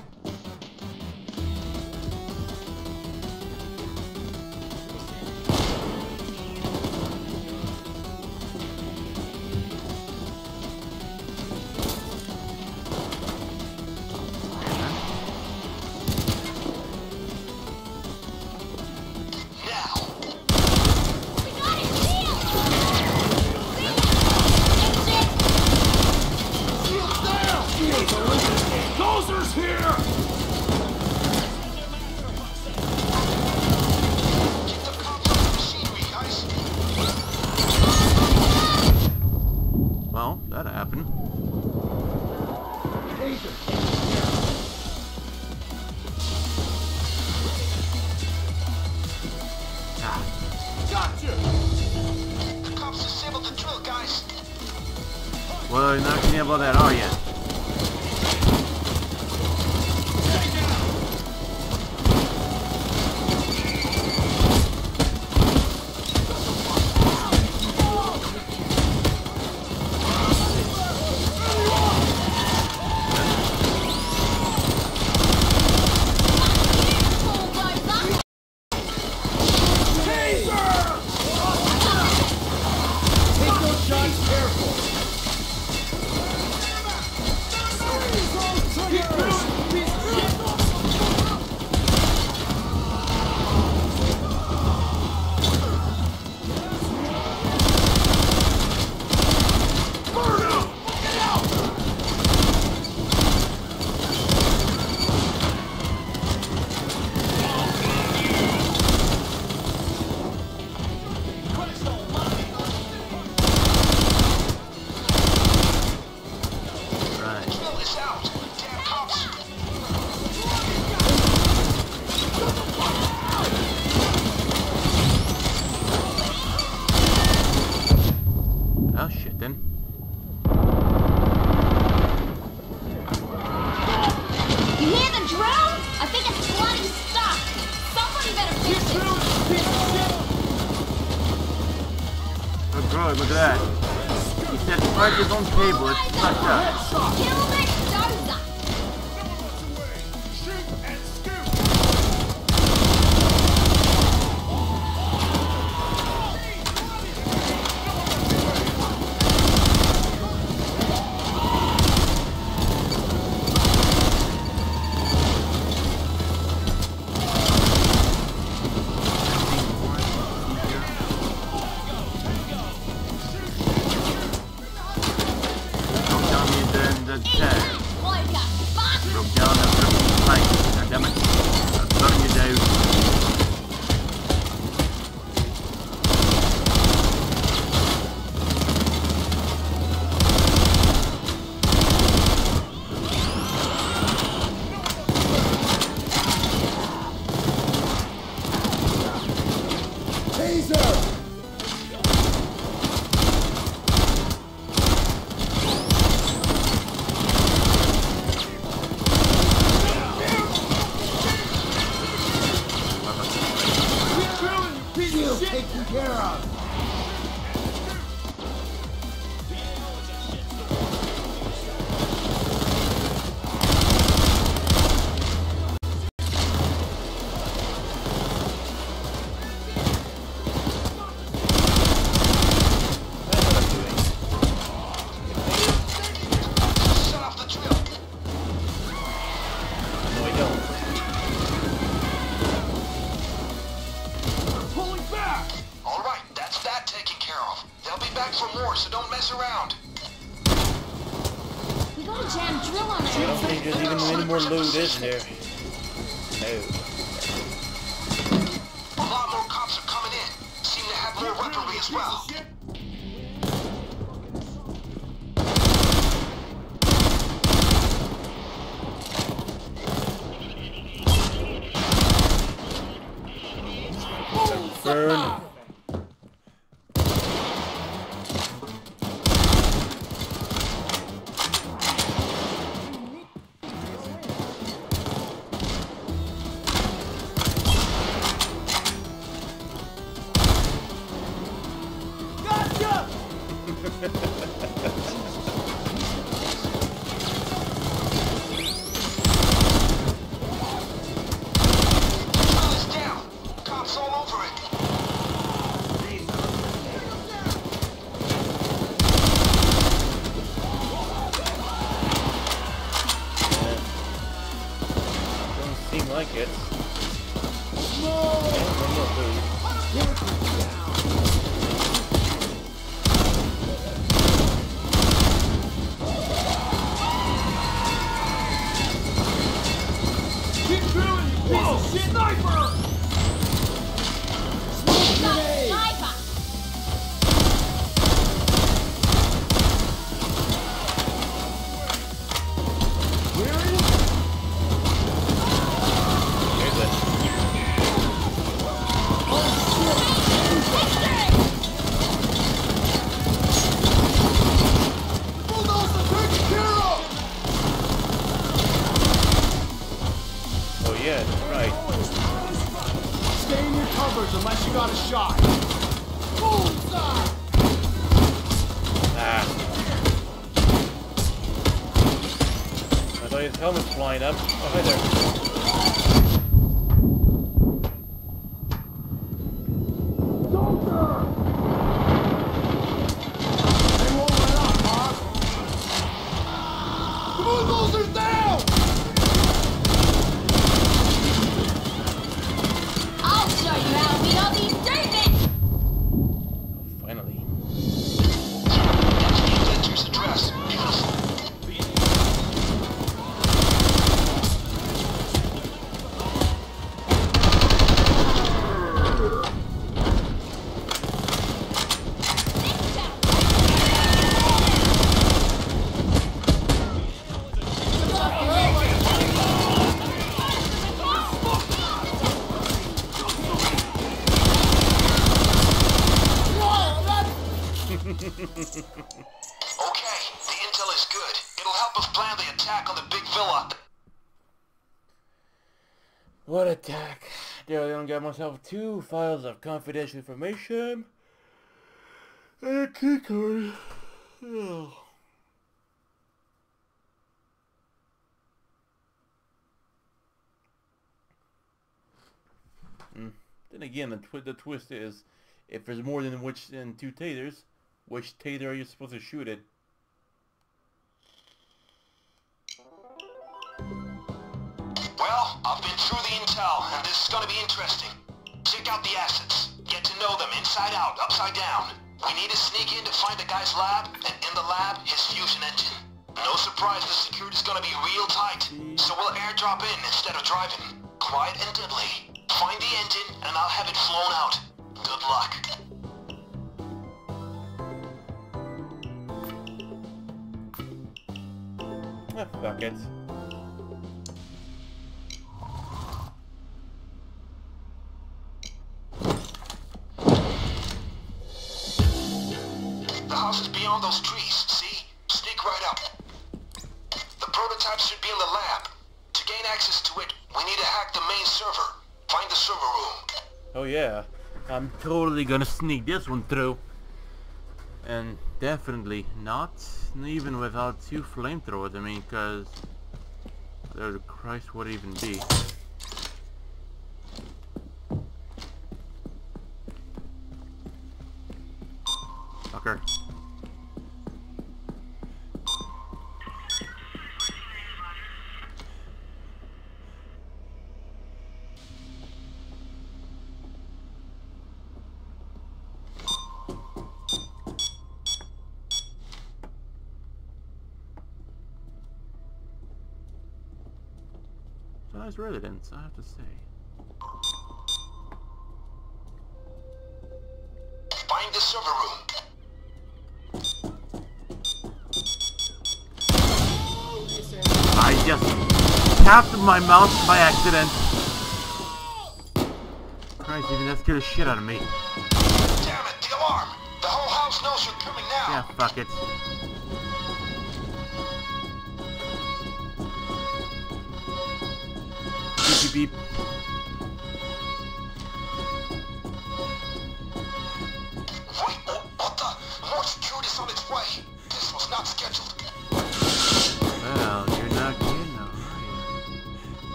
Burn.
Got
myself two files of confidential information. And a key card. Hmm. Then again, the, twi- the twist is, if there's more than which than two taters, which tater are you supposed to shoot at?
Well, I've been through the intel, and this is gonna be interesting. Check out the assets. Get to know them inside out, upside down. We need to sneak in to find the guy's lab, and in the lab, his fusion engine. No surprise the security's gonna be real tight, so we'll airdrop in instead of driving. Quiet and deadly. Find the engine, and I'll have it flown out. Good luck.
Fuck it.
The house is beyond those trees, see? Sneak right up. The prototype should be in the lab. To gain access to it, we need to hack the main server. Find the server room.
Oh yeah, I'm totally gonna sneak this one through. And definitely not even without two flamethrowers, I mean, cause... Lord Christ, would even be? Fucker. Nice residence, I have to say.
Find the server room.
I just tapped my mouse by accident. Christ, even that scared the shit out of me.
Damn it, the alarm! The whole house knows you're coming now.
Yeah, fuck it.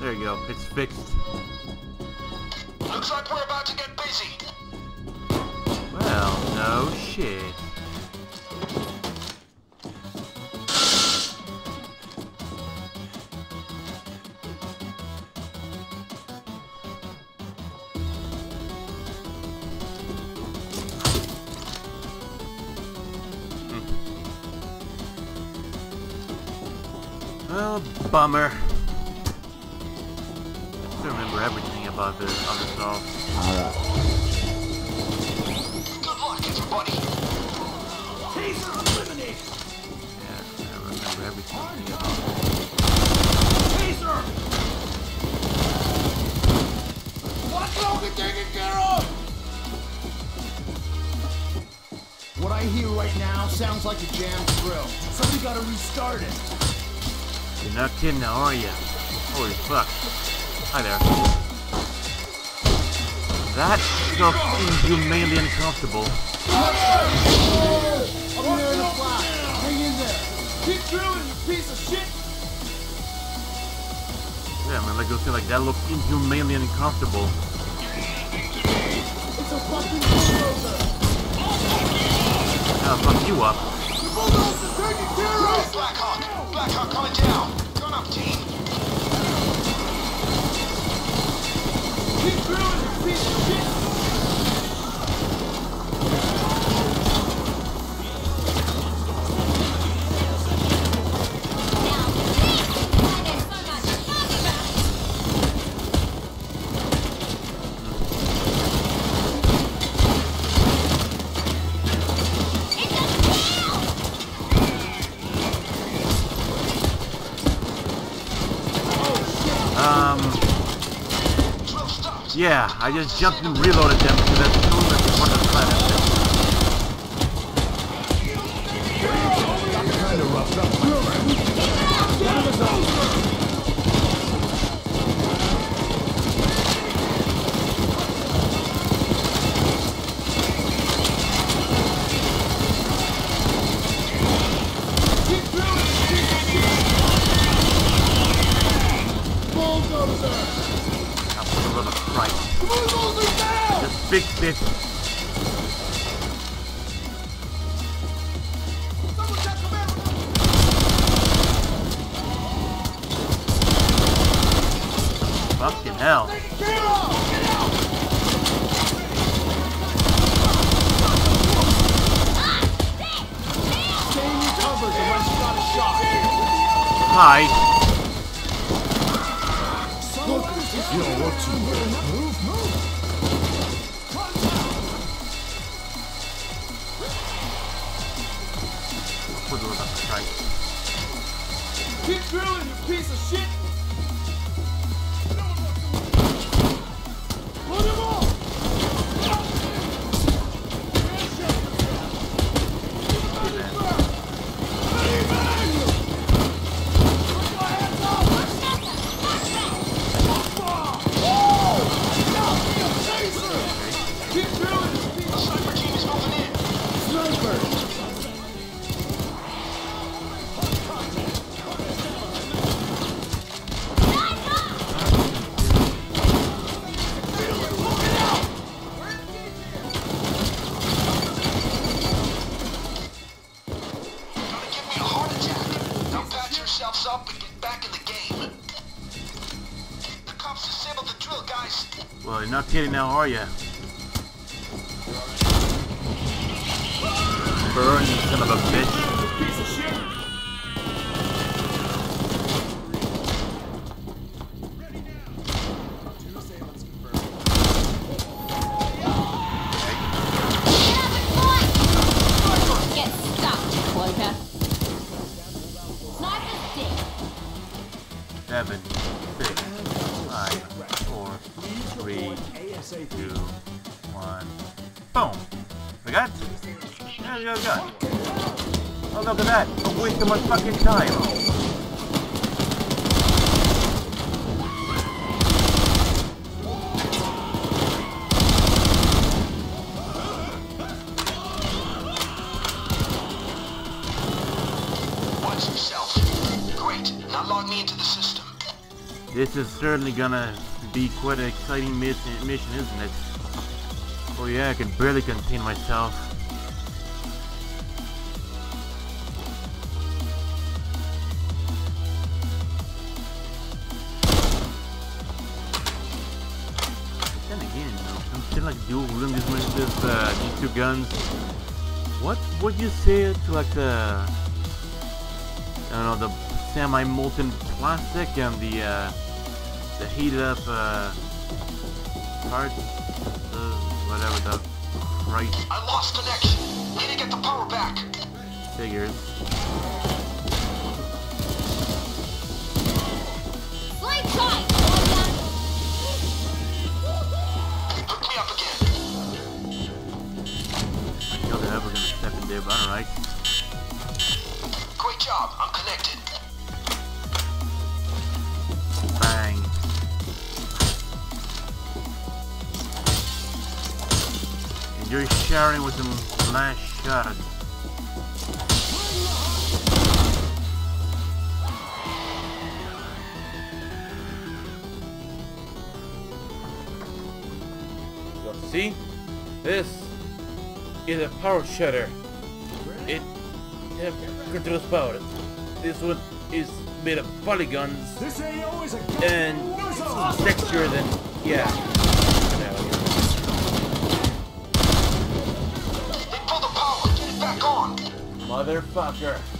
There you go, it's fixed.
Looks like we're about to get busy.
Well, no shit. Bummer. I remember everything about the other stuff.
Alright.
Good luck, everybody.
Taser! Yeah, I remember everything
Taser! What's taking care of?
What I hear right now sounds like a jammed drill. Somebody gotta restart it.
You're not kidding now, are you? Holy fuck. Hi there. That stuff uncomfortable.
You piece of shit!
Yeah, man, like was saying, like that looks inhumanely uncomfortable.
It's a fucking bulldozer.
I'll fuck you up.
Blackhawk! Blackhawk coming down! Gun up, team!
Keep drilling, piece of shit!
I just jumped and reloaded them kidding now, are you? Burn, you son of a bitch. This is certainly gonna be quite an exciting mission, mission isn't it? Oh yeah, I can barely contain myself. Then again, know, I'm still like dual wielding this, this, uh, these two guns. What would you say to like the, I don't know, the semi-molten plastic and the, uh, the heated up, uh, part, uh, whatever the right
I lost connection. Need to get the power back.
figures. Last shot.
See? This is a power shutter. It have continuous power. This one is made of polygons
This ain't always a
and texture than yeah. Motherfucker.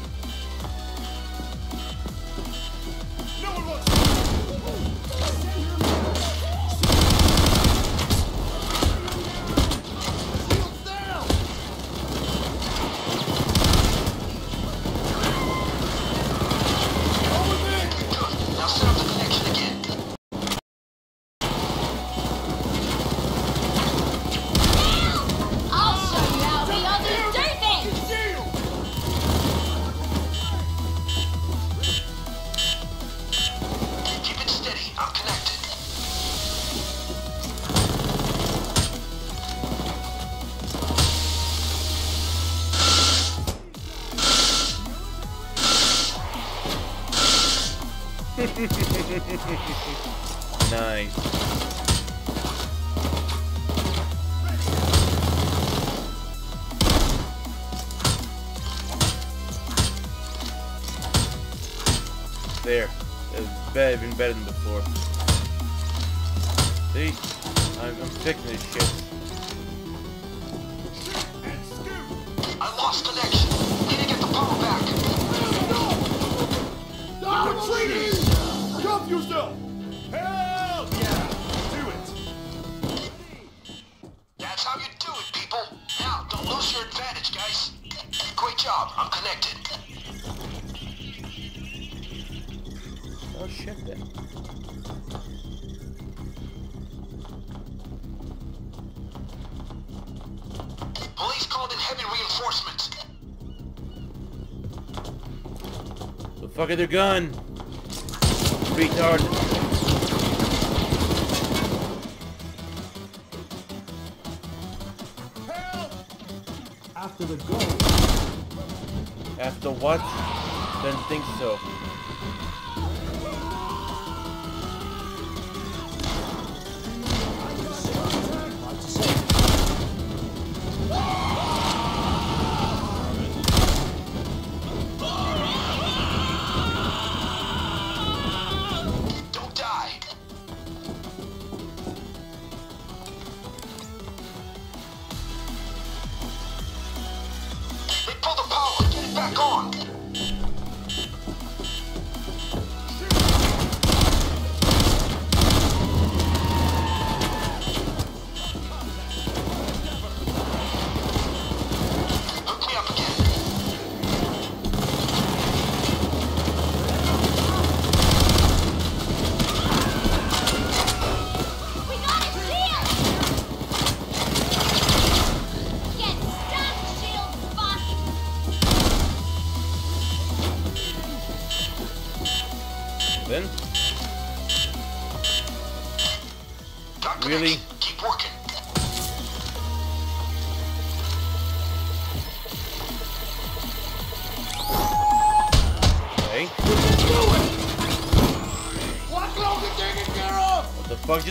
Their gun?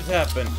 happened?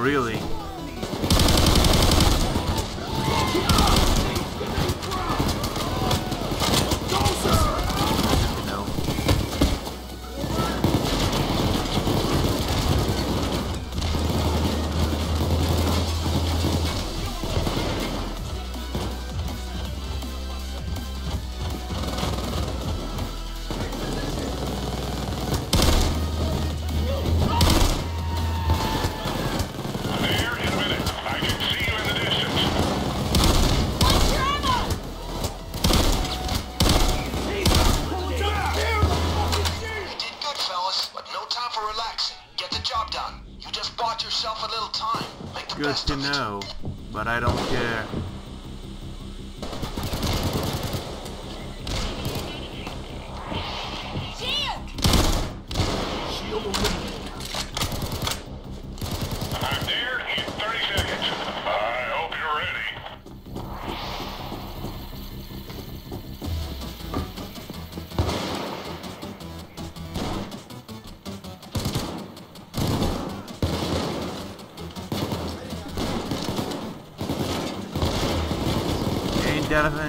really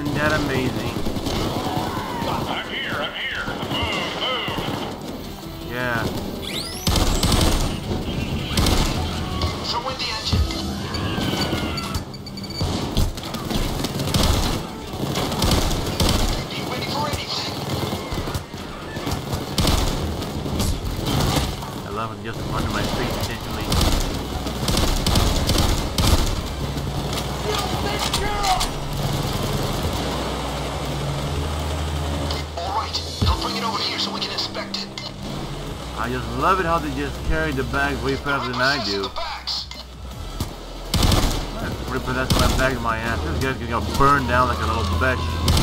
and get
him carry the bags way faster than I do. Ripping that bag in my ass. This guy's gonna burn down like a little bitch.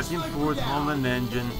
backing forth on an engine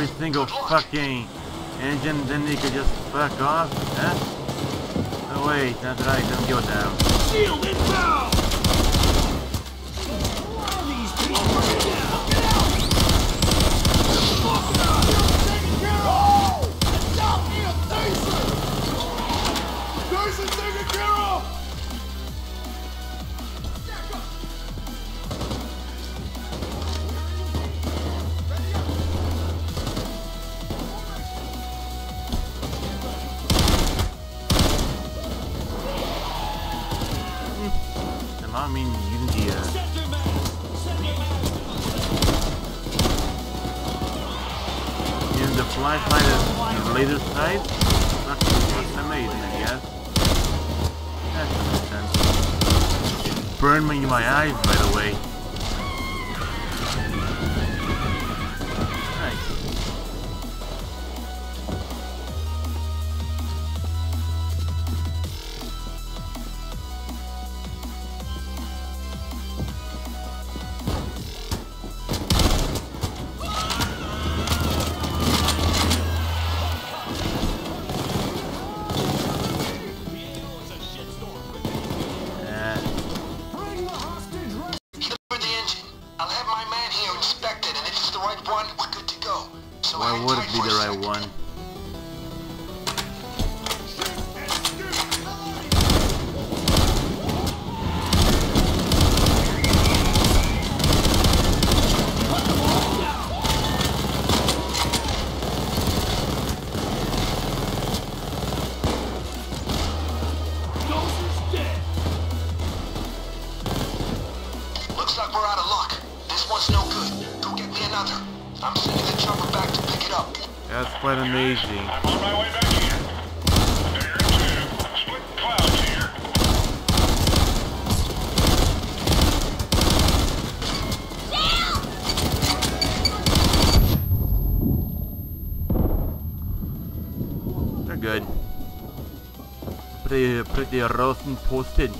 every single fucking engine, then they could just fuck off, huh? Oh wait, that's right, don't go down.
Shield inbound!
Pretty, pretty rotten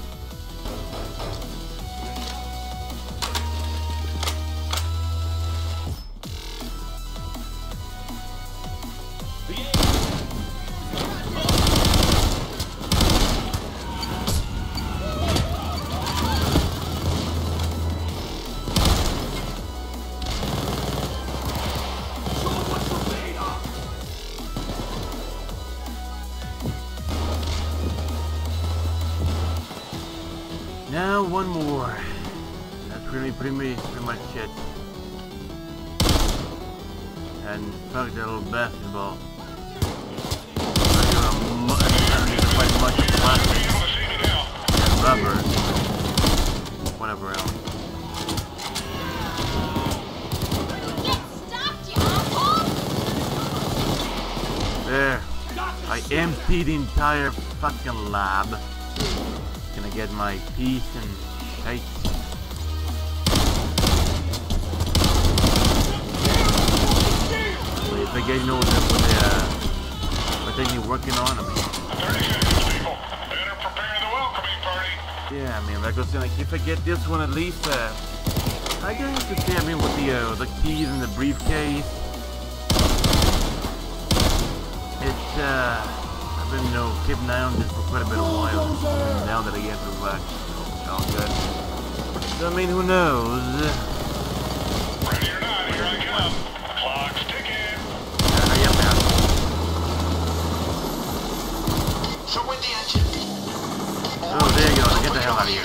fucking lab. Gonna get my piece and shite. If I get know what the, what the, uh, what you're working on, I mean. Yeah, I mean, like I was saying, like, if I get this one at least, uh, I guess to say, I mean, with the, uh, the keys in the briefcase, I've been, you know, keeping an eye on this for quite a bit of while, now that I get it back, it's all good. So, I mean, who knows?
Ready or not, here I come. Clock's ticking.
Uh, yep, man.
Throw in the engine.
Oh, there you go, get the hell out of here.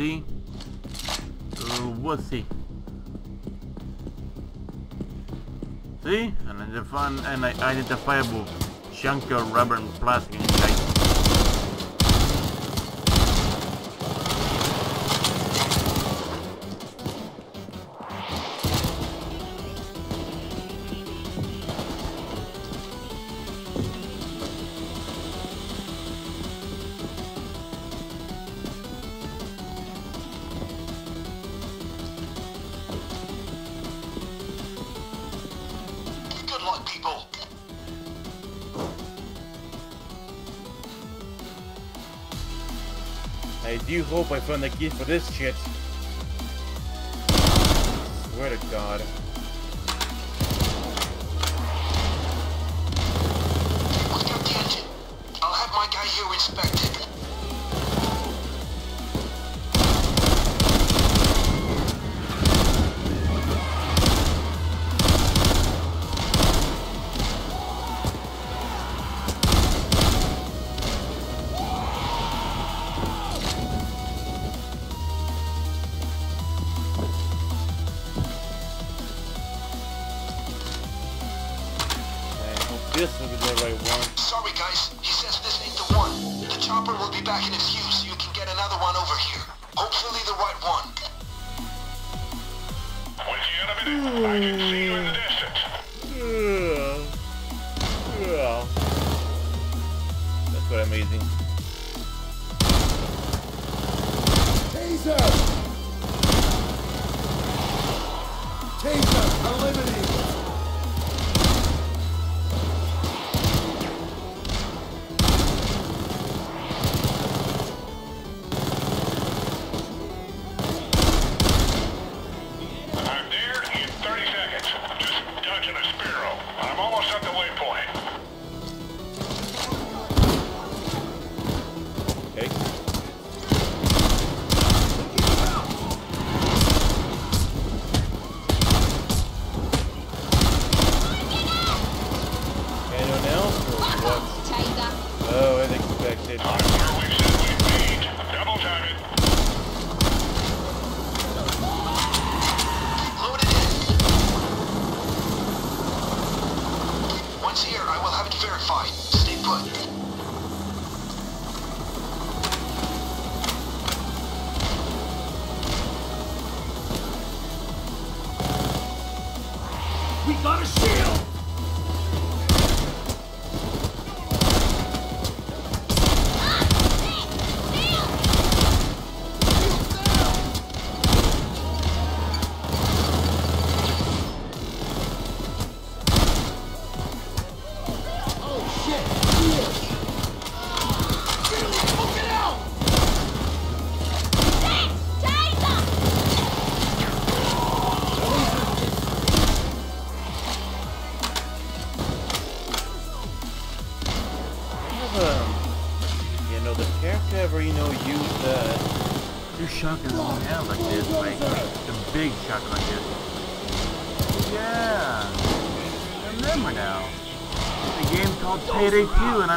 See? Uh, what's he? See? An identif- an identifiable chunk of rubber and plastic
do hope I found the key for this shit. Swear to God.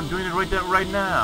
I'm
doing it right right now.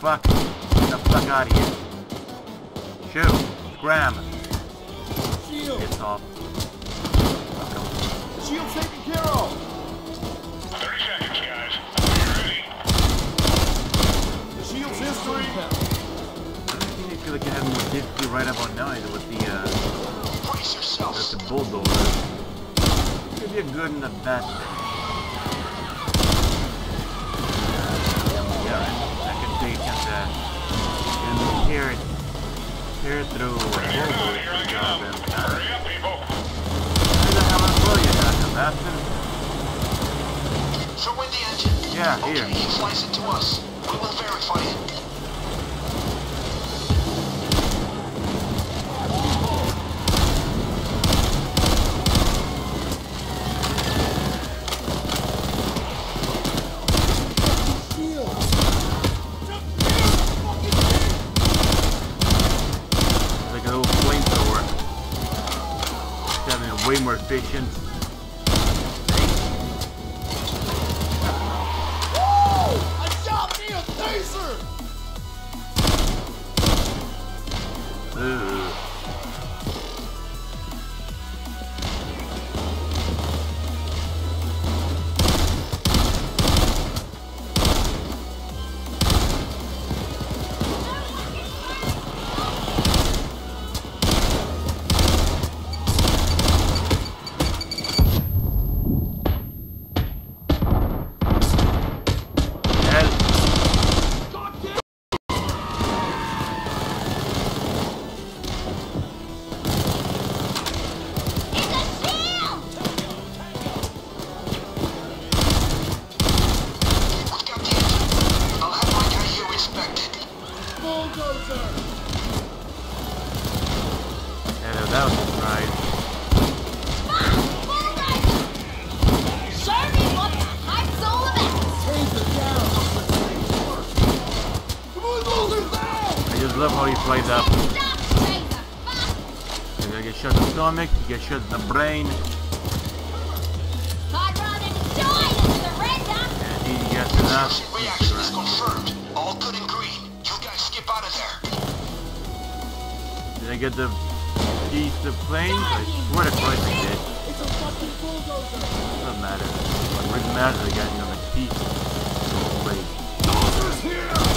Fuck stomach, you get shot in the brain,
I'd rather die than surrender.
and he gets enough.
Reaction is confirmed. All good and green. You guys skip out of there.
Did I get the keys to plane? I swear to Christ I did.
It's a fucking bulldozer.
Doesn't matter. What really matters is I got you know, the keys to the plane.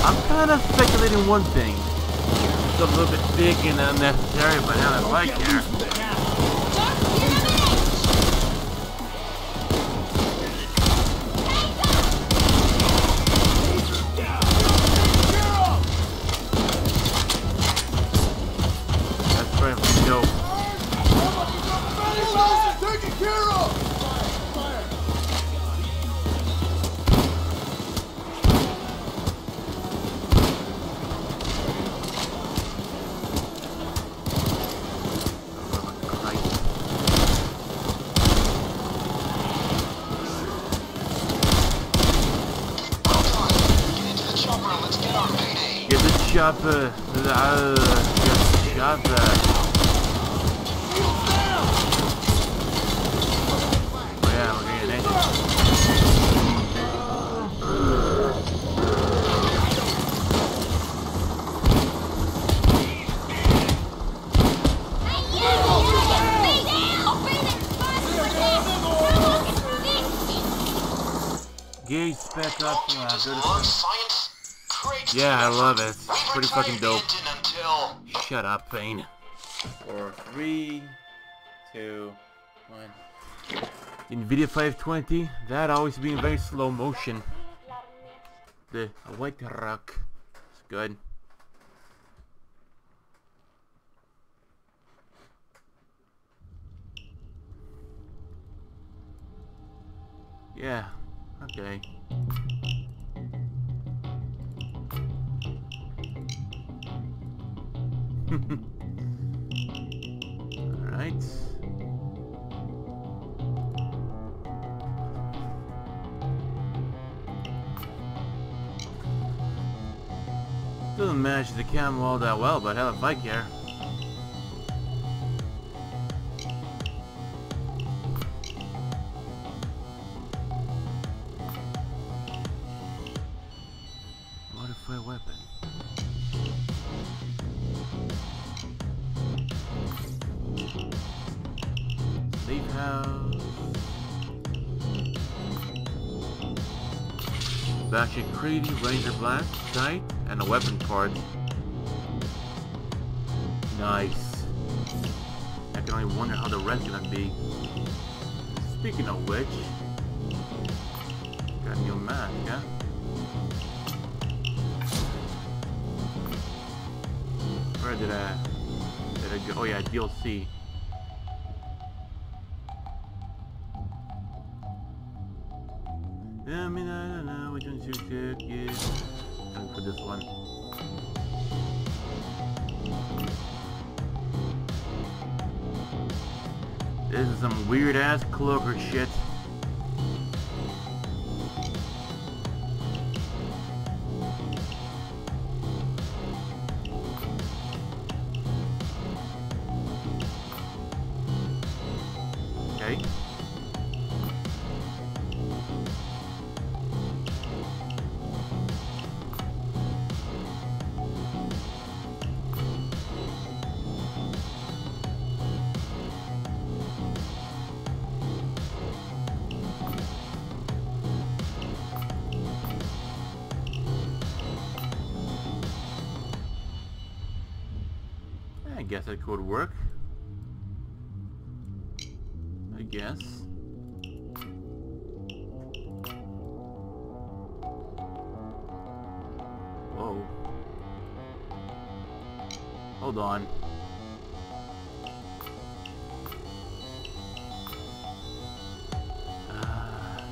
I'm kind of speculating one thing. It's a little bit big and unnecessary, but hell if I care. Fucking
the
dope.
engine until
Shut up, Bain.
Four, three, two, one.
NVIDIA 520, that always being very slow motion. The white rock. It's good. Yeah, okay. Alright. Doesn't match the cam all that well, but hell if I care. Creedy, Ranger Blast, Sight, and a weapon card. Nice. I can only wonder how the rest gonna be. Speaking of which, got a new mask, yeah? Where did I, did I go? Oh yeah, DLC. Weird ass shit. That could work. I guess. Whoa. Hold on. Ah.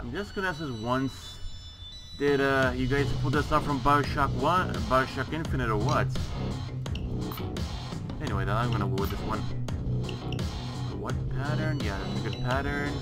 I'm just gonna ask this once. Did uh, you guys pull this off from Bioshock 1, Bioshock Infinite or what? Anyway, I'm gonna go with this one. What pattern? Yeah, that's a good pattern.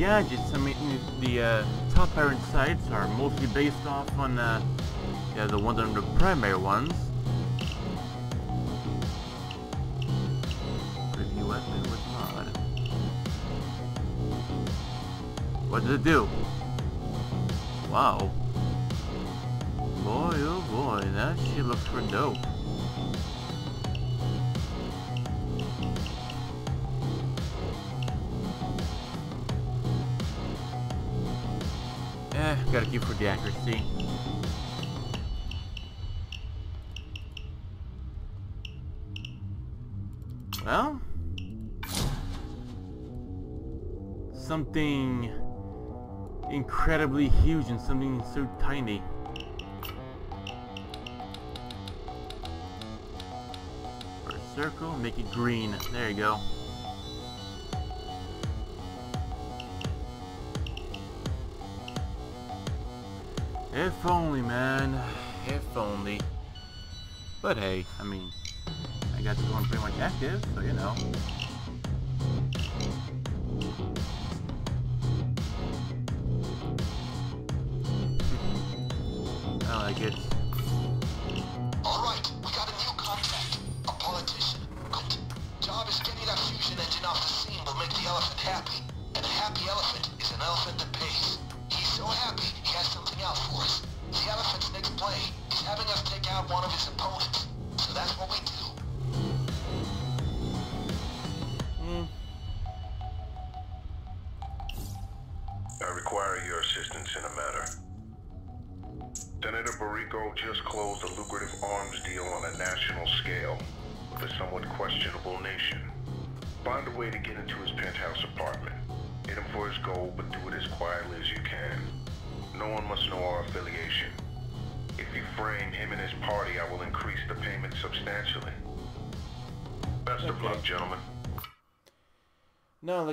Gadgets, I mean, the uh, top iron sights are mostly based off on, uh, yeah, the ones on the primary ones. Preview weapon mod. What did it do? The accuracy. Well, something incredibly huge and something so tiny. A circle, make it green. There you go. If only, man. If only. But hey, I mean, I got this one pretty much active, so you know.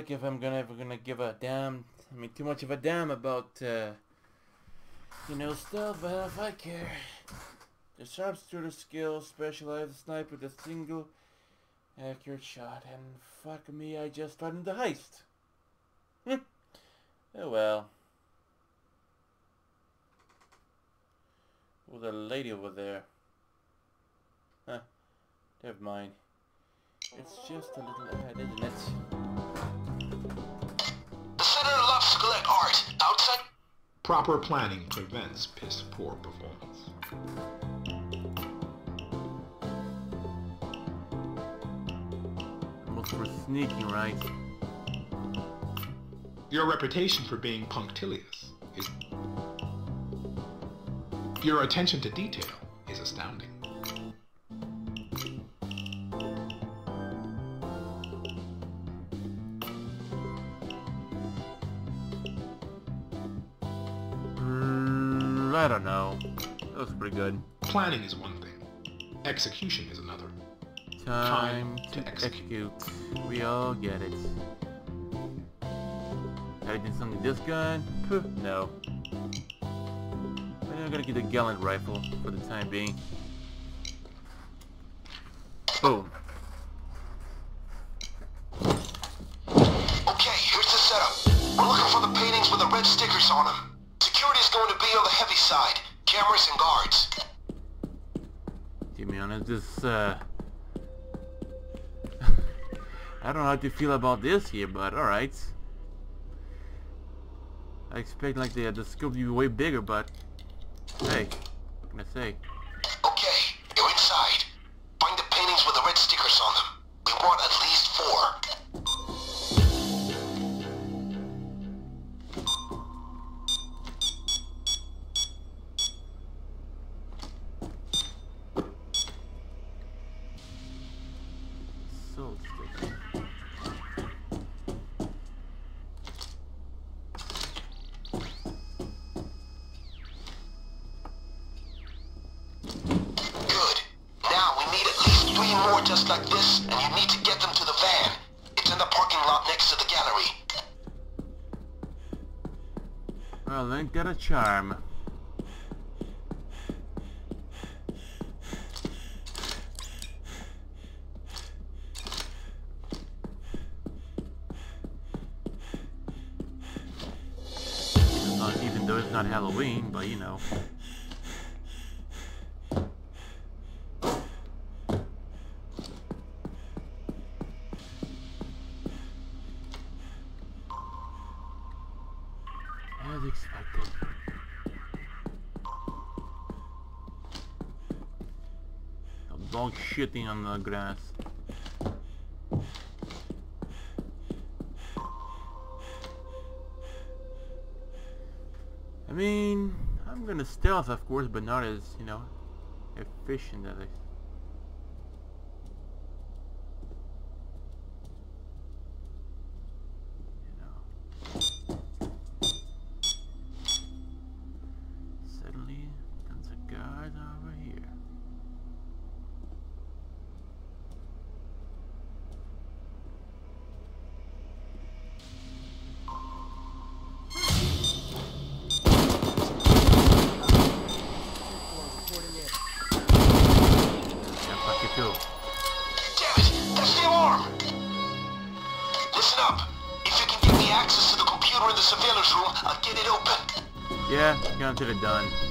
Like
if
I'm gonna ever gonna give a damn, I mean too much of a damn about, uh, you know, stuff, but if I care. The sharpshooter skill, specialized sniper with a single accurate shot, and fuck me, I just started the heist. Hmm. oh well. Oh, the lady over there. Huh. Never mind. It's just a little ad, isn't it?
The senator loves to collect art. Outside
Proper planning prevents piss poor performance.
Almost for sneaking, right?
Your reputation for being punctilious is. Your attention to detail is astounding.
I don't know. That was pretty good.
Planning is one thing, execution is another.
Time,
to
to execute. We all get it. Gotta do something with this gun? Puh, no. I'm gonna get the Galant rifle for the time being. Boom.
Okay, here's the setup. We're looking for the paintings with the red stickers on them. Going to be on the heavy side. Cameras and guards.
To be honest, this, uh... I don't know how to feel about this here, but alright. I expect like the, the scope to be way bigger, but... Hey, what can I say?
Okay, you're inside.
but you know. As expected. Dog shitting on the grass. stealth, of course, but not as, you know, efficient as I Yeah,
going to it
done.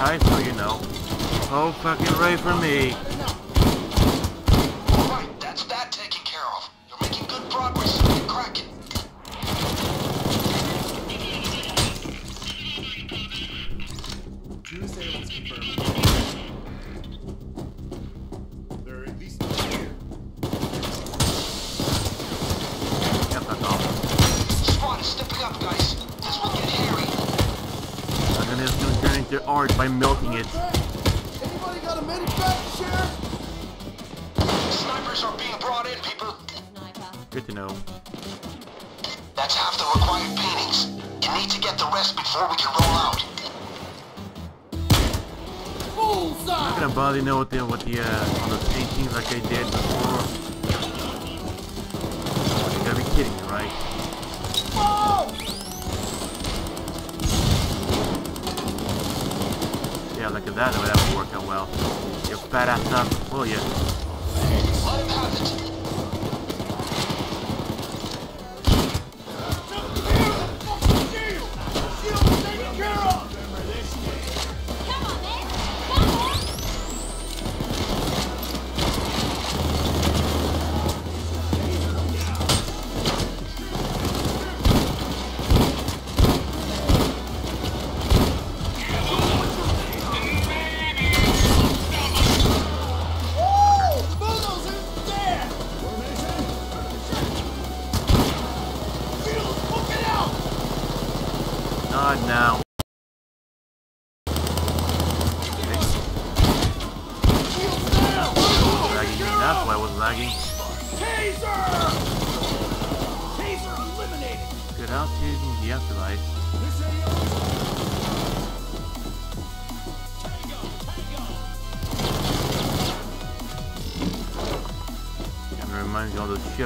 Three-part so you know. Oh, fucking right for me.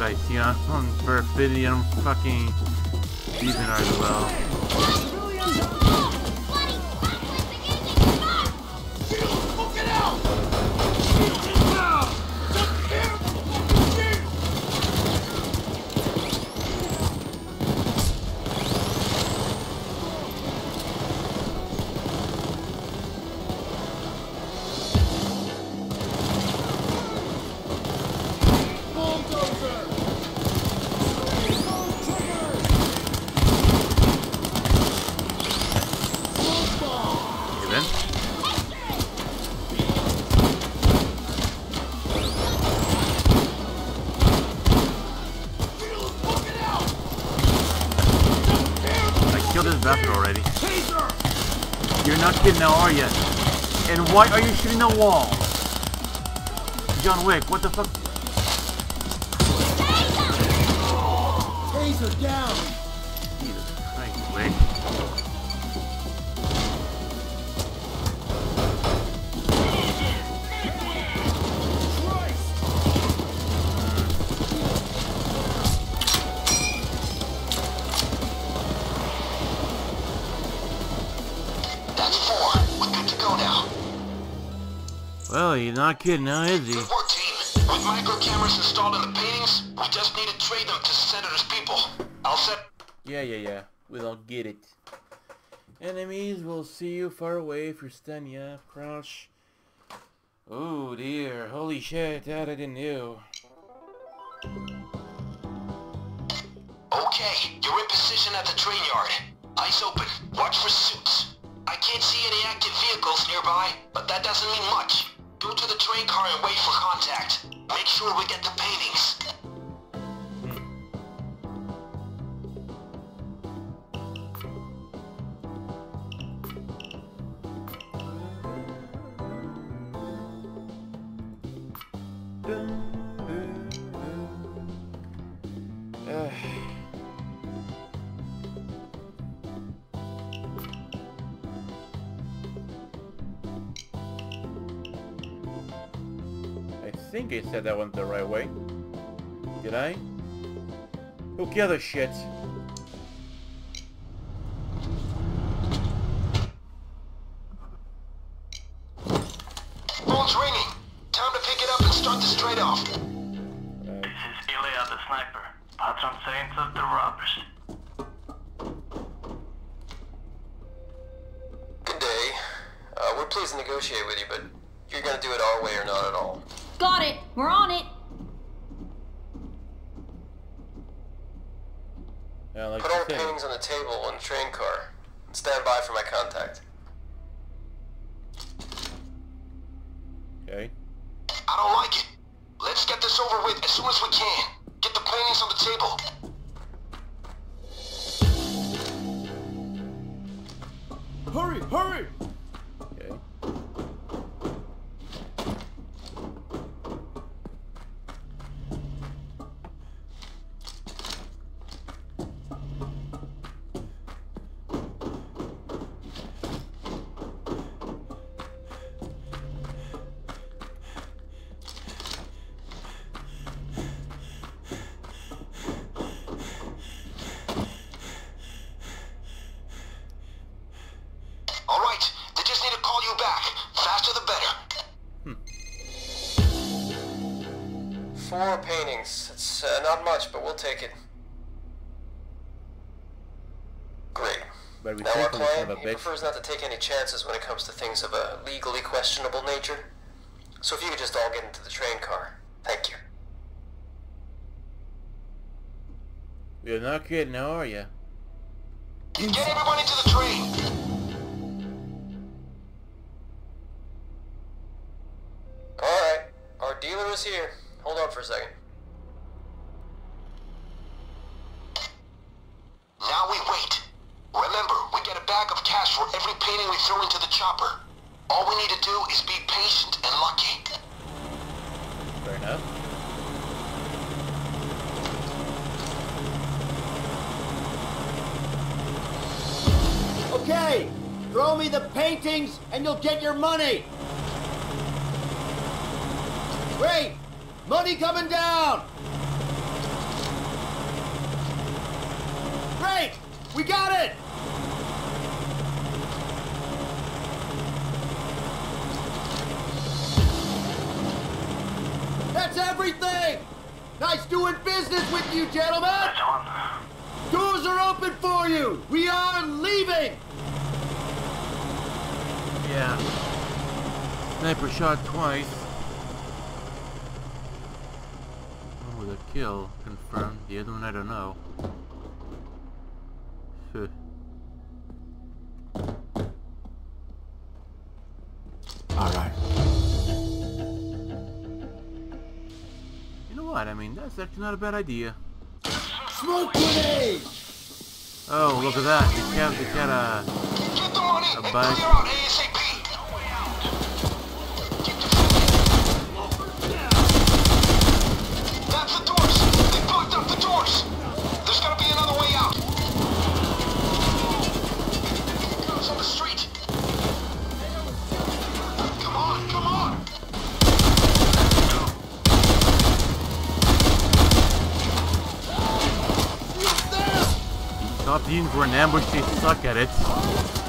Me of all the shit I see on, Perfidium fucking season art as well. Now, are you? And why are you shooting the wall? John Wick, what the fuck? Not kidding now, is he?
Good work, team. With micro cameras installed in the paintings, we just need to trade them to Senator's people. I'll set...
Yeah, yeah, yeah. We don't get it. Enemies will see you far away if you're standing up. Crouch. Oh dear. Holy shit. That I didn't know.
Okay, you're in position at the train yard. Eyes open. Watch for suits. I can't see any active vehicles nearby, but that doesn't mean much. Go to the train car and wait for contact. Make sure we get the paintings.
I said that one the right way. Did I? Who gives a shit?
He prefers not to take any chances when it comes to things of a legally questionable nature. So if you could just all get into the train car, thank you.
You're not kidding, now are you?
Get
in! that's
not a bad idea.
Smoke grenade!
Oh, look at that. He's got, he's a...
Get the money
a bike. Teams were in ambush, they suck at it.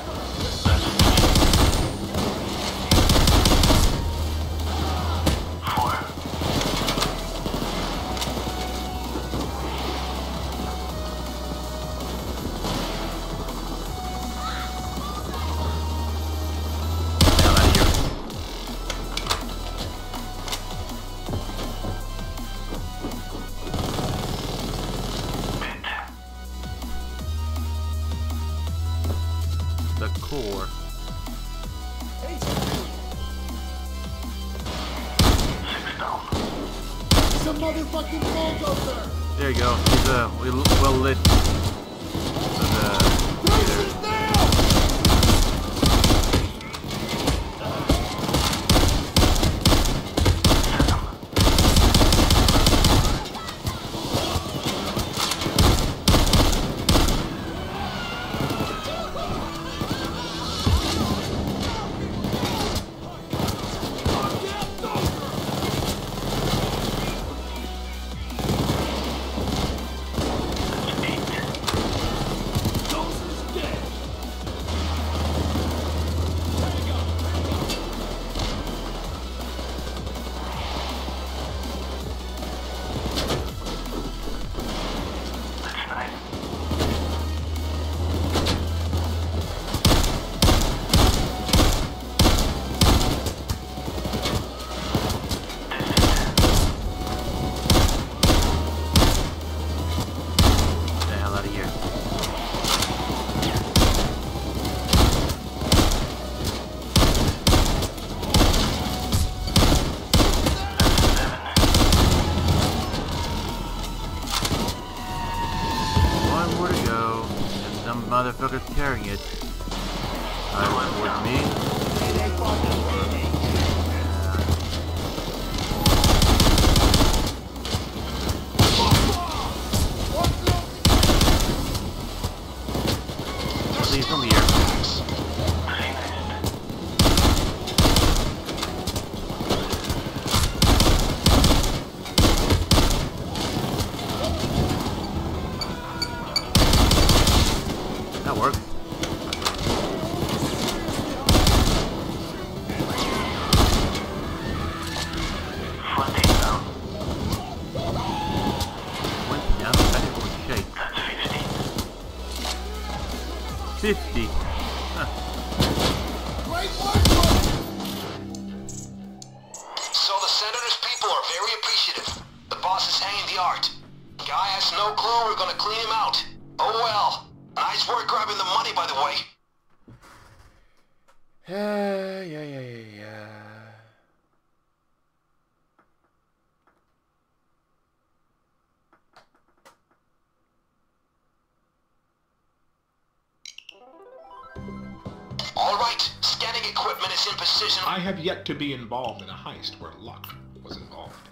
Equipment is in position.
I have yet to be involved in a heist where luck was involved.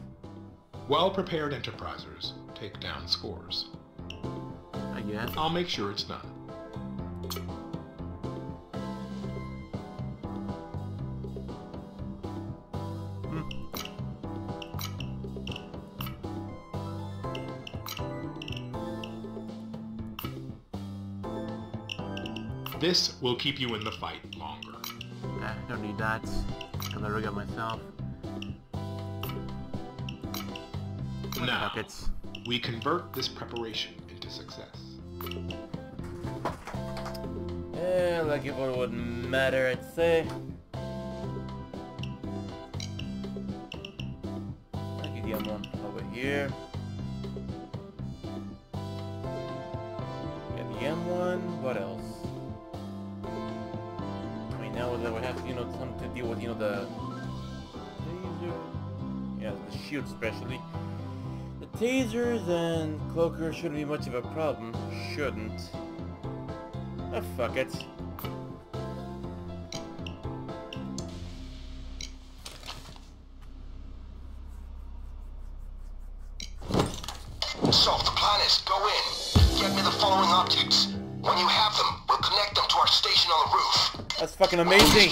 Well-prepared enterprisers take down scores.
I guess.
I'll make sure it's done. Hmm. This will keep you in the fight longer.
Nah, don't need that. I'll rig up myself.
Now,
Buckets.
we convert this preparation into success.
Yeah, like if it wouldn't matter, I'd say. The tasers and cloaker shouldn't be much of a problem. Shouldn't. Ah, fuck it.
So, the plan is go in, get me the following objects. When you have them, we'll connect them to our station on the roof.
That's fucking amazing.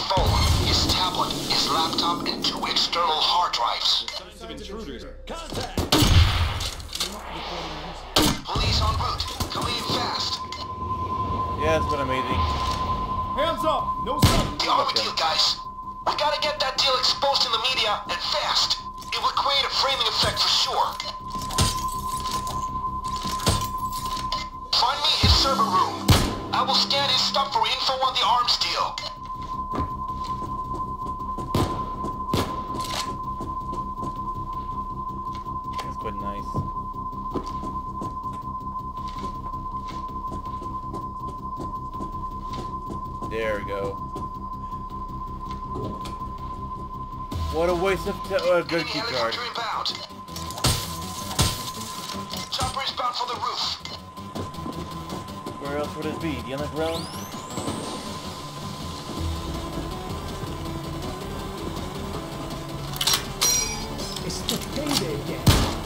Server room. I will scan his stuff for info on the arms deal.
That's quite nice. There we go. What a waste of t- uh, good key card. Would it be? The underground?
It's the payday game.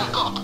Back up.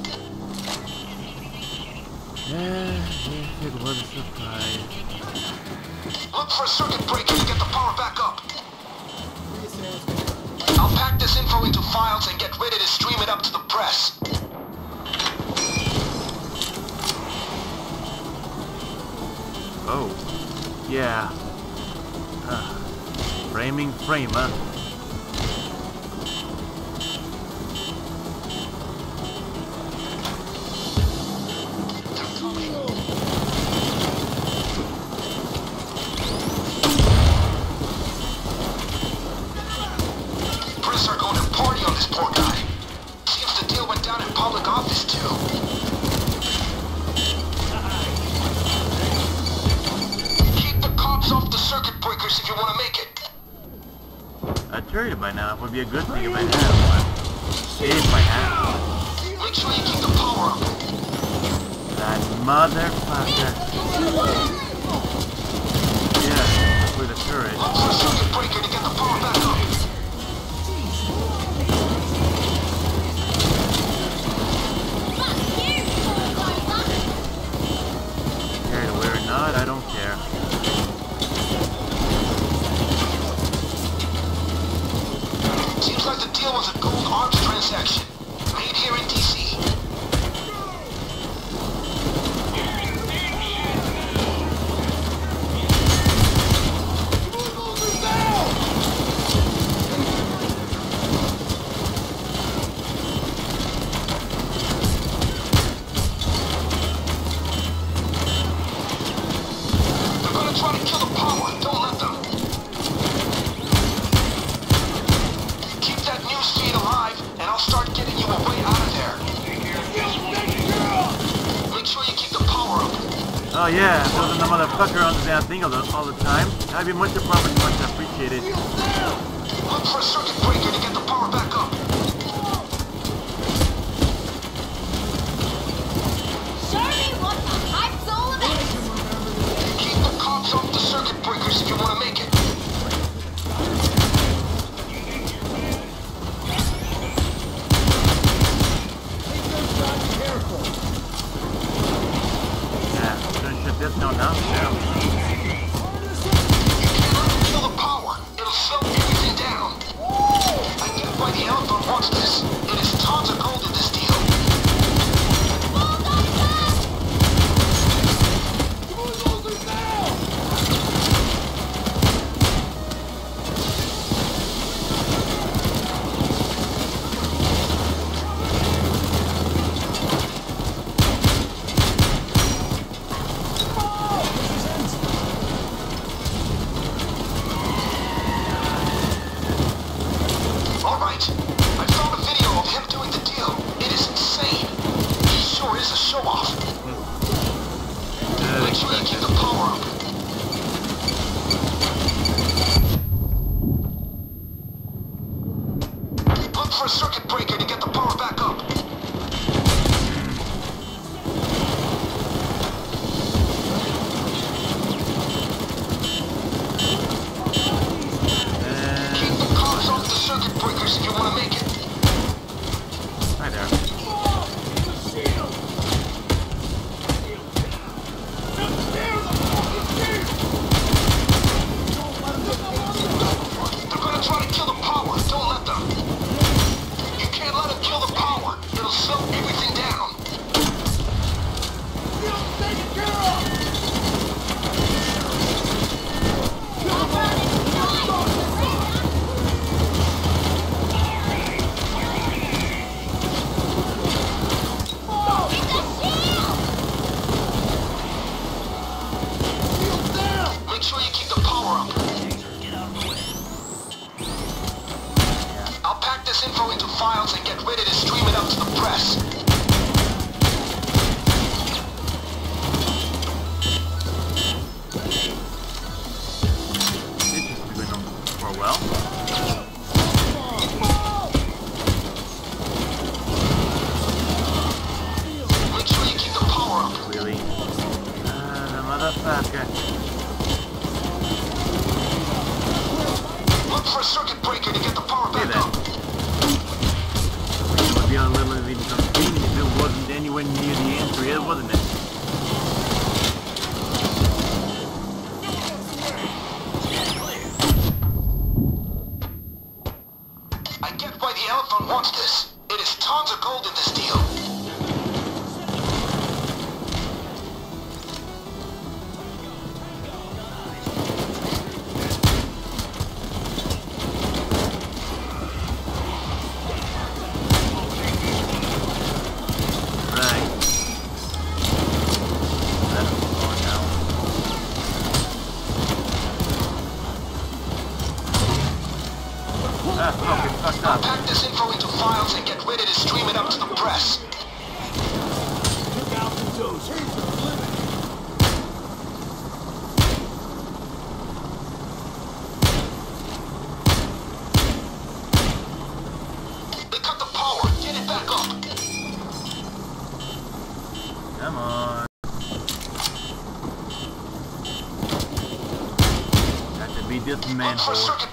Manhole.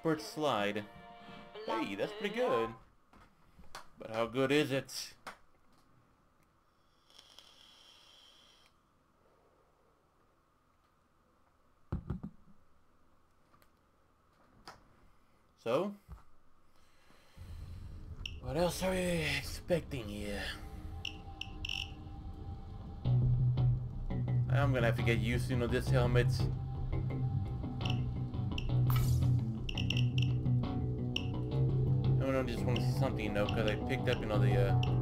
Expert slide. Hey, that's pretty good. But how good is it? So, what else are we expecting here? I'm gonna have to get used to you know, this helmet. I don't just want to see something, you know, because I picked up, the, uh...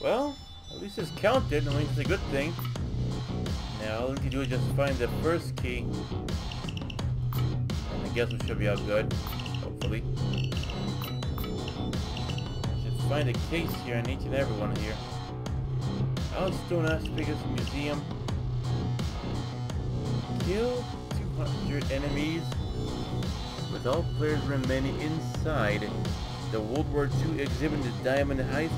Well, at least it's counted. I mean, it's a good thing. Now, all we can do is just find the first key. Guess we should be all good. Hopefully. Just find a case here on each and every one here. Aldstone Aspicus Museum. Kill 200 enemies. With all players remaining inside. The World War II exhibit the Diamond Heist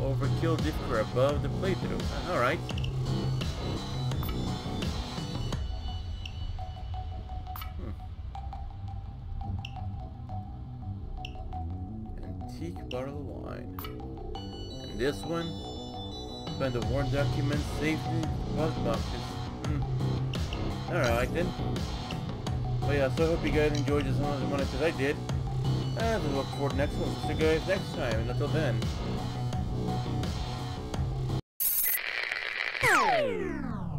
Overkill differ above the playthrough. Alright. Antique bottle of wine. And this one? Find the worn documents saved in post boxes. Hmm. Alright then. But yeah, so I hope you guys enjoyed as much as I did. And I look forward to next one. See you guys next time. And until then.
Oh!